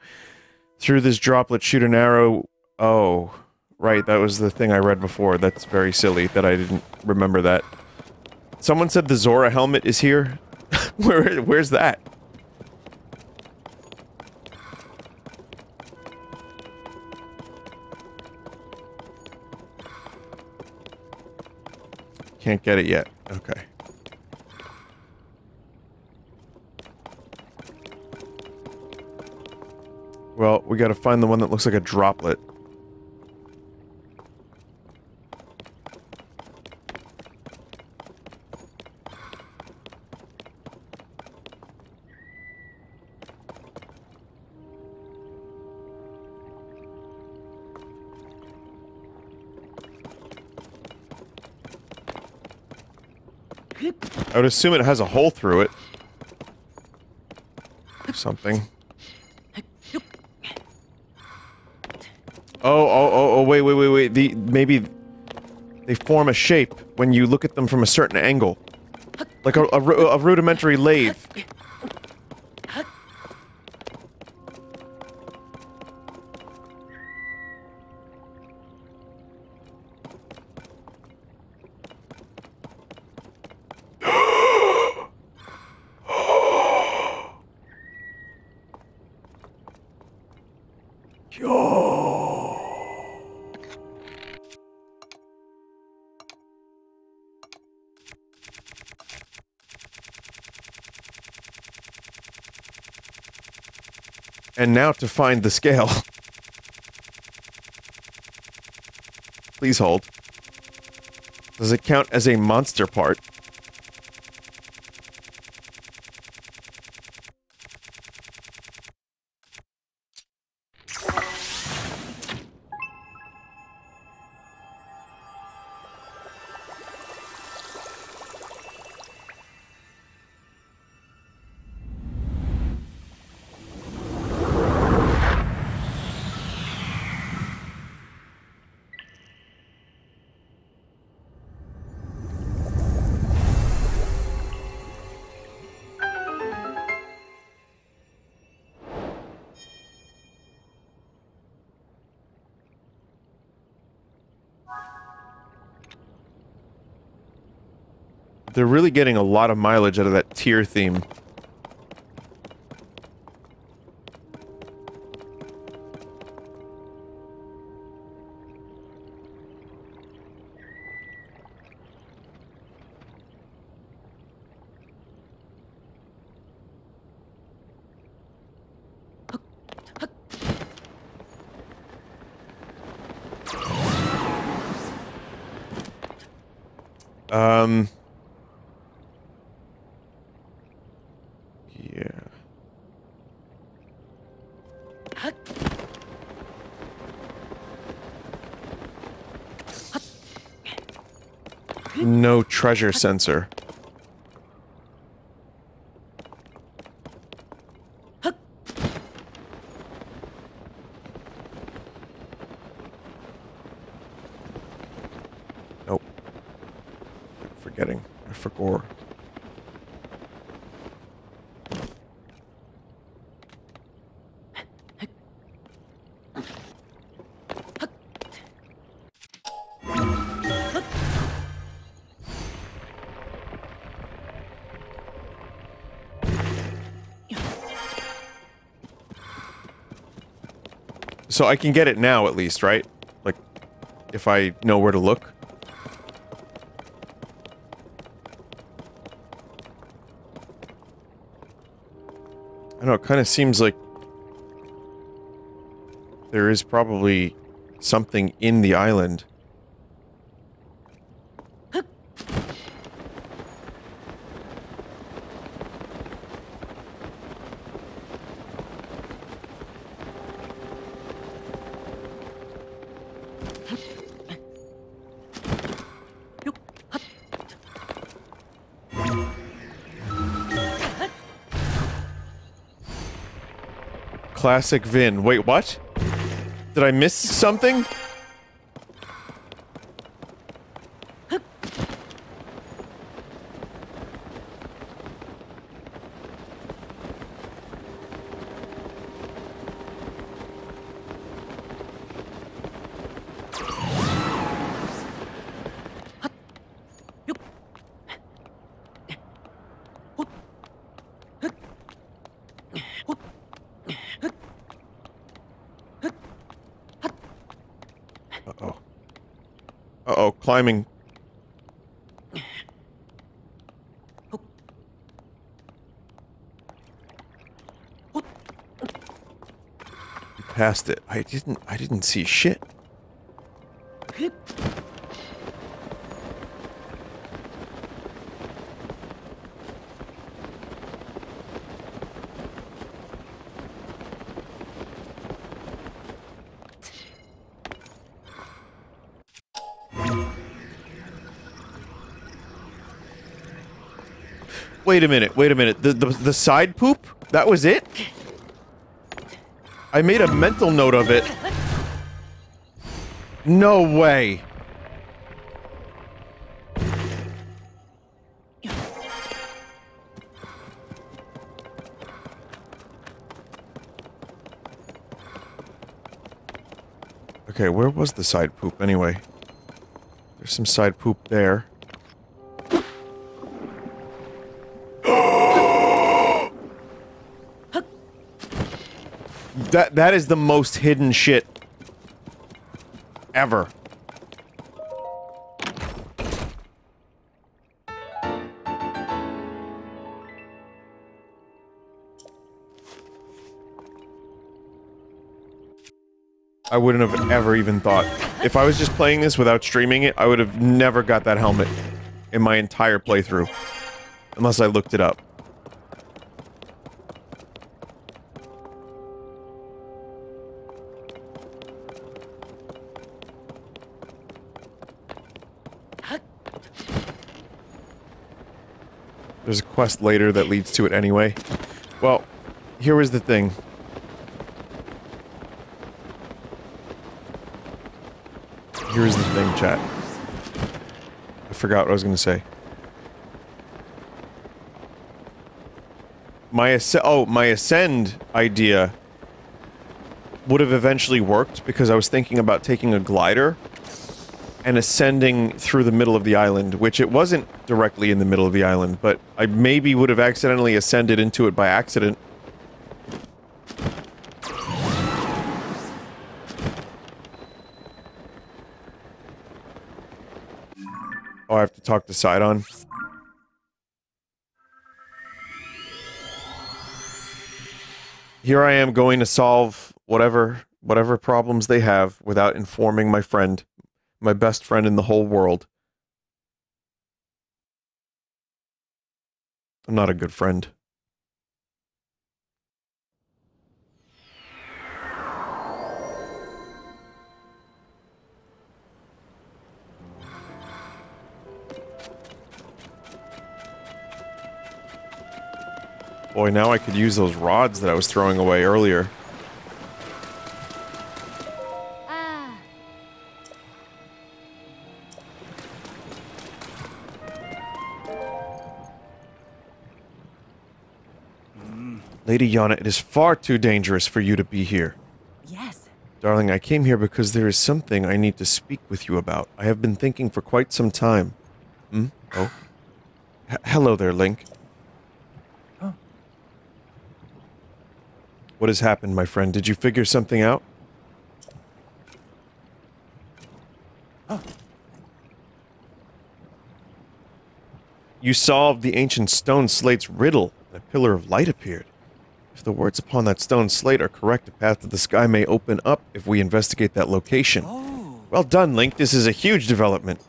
Through this droplet, shoot an arrow. Oh, right, that was the thing I read before. That's very silly that I didn't remember that. Someone said the Zora helmet is here. Where, where's that? Can't get it yet. Okay. Well, we gotta find the one that looks like a droplet. I would assume it has a hole through it. Or something. Oh, oh, oh, oh, wait, wait, wait, wait. The, maybe they form a shape when you look at them from a certain angle. Like a, a, a rudimentary lathe. Now to find the scale. Please hold. Does it count as a monster part? They're really getting a lot of mileage out of that tier theme. Treasure sensor. So I can get it now, at least, right? Like, if I know where to look. I know, it kind of seems like there is probably something in the island. Classic Vin. Wait, what? Did I miss something? Climbing. You passed it. I didn't I didn't see shit. Wait a minute, wait a minute. The, the, the side poop? That was it? I made a mental note of it. No way. Okay, where was the side poop anyway? There's some side poop there. That that is the most hidden shit ever. I wouldn't have ever even thought. If I was just playing this without streaming it, I would have never got that helmet in my entire playthrough. Unless I looked it up. Quest later that leads to it anyway. Well, here was the thing. Here's the thing, chat. I forgot what I was going to say. My asc- oh, my ascend idea would have eventually worked because I was thinking about taking a glider and ascending through the middle of the island, which it wasn't directly in the middle of the island, but I maybe would have accidentally ascended into it by accident. Oh, I have to talk to Sidon. Here I am going to solve whatever whatever problems they have without informing my friend my best friend in the whole world. I'm not a good friend. Boy, now I could use those rods that I was throwing away earlier. Lady Yona, it is far too dangerous for you to be here. Yes. Darling, I came here because there is something I need to speak with you about. I have been thinking for quite some time. Hmm? Oh? H hello there, Link. What has happened, my friend? Did you figure something out? You solved the ancient stone slate's riddle, and a pillar of light appeared. If the words upon that stone slate are correct, a path to the sky may open up if we investigate that location. Oh. Well done, Link. This is a huge development.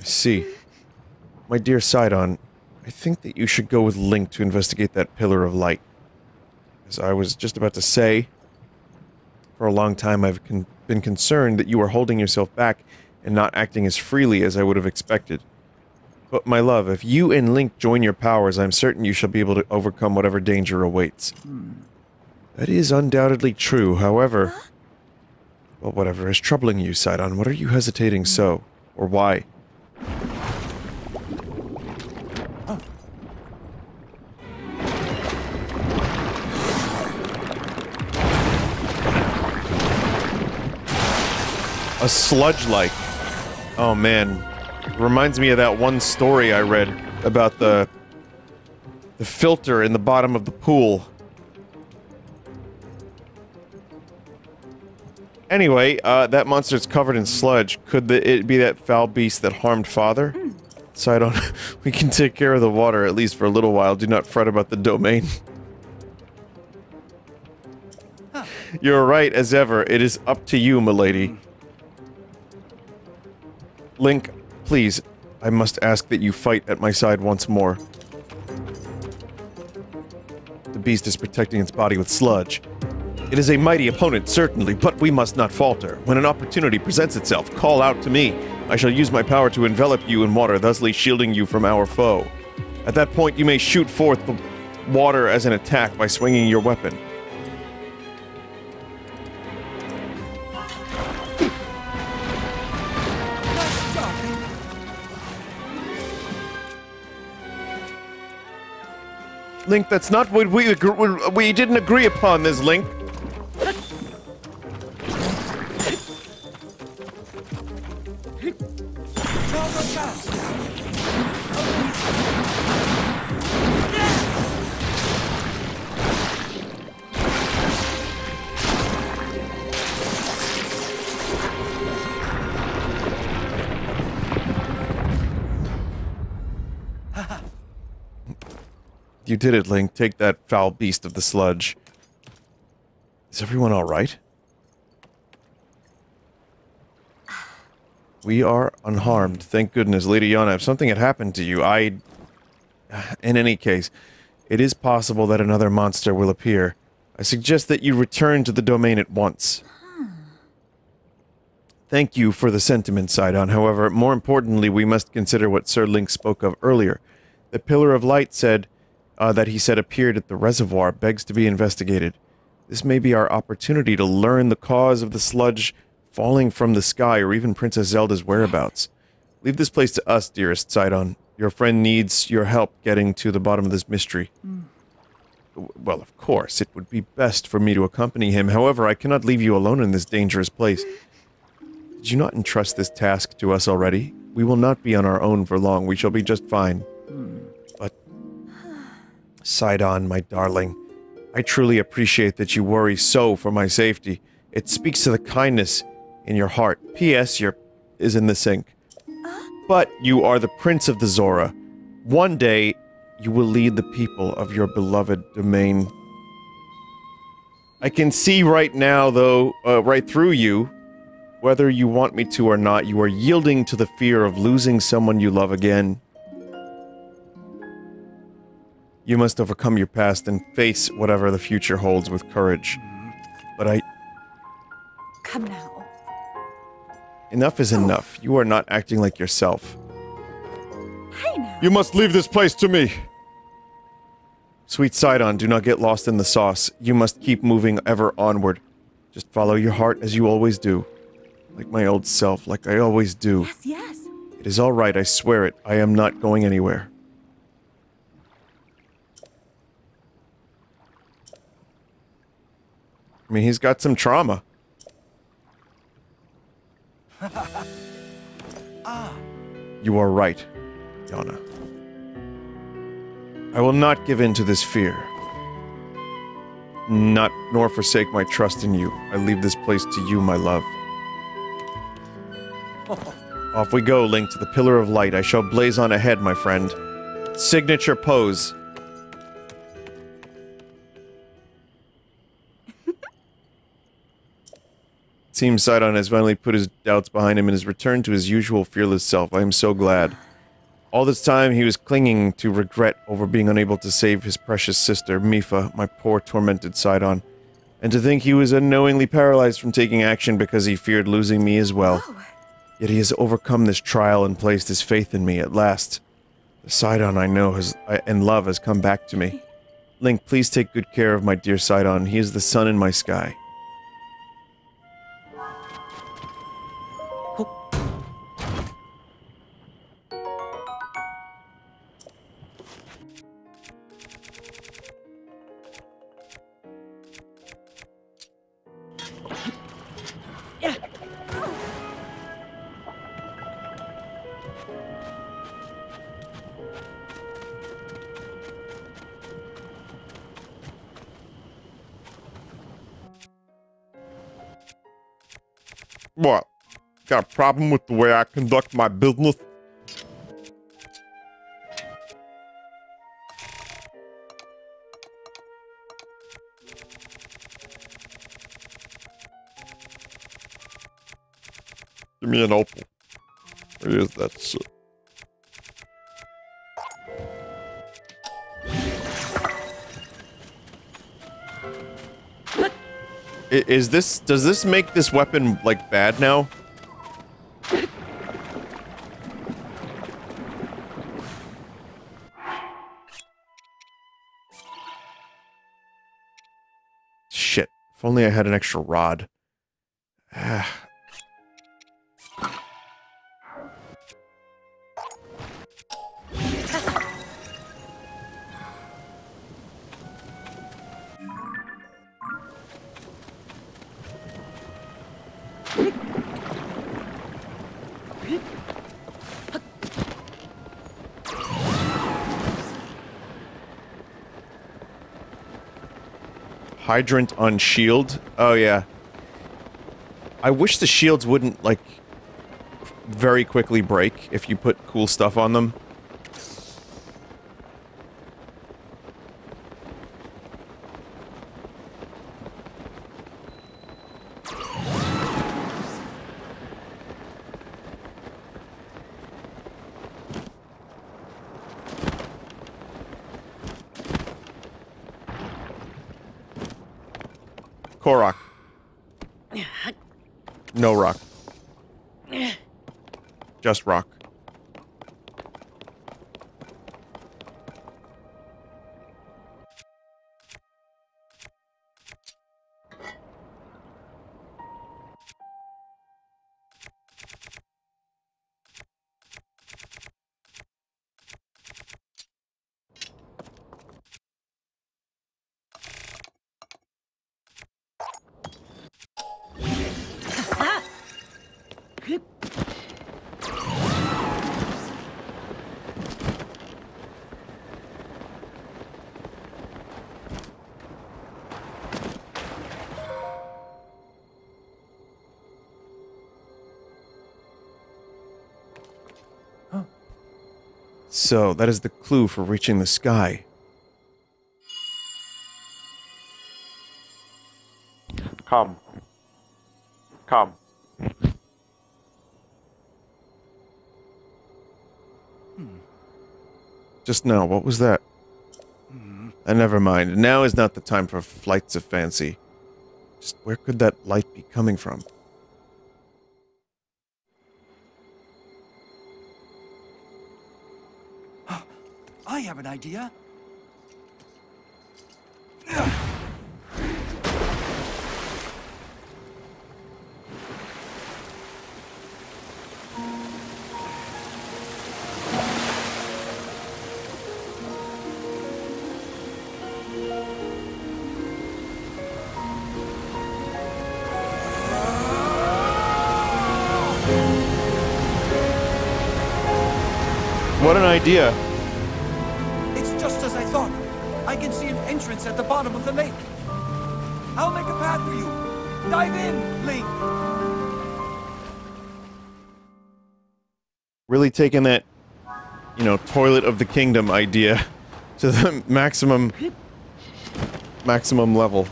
I see. My dear Sidon, I think that you should go with Link to investigate that pillar of light. As I was just about to say, for a long time I've con been concerned that you are holding yourself back and not acting as freely as I would have expected. But my love, if you and Link join your powers, I'm certain you shall be able to overcome whatever danger awaits. Hmm. That is undoubtedly true, however... Well, whatever is troubling you, Sidon, what are you hesitating so? Hmm. Or why? A sludge-like. Oh man. Reminds me of that one story I read about the the filter in the bottom of the pool. Anyway, uh, that monster's covered in sludge. Could the, it be that foul beast that harmed father? Sidon, we can take care of the water at least for a little while. Do not fret about the domain. You're right as ever. It is up to you, milady. Link, please, I must ask that you fight at my side once more. The beast is protecting its body with sludge. It is a mighty opponent, certainly, but we must not falter. When an opportunity presents itself, call out to me. I shall use my power to envelop you in water, thusly shielding you from our foe. At that point, you may shoot forth the water as an attack by swinging your weapon. Link, that's not what we we didn't agree upon this, Link. You did it, Link. Take that foul beast of the sludge. Is everyone alright? We are unharmed, thank goodness. Lady Yona, if something had happened to you, I... In any case, it is possible that another monster will appear. I suggest that you return to the domain at once. Thank you for the sentiment, Sidon. However, more importantly, we must consider what Sir Link spoke of earlier. The Pillar of Light said uh, that he said appeared at the reservoir begs to be investigated. This may be our opportunity to learn the cause of the sludge falling from the sky or even Princess Zelda's whereabouts. Leave this place to us, dearest Sidon. Your friend needs your help getting to the bottom of this mystery. W- Well, of course, it would be best for me to accompany him. However, I cannot leave you alone in this dangerous place. Did you not entrust this task to us already? We will not be on our own for long. We shall be just fine. Sidon, my darling, I truly appreciate that you worry so for my safety. It speaks to the kindness in your heart. P.S. Your is in the sink. But you are the prince of the Zora. One day, you will lead the people of your beloved domain. I can see right now, though, uh, right through you, whether you want me to or not, you are yielding to the fear of losing someone you love again. You must overcome your past and face whatever the future holds with courage. But I. Come now. Enough is enough. You are not acting like yourself. Hey now. You must leave this place to me! Sweet Sidon, do not get lost in the sauce. You must keep moving ever onward. Just follow your heart as you always do. Like my old self, like I always do. Yes, yes. It is all right, I swear it. I am not going anywhere. I mean, he's got some trauma. You are right, Yona. I will not give in to this fear. Not nor forsake my trust in you. I leave this place to you, my love. Off we go, Link, to the Pillar of Light. I shall blaze on ahead, my friend. Signature pose. Seems Sidon has finally put his doubts behind him and has returned to his usual fearless self. I am so glad. All this time, he was clinging to regret over being unable to save his precious sister, Mipha, my poor tormented Sidon. And to think he was unknowingly paralyzed from taking action because he feared losing me as well. Oh. Yet he has overcome this trial and placed his faith in me at last. The Sidon I know has, I- and love has come back to me. Link, please take good care of my dear Sidon. He is the sun in my sky. Problem with the way I conduct my business? Give me an opal. Where is that shit? Is this, does this make this weapon, like, bad now? If only I had an extra rod. Ah. Hydrant on shield. Oh yeah. I wish the shields wouldn't like very quickly break if you put cool stuff on them. That is the clue for reaching the sky. Come. Come. Just now, what was that? Uh, never mind. Now is not the time for flights of fancy. Just where could that light be coming from? What an idea! Taking that, you know, toilet of the kingdom idea to the maximum maximum level.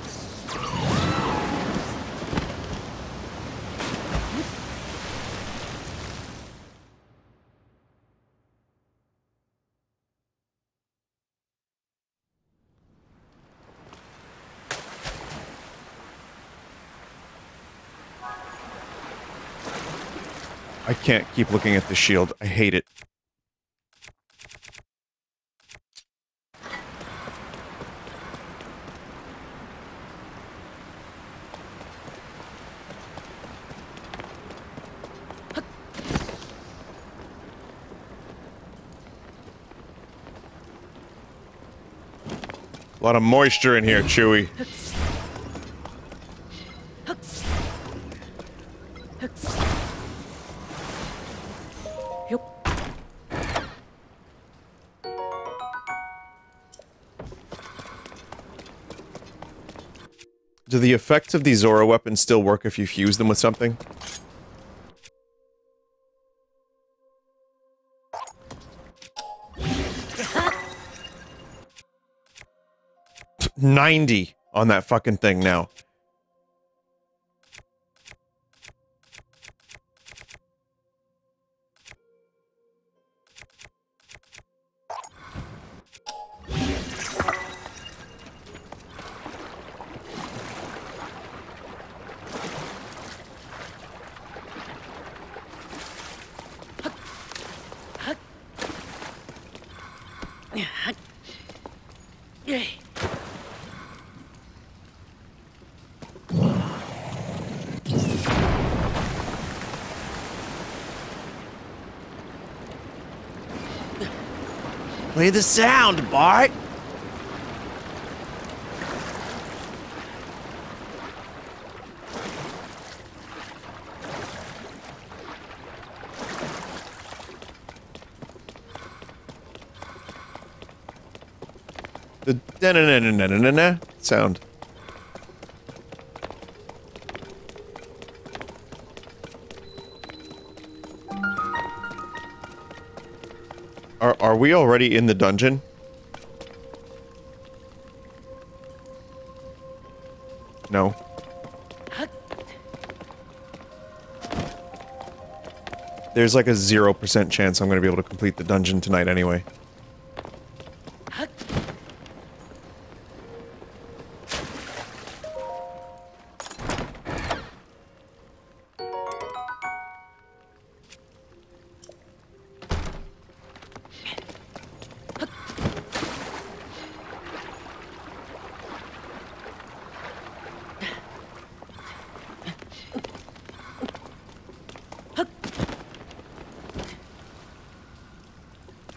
Can't keep looking at the shield. I hate it. A lot of moisture in here, Chewy. Effects of these Zora weapons still work if you fuse them with something? Ninety on that fucking thing now. The sound, Bart. The da na na na na na na sound. We already in the dungeon? No. There's like a 0% chance I'm going to be able to complete the dungeon tonight anyway.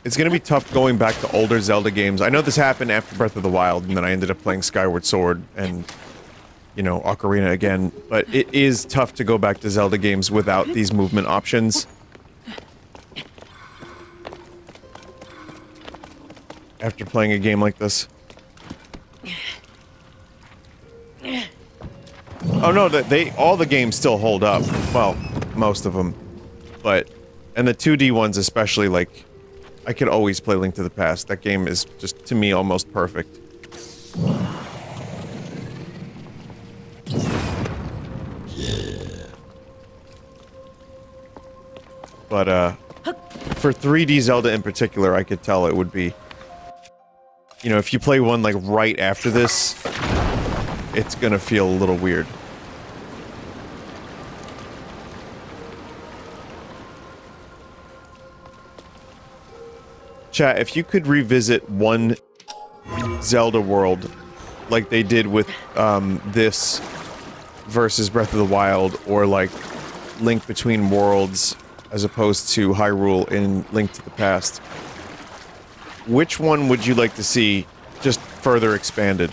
It's gonna be tough going back to older Zelda games. I know this happened after Breath of the Wild, and then I ended up playing Skyward Sword and, you know, Ocarina again. But it is tough to go back to Zelda games without these movement options. After playing a game like this. Oh no, they all the games still hold up. Well, most of them, but and the 2D ones especially like I could always play Link to the Past. That game is just, to me, almost perfect. But, uh, for 3D Zelda in particular, I could tell it would be... You know, if you play one, like, right after this, it's gonna feel a little weird. Chat, if you could revisit one Zelda world like they did with um, this versus Breath of the Wild, or like Link Between Worlds as opposed to Hyrule in Link to the Past, which one would you like to see just further expanded,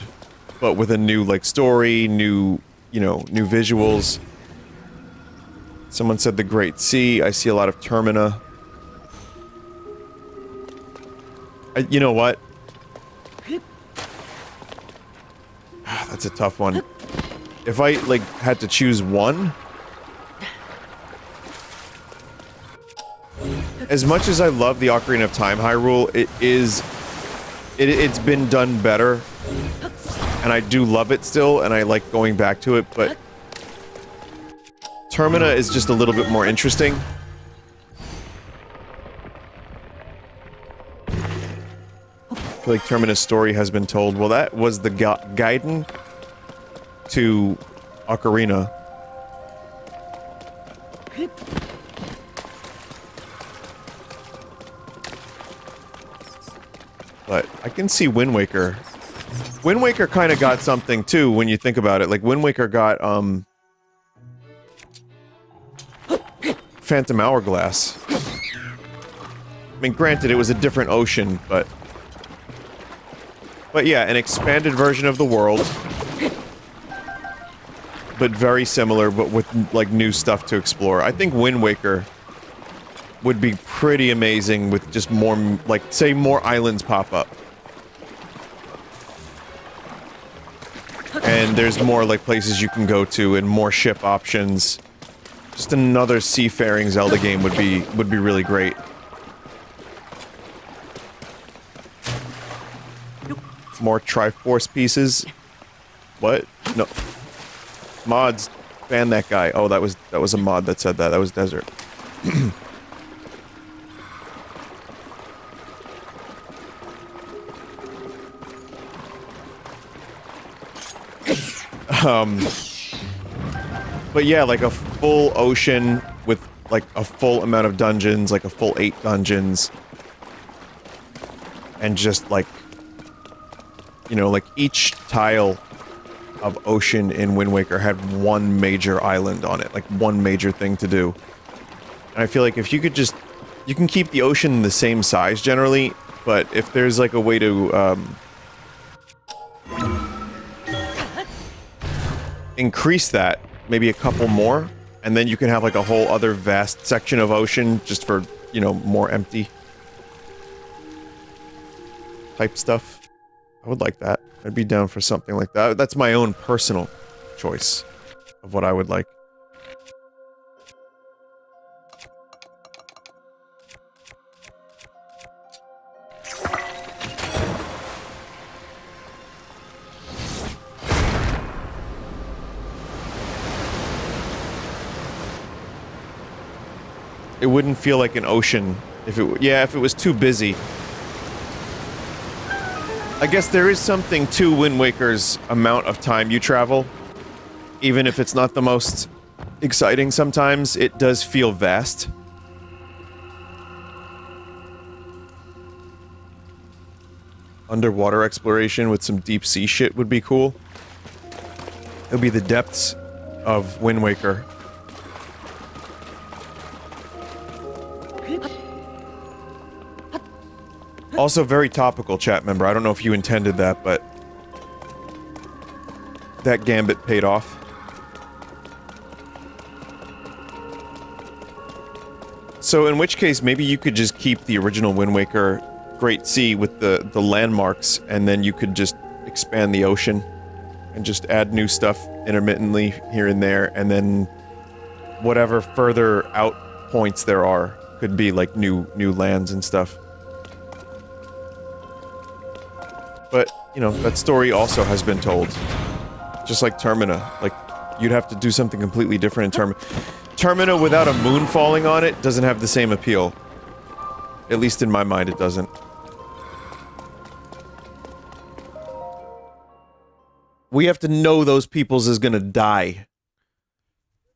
but with a new like story, new you know, new visuals? Someone said the Great Sea. I see a lot of Termina. I, you know what? That's a tough one. If I, like, had to choose one... as much as I love the Ocarina of Time Hyrule, it is it, it's been done better, and I do love it still, and I like going back to it. But Termina is just a little bit more interesting. Feel like Termina's story has been told. Well, that was the Gaiden to Ocarina. But I can see Wind Waker. Wind Waker kind of got something too when you think about it. Like Wind Waker got um Phantom Hourglass. I mean, granted, it was a different ocean, but but yeah, an expanded version of the world, but very similar, but with like new stuff to explore. I think Wind Waker would be pretty amazing with just more, like, say, more islands pop up. And there's more, like, places you can go to and more ship options. Just another seafaring Zelda game would be, would be really great. More Triforce pieces. What? No. Mods. Ban that guy. Oh, that was, that was a mod that said that. That was Desert. Um, but yeah, like a full ocean with like a full amount of dungeons, like a full eight dungeons. And just like, you know, like each tile of ocean in Wind Waker had one major island on it, like one major thing to do. And I feel like if you could just, you can keep the ocean the same size generally, but if there's like a way to, um, increase that maybe a couple more and then you can have like a whole other vast section of ocean just for you know more empty type stuff i would like that. I'd be down for something like that. That's my own personal choice of what i would like. It wouldn't feel like an ocean if it yeah if it was too busy I guess there is something to Wind Waker's amount of time you travel. Even if it's not the most exciting sometimes it does feel vast. Underwater exploration with some deep sea shit would be cool. It would be the depths of Wind Waker Also very topical, chat member. I don't know if you intended that, but... That gambit paid off. So in which case, maybe you could just keep the original Wind Waker Great Sea with the, the landmarks, and then you could just expand the ocean and just add new stuff intermittently here and there, and then whatever further out points there are could be like new new lands and stuff. But, you know, that story also has been told. Just like Termina. Like, you'd have to do something completely different in Termina. Termina without a moon falling on it doesn't have the same appeal. At least in my mind, it doesn't. We have to know those peoples is gonna die.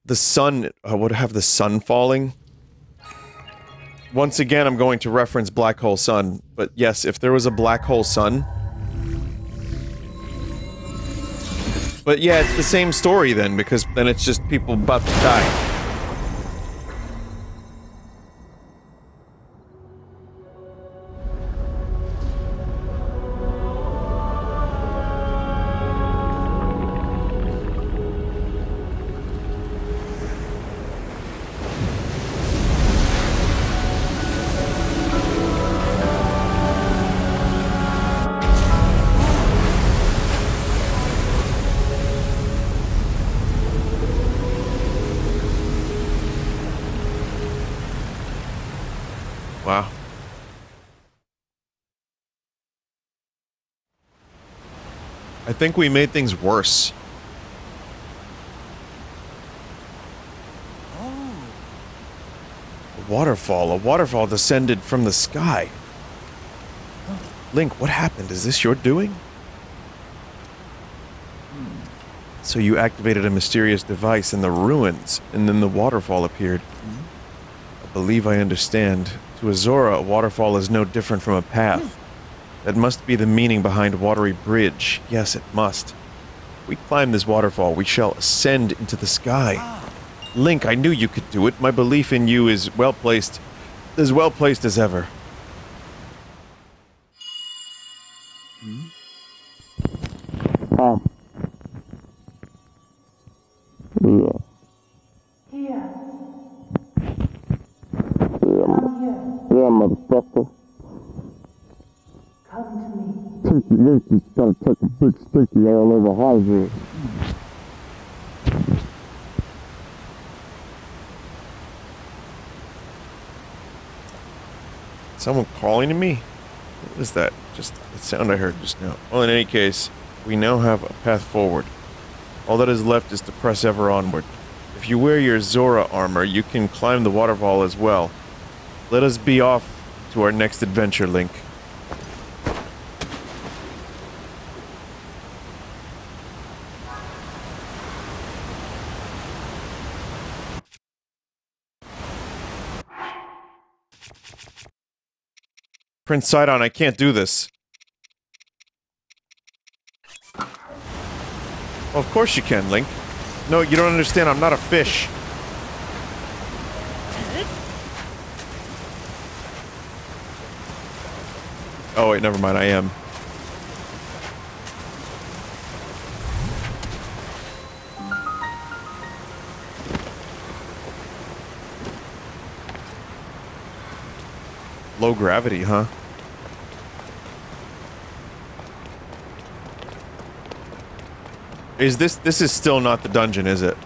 The sun uh, would have the sun falling. Once again, I'm going to reference Black Hole Sun, but yes, if there was a Black Hole Sun, But yeah, it's the same story then, because then it's just people about to die. Think we made things worse. Oh, A waterfall. A waterfall descended from the sky. Link, what happened? Is this your doing? So you activated a mysterious device in the ruins, and then the waterfall appeared. Hmm? I believe I understand. To a Zora, a waterfall is no different from a path. That must be the meaning behind Watery Bridge. Yes, it must. If we climb this waterfall, we shall ascend into the sky. Link, I knew you could do it. My belief in you is well placed, as well placed as ever. Sticky all over. Someone calling to me? What was that? Just the sound I heard just now. Well, in any case, we now have a path forward. All that is left is to press ever onward. If you wear your Zora armor, you can climb the waterfall as well. Let us be off to our next adventure, Link. Prince Sidon, I can't do this. Well, of course you can, Link. No, you don't understand. I'm not a fish. Oh, wait, never mind. I am. Low gravity, huh? Is this this is still not the dungeon, is it?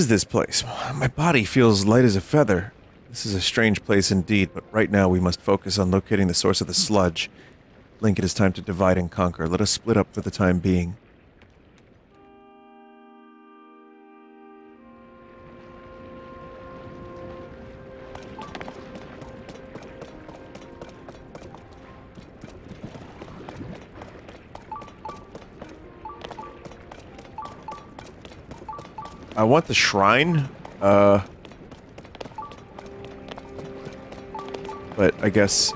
Is this place? My body feels light as a feather. This is a strange place indeed, but right now we must focus on locating the source of the sludge. Link, it is time to divide and conquer. Let us split up for the time being. I want the shrine. Uh. But I guess.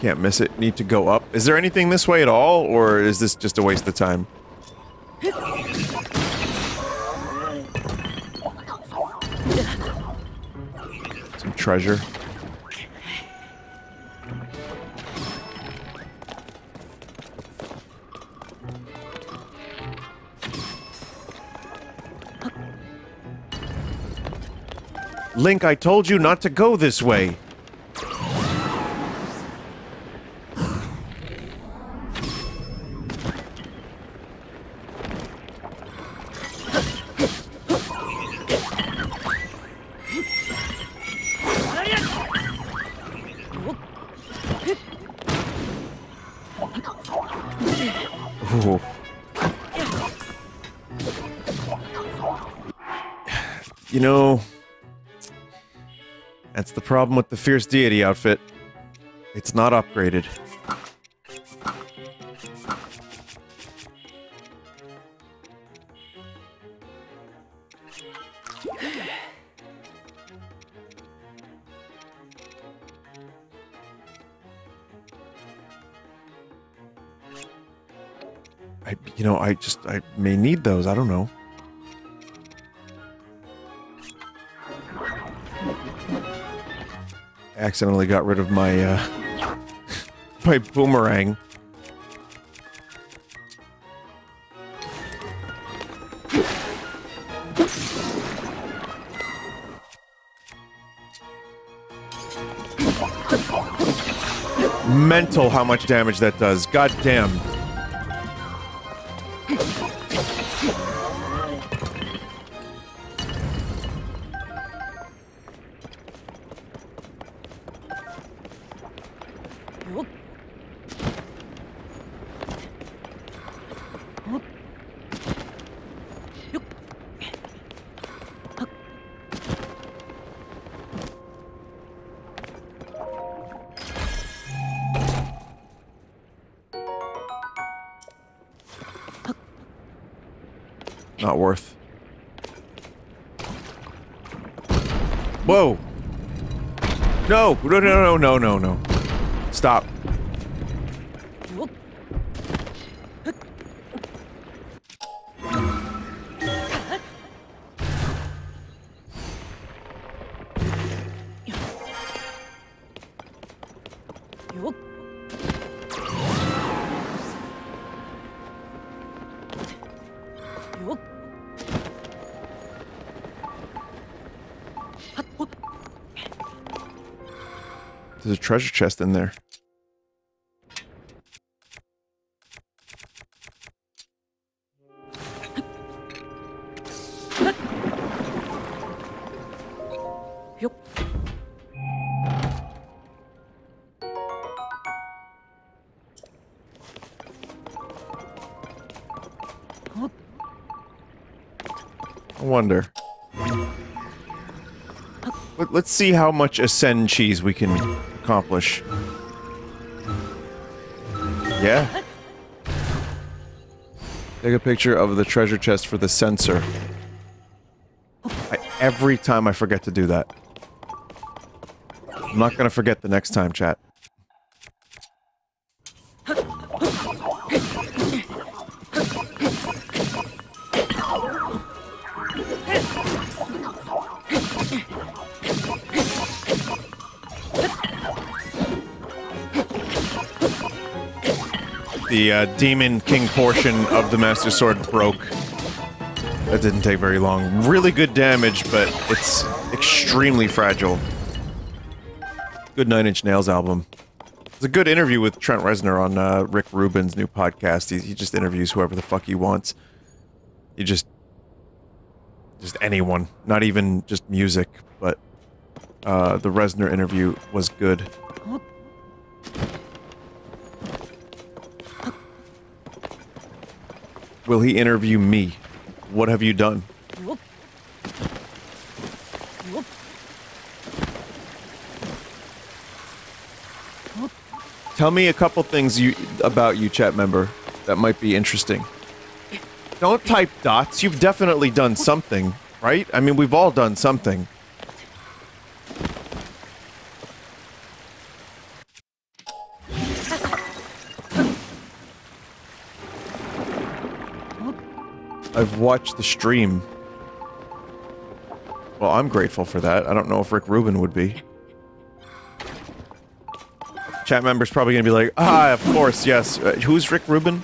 Can't miss it. Need to go up. Is there anything this way at all, or is this just a waste of time? Some treasure. Link, I told you not to go this way. Problem with the Fierce Deity outfit. It's not upgraded. I, you know, I just, I may need those. I don't know. Accidentally got rid of my uh, my boomerang. Mental how much damage that does. God damn. No, no, no, no, no, There's a treasure chest in there. I wonder. Let, let's see how much ascend cheese we can accomplish. Yeah. Take a picture of the treasure chest for the sensor. I, every time I forget to do that. I'm not gonna forget the next time, chat. The uh, Demon King portion of the Master Sword broke. That didn't take very long. Really good damage, but it's extremely fragile. Good Nine Inch Nails album. It's a good interview with Trent Reznor on uh, Rick Rubin's new podcast. He, he just interviews whoever the fuck he wants. He just... Just anyone. Not even just music, but... Uh, the Reznor interview was good. Will he interview me? What have you done? Tell me a couple things you about you, chat member, that might be interesting. Don't type dots. You've definitely done something, right? I mean, we've all done something. I've watched the stream. Well, I'm grateful for that. I don't know if Rick Rubin would be. Chat member's probably gonna be like, ah, of course, yes. Uh, who's Rick Rubin?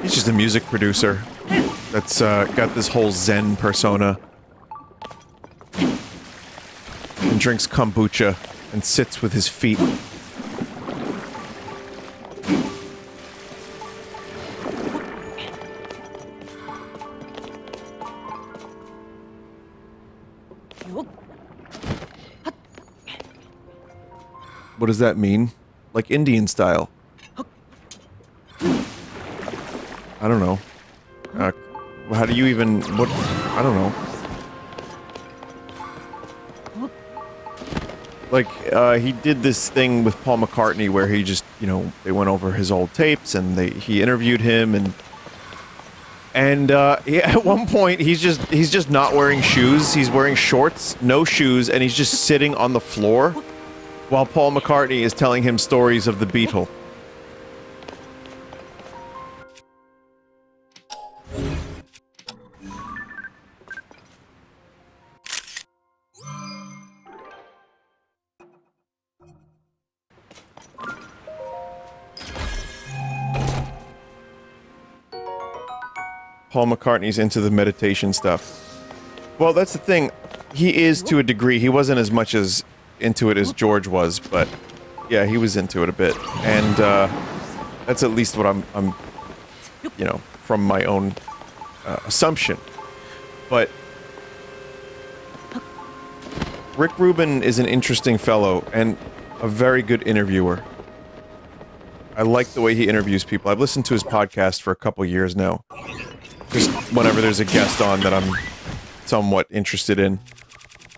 He's just a music producer that's uh, got this whole Zen persona. And drinks kombucha and sits with his feet. What does that mean? Like Indian style. I don't know. Uh, how do you even... What... I don't know. Like, uh, he did this thing with Paul McCartney where he just, you know, they went over his old tapes and they he interviewed him and... And, uh, at one point, he's just, he's just not wearing shoes. He's wearing shorts, no shoes, and he's just sitting on the floor while Paul McCartney is telling him stories of the Beatle. Paul McCartney's into the meditation stuff. Well, that's the thing. He is to a degree. He wasn't as much as into it as George was, but yeah, he was into it a bit, and uh, that's at least what I'm, I'm, you know, from my own uh, assumption. But Rick Rubin is an interesting fellow and a very good interviewer. I like the way he interviews people. I've listened to his podcast for a couple years now. Just whenever there's a guest on that I'm somewhat interested in.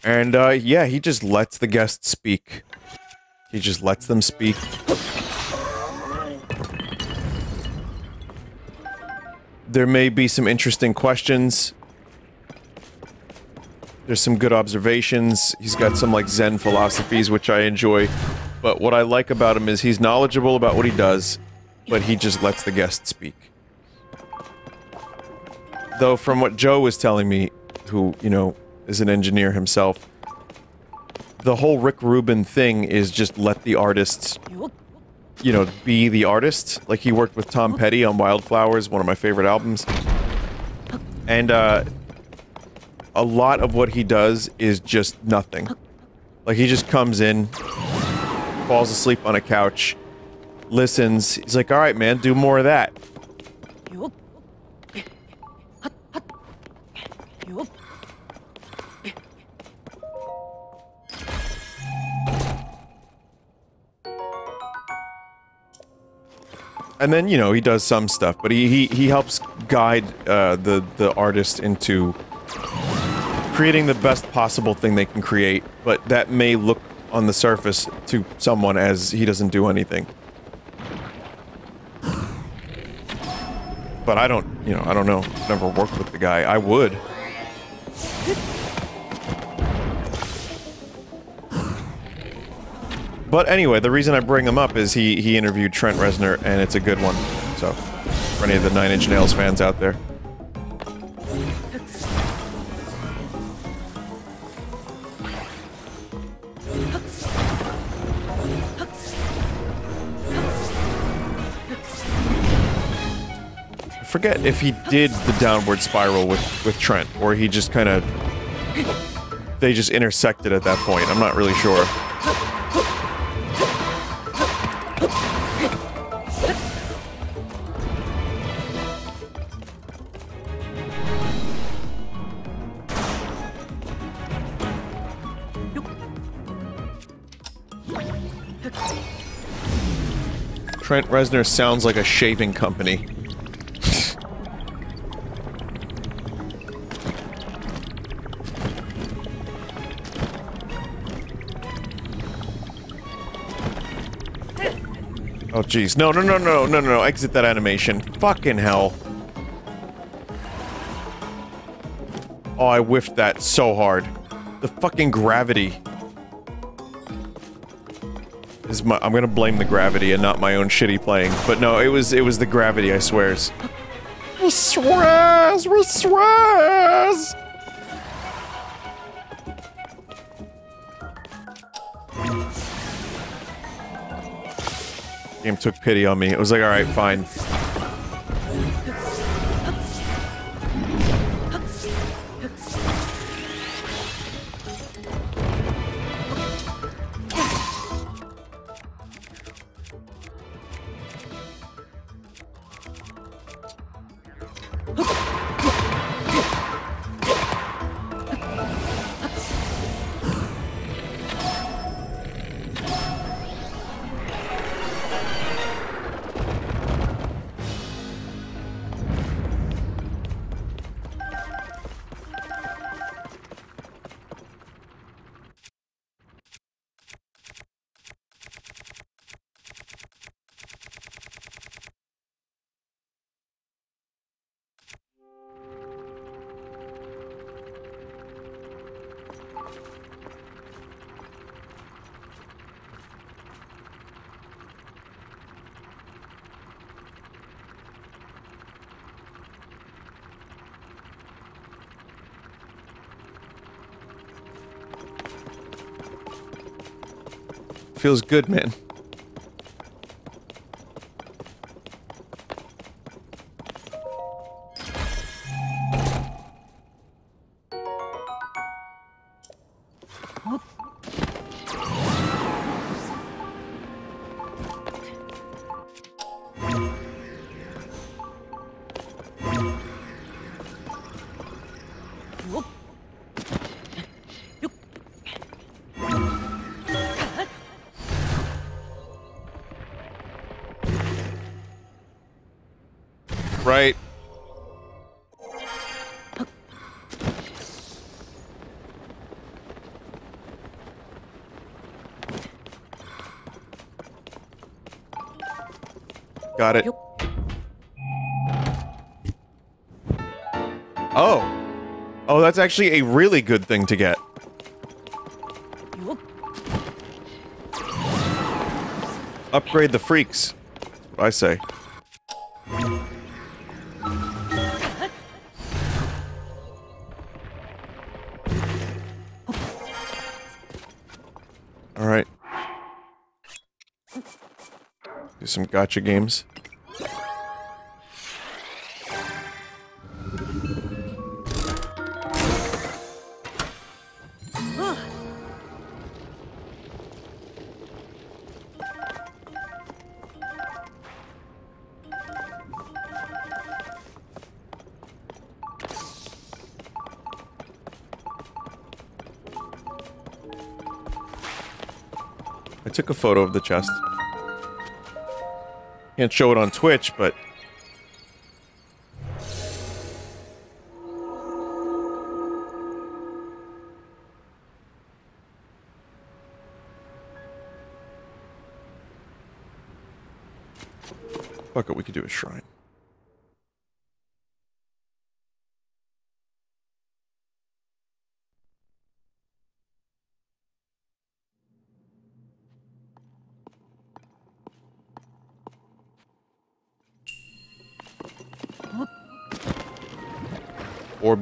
And, uh, yeah, he just lets the guests speak. He just lets them speak. There may be some interesting questions. There's some good observations. He's got some, like, Zen philosophies, which I enjoy. But what I like about him is he's knowledgeable about what he does, but he just lets the guests speak. Though, from what Joe was telling me, who, you know, is an engineer himself. The whole Rick Rubin thing is just let the artists, you know, be the artist. Like he worked with Tom Petty on Wildflowers, one of my favorite albums. And uh, a lot of what he does is just nothing. Like he just comes in, falls asleep on a couch, listens. He's like, all right, man, do more of that. And then you know he does some stuff, but he he, he helps guide uh, the the artist into creating the best possible thing they can create. But that may look on the surface to someone as he doesn't do anything. But I don't, you know, I don't know. I've never worked with the guy. I would. But anyway, the reason I bring him up is he, he interviewed Trent Reznor, and it's a good one. So, for any of the Nine Inch Nails fans out there. Forget if he did the downward spiral with, with Trent, or he just kind of... They just intersected at that point. I'm not really sure. Trent Reznor sounds like a shaving company. Oh jeez. No, no, no, no, no, no, no. Exit that animation. Fucking hell. Oh, I whiffed that so hard. The fucking gravity. Is my, I'm gonna blame the gravity and not my own shitty playing. But no, it was it was the gravity, I swears. We swears! We swears! Game took pity on me. It was like, alright, fine. Feels good, man. That's actually a really good thing to get. Upgrade the freaks. I say. All right. Do some gotcha games. Took a photo of the chest. Can't show it on Twitch, but Fuck it, we could do a shrine.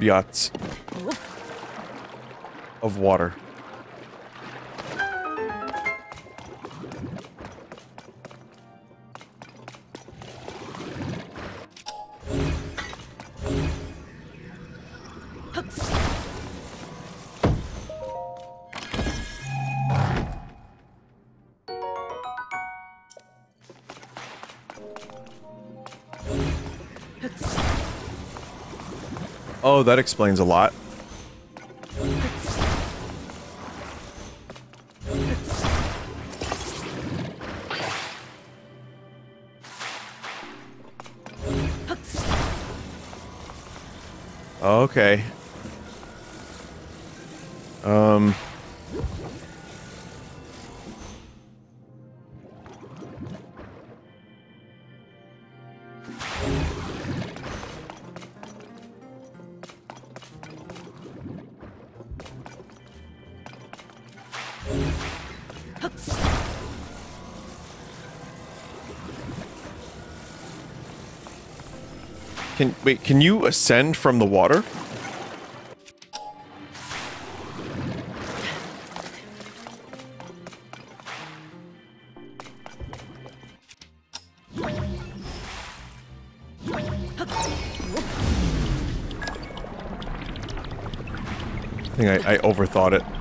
Orbiats of water. That explains a lot. Wait, can you ascend from the water? I think I, I overthought it.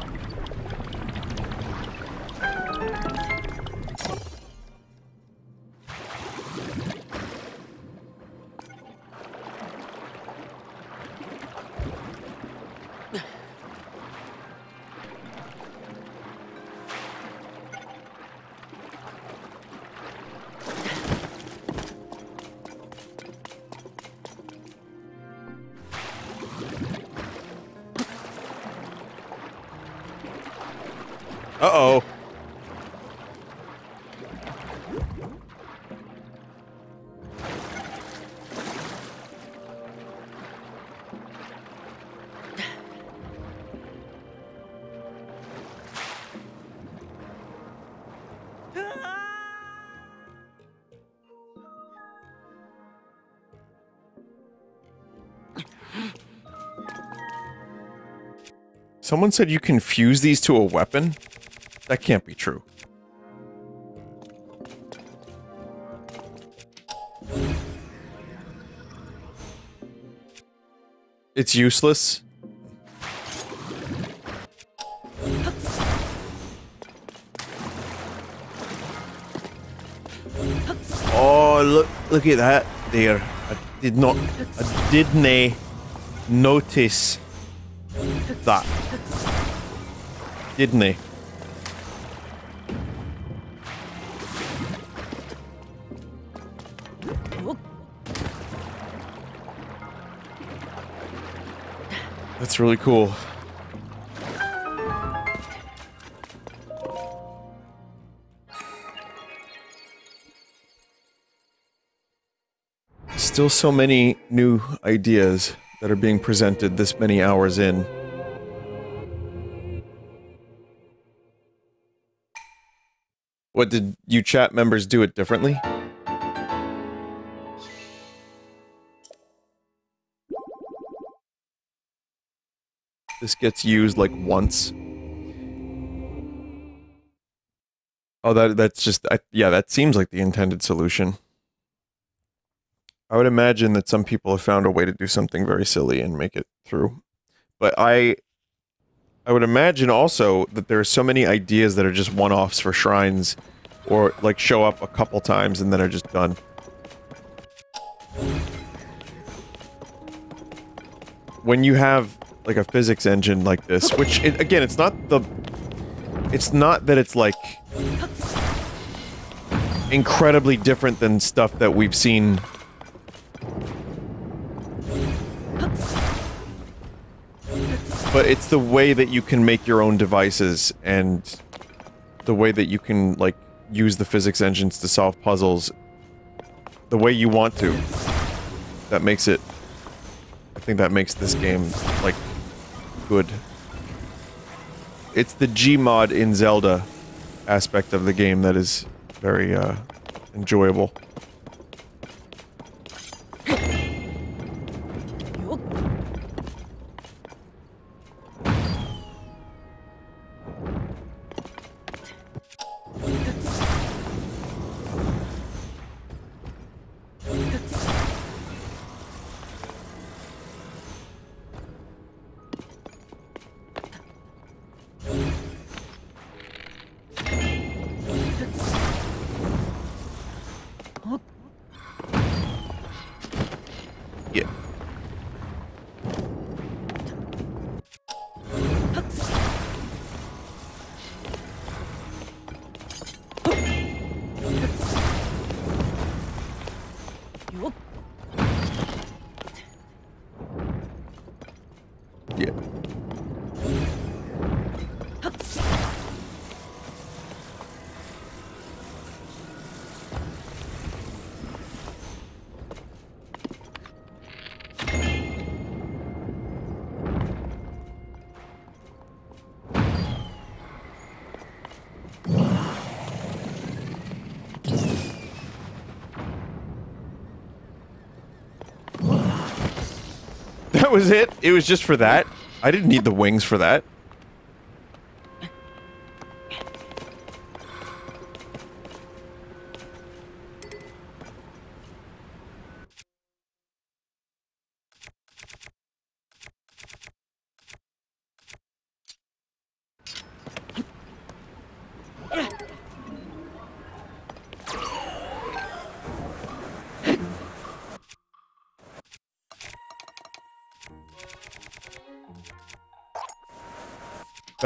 Someone said you can fuse these to a weapon? That can't be true. It's useless. Oh, look, look at that there. I did not, I did nay notice that. Didn't I? That's really cool. Still so many new ideas that are being presented this many hours in. What did you chat members do it differently? This gets used like once. Oh, that that's just I, yeah, that seems like the intended solution. I would imagine that some people have found a way to do something very silly and make it through. But I I would imagine also that there are so many ideas that are just one-offs for shrines or like show up a couple times and then are just done. When you have like a physics engine like this, which it, again, it's not the it's not that it's like incredibly different than stuff that we've seen but it's the way that you can make your own devices and the way that you can like use the physics engines to solve puzzles the way you want to. That makes it I think that makes this game like good. It's the Gmod in Zelda aspect of the game that is very uh, enjoyable it? Was just for that? I didn't need the wings for that.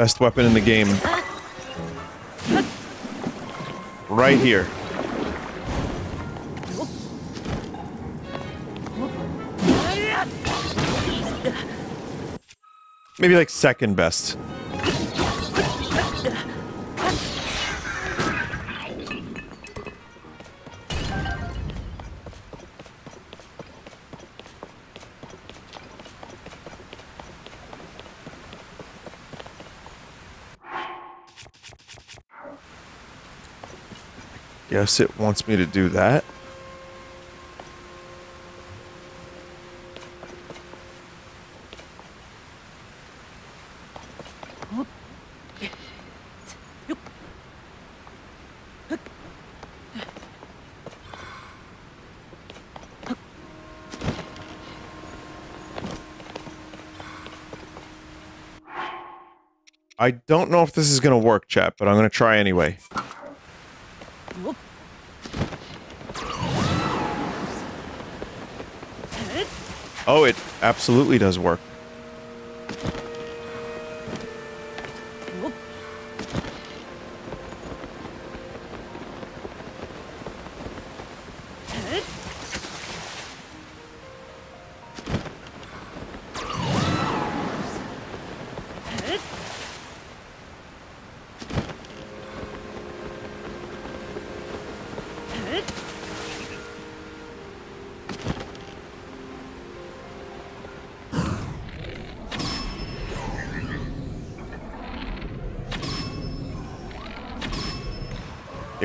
Best weapon in the game. Right here. Maybe like second best. guess it wants me to do that. I don't know if this is going to work, chat, but I'm going to try anyway. Oh, it absolutely does work.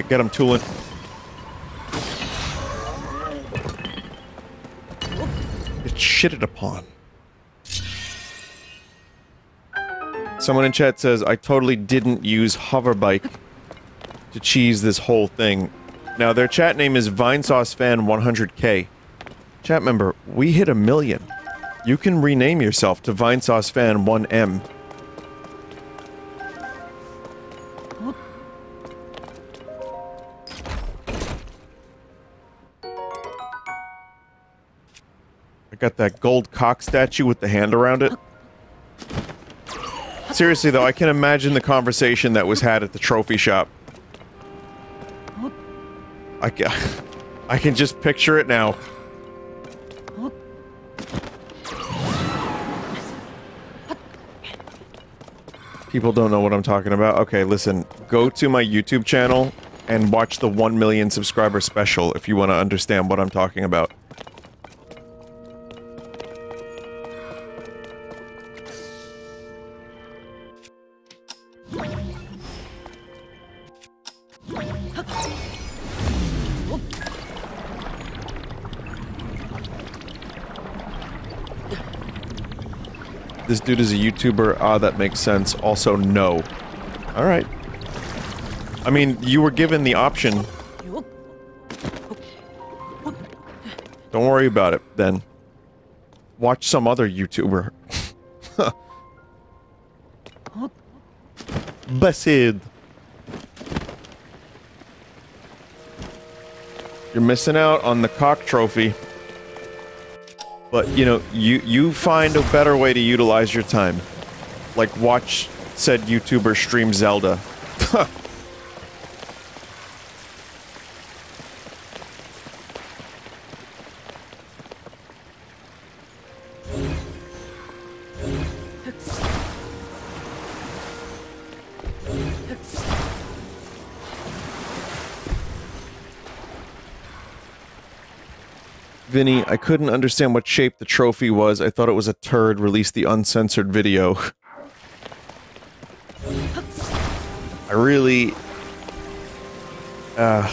Get him, Tulin. It's shitted upon. Someone in chat says, I totally didn't use Hoverbike to cheese this whole thing. Now, their chat name is VinesauceFan100k. Chat member, we hit a million. You can rename yourself to VinesauceFan1m. Got that gold cock statue with the hand around it. Seriously though, I can imagine the conversation that was had at the trophy shop. I can, I can just picture it now. People don't know what I'm talking about. Okay, listen, go to my YouTube channel and watch the 1 million subscriber special if you want to understand what I'm talking about. This dude is a YouTuber. Ah, that makes sense. Also, no. Alright. I mean, you were given the option. Don't worry about it, then. Watch some other YouTuber. Basid. You're missing out on the cock trophy. But, you know, you, you find a better way to utilize your time. Like, watch said YouTuber stream Zelda. Vinny, I couldn't understand what shape the trophy was. I thought it was a turd. Release the uncensored video. I really... Uh...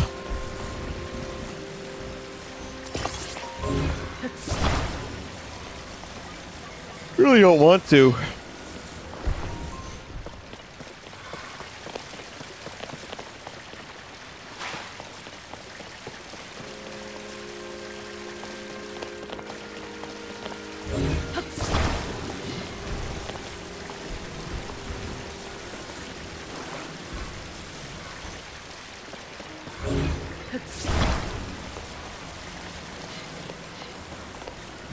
Really don't want to.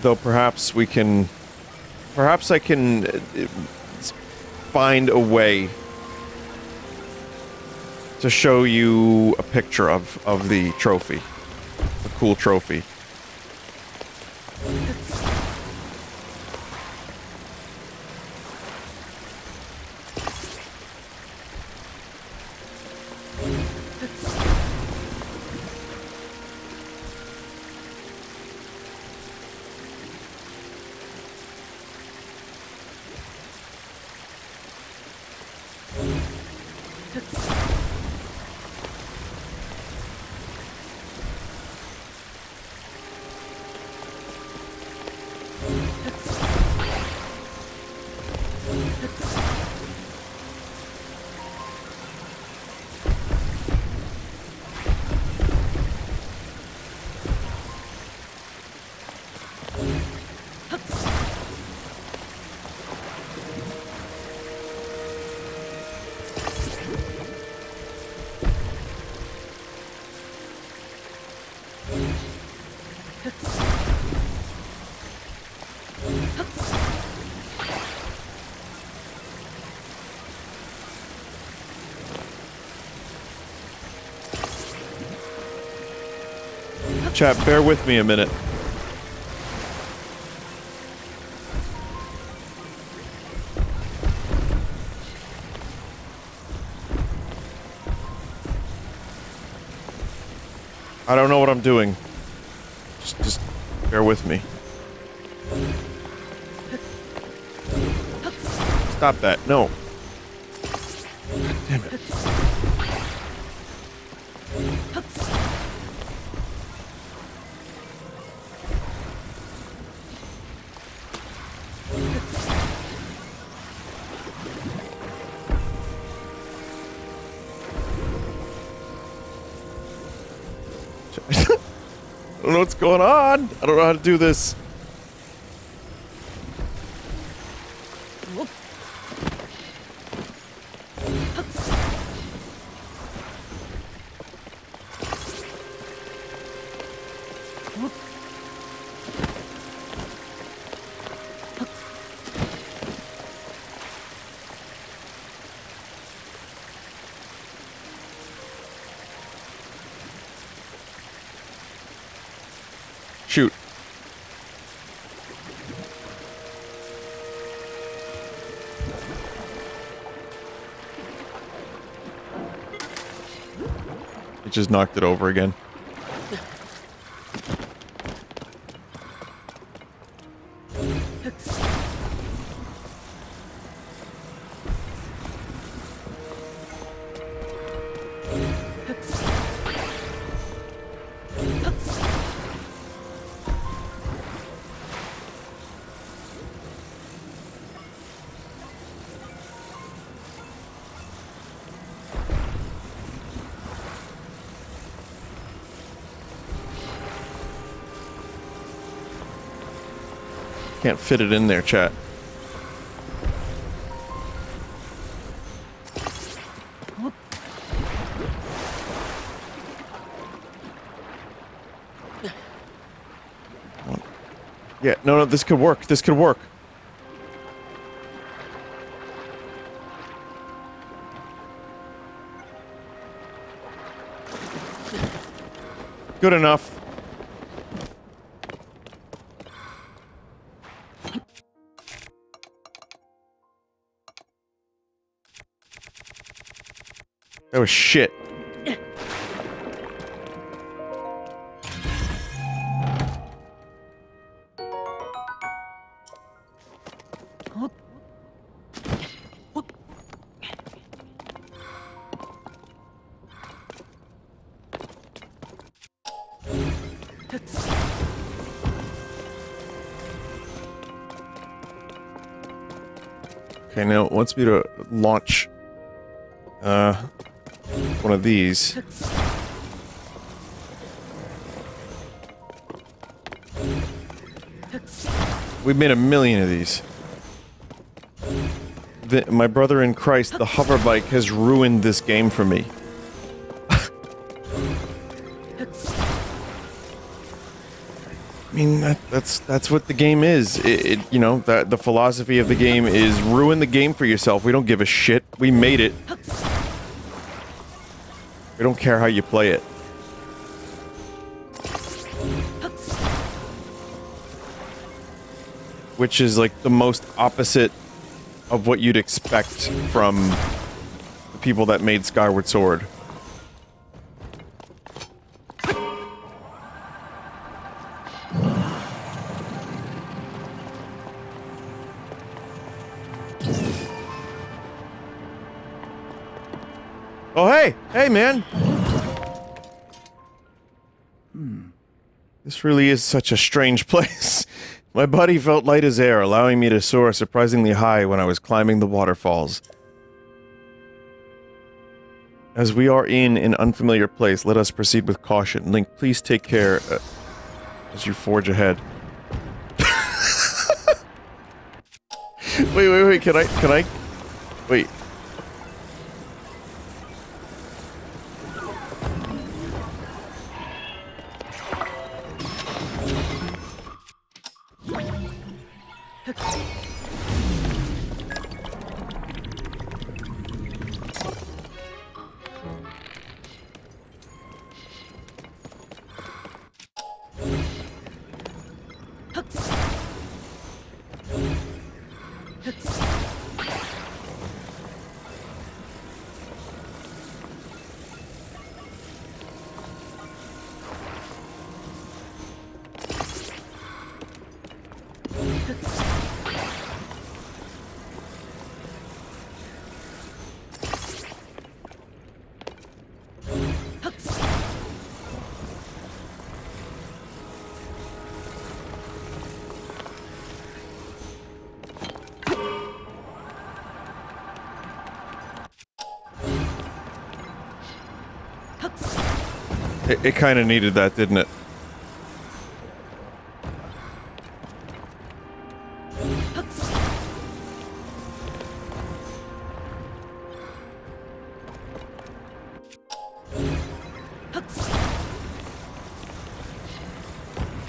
Though perhaps we can... Perhaps I can uh, find a way to show you a picture of, of the trophy. A cool trophy. Chat, bear with me a minute. I don't know what I'm doing. Just, just bear with me. Stop that. No. God damn it. How to do this. Just knocked it over again. Can't fit it in there, chat. Yeah, no, no, this could work. This could work. Good enough. That was shit. Okay, now it wants me to launch uh one of these. We've made a million of these. The, my brother in Christ, the hover bike has ruined this game for me. I mean that, that's that's what the game is. It, it you know that the philosophy of the game is ruin the game for yourself. We don't give a shit. We made it. We don't care how you play it. Which is like the most opposite of what you'd expect from the people that made Skyward Sword. Really is such a strange place. My body felt light as air, allowing me to soar surprisingly high when I was climbing the waterfalls. As we are in an unfamiliar place, let us proceed with caution. Link, please take care uh, as you forge ahead. wait, wait, wait, can I, can I, wait. It, kind of needed that, didn't it?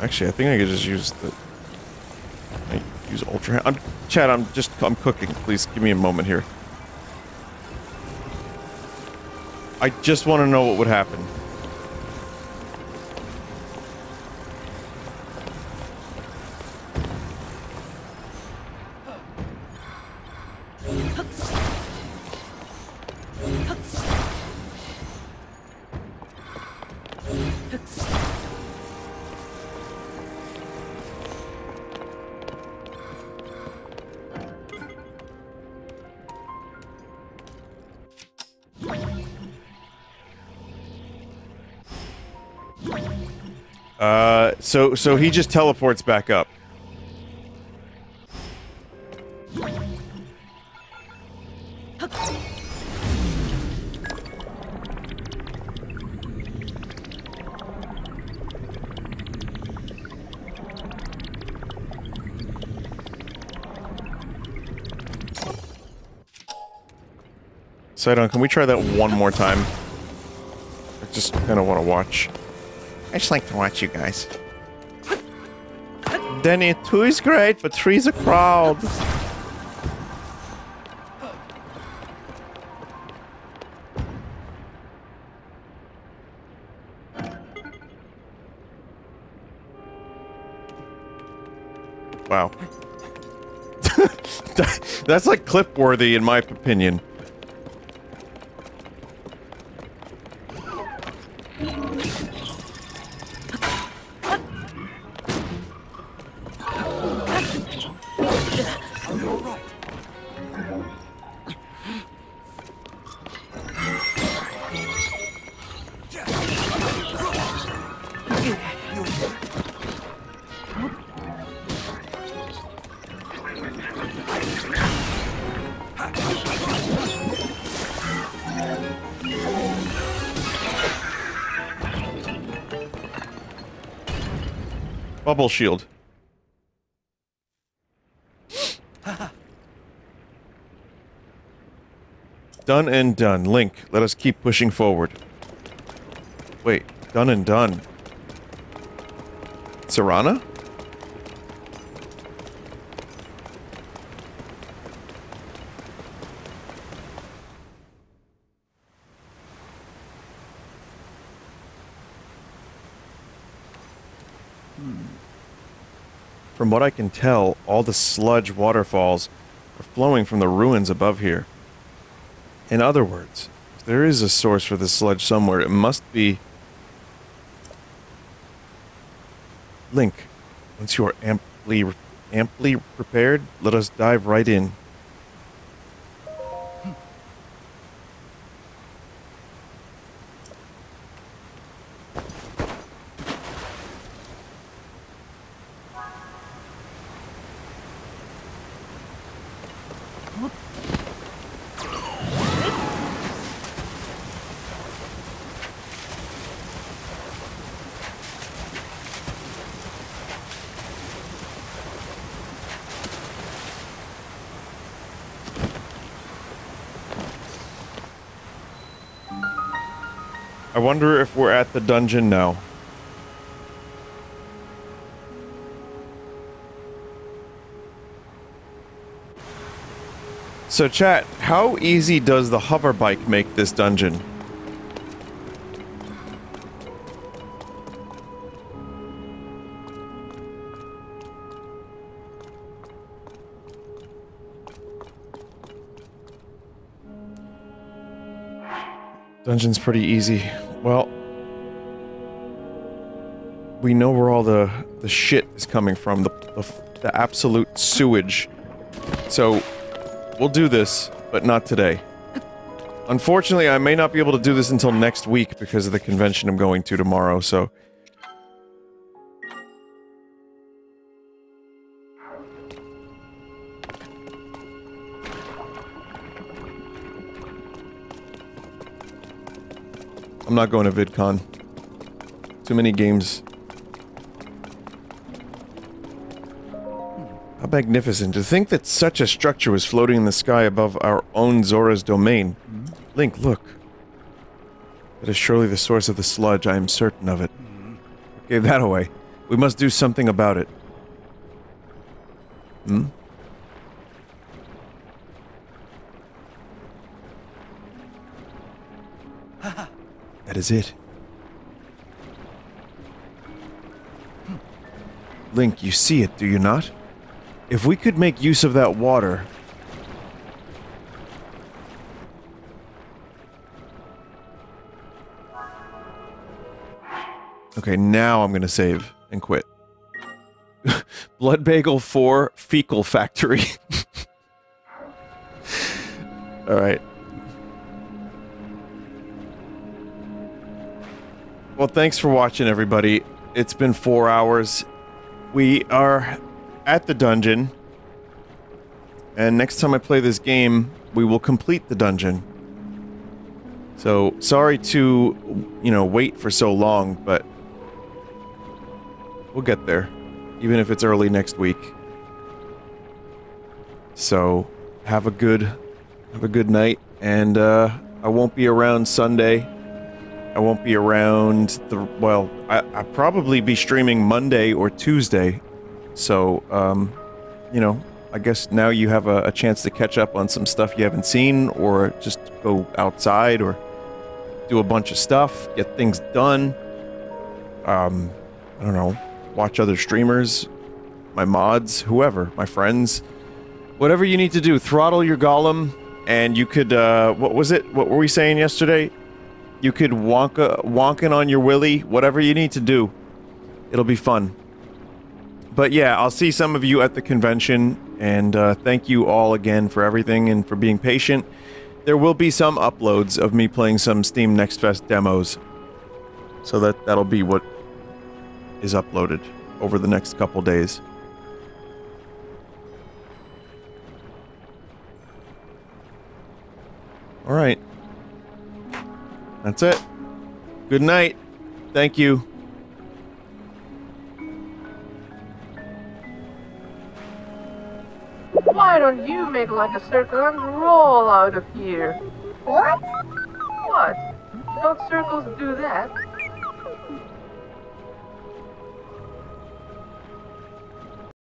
Actually, I think I could just use the. I use ultra. I'm Chad. I'm just. I'm cooking. Please give me a moment here. I just want to know what would happen. So so he just teleports back up. Sidon, can we try that one more time? I just kind of want to watch. I just like to watch you guys. Danny, two is great, but three's a crowd. Wow. That's like clip worthy in my opinion. Shield. Done and done. Link, let us keep pushing forward. Wait, done and done. Serana? From what I can tell, all the sludge waterfalls are flowing from the ruins above here. In other words, if there is a source for the sludge somewhere, it must be... Link, once you are amply, amply prepared, let us dive right in. Dungeon now. So chat, how easy does the hover bike make this dungeon? Dungeon's pretty easy. Well, we know where all the the shit is coming from, the the, the absolute sewage. So, we'll do this, but not today. Unfortunately, I may not be able to do this until next week because of the convention I'm going to tomorrow, so... I'm not going to VidCon. Too many games. Magnificent. To think that such a structure was floating in the sky above our own Zora's domain. Link, look. That is surely the source of the sludge, I am certain of it. Gave that away. We must do something about it. Hmm? that is it. Link, you see it, do you not? If we could make use of that water... Okay, now I'm gonna save and quit. Blood Bagel 4 Fecal Factory. Alright. Well, thanks for watching, everybody. It's been four hours. We are at the dungeon. And next time I play this game, we will complete the dungeon. So, sorry to, you know, wait for so long, but we'll get there. Even if it's early next week. So, have a good, have a good night, and, uh, I won't be around Sunday. I won't be around the, well, I, I'll probably be streaming Monday or Tuesday. So, um, you know, I guess now you have a, a chance to catch up on some stuff you haven't seen, or just go outside, or do a bunch of stuff, get things done. Um, I don't know, watch other streamers, my mods, whoever, my friends. Whatever you need to do, throttle your golem, and you could, uh, what was it? What were we saying yesterday? You could wonka, wonkin on your willy, whatever you need to do. It'll be fun. But yeah, I'll see some of you at the convention, and uh, thank you all again for everything and for being patient. There will be some uploads of me playing some Steam Next Fest demos. So that, that'll be what is uploaded over the next couple days. Alright. That's it. Good night. Thank you. Why don't you make like a circle and roll out of here? What? What? Don't circles do that?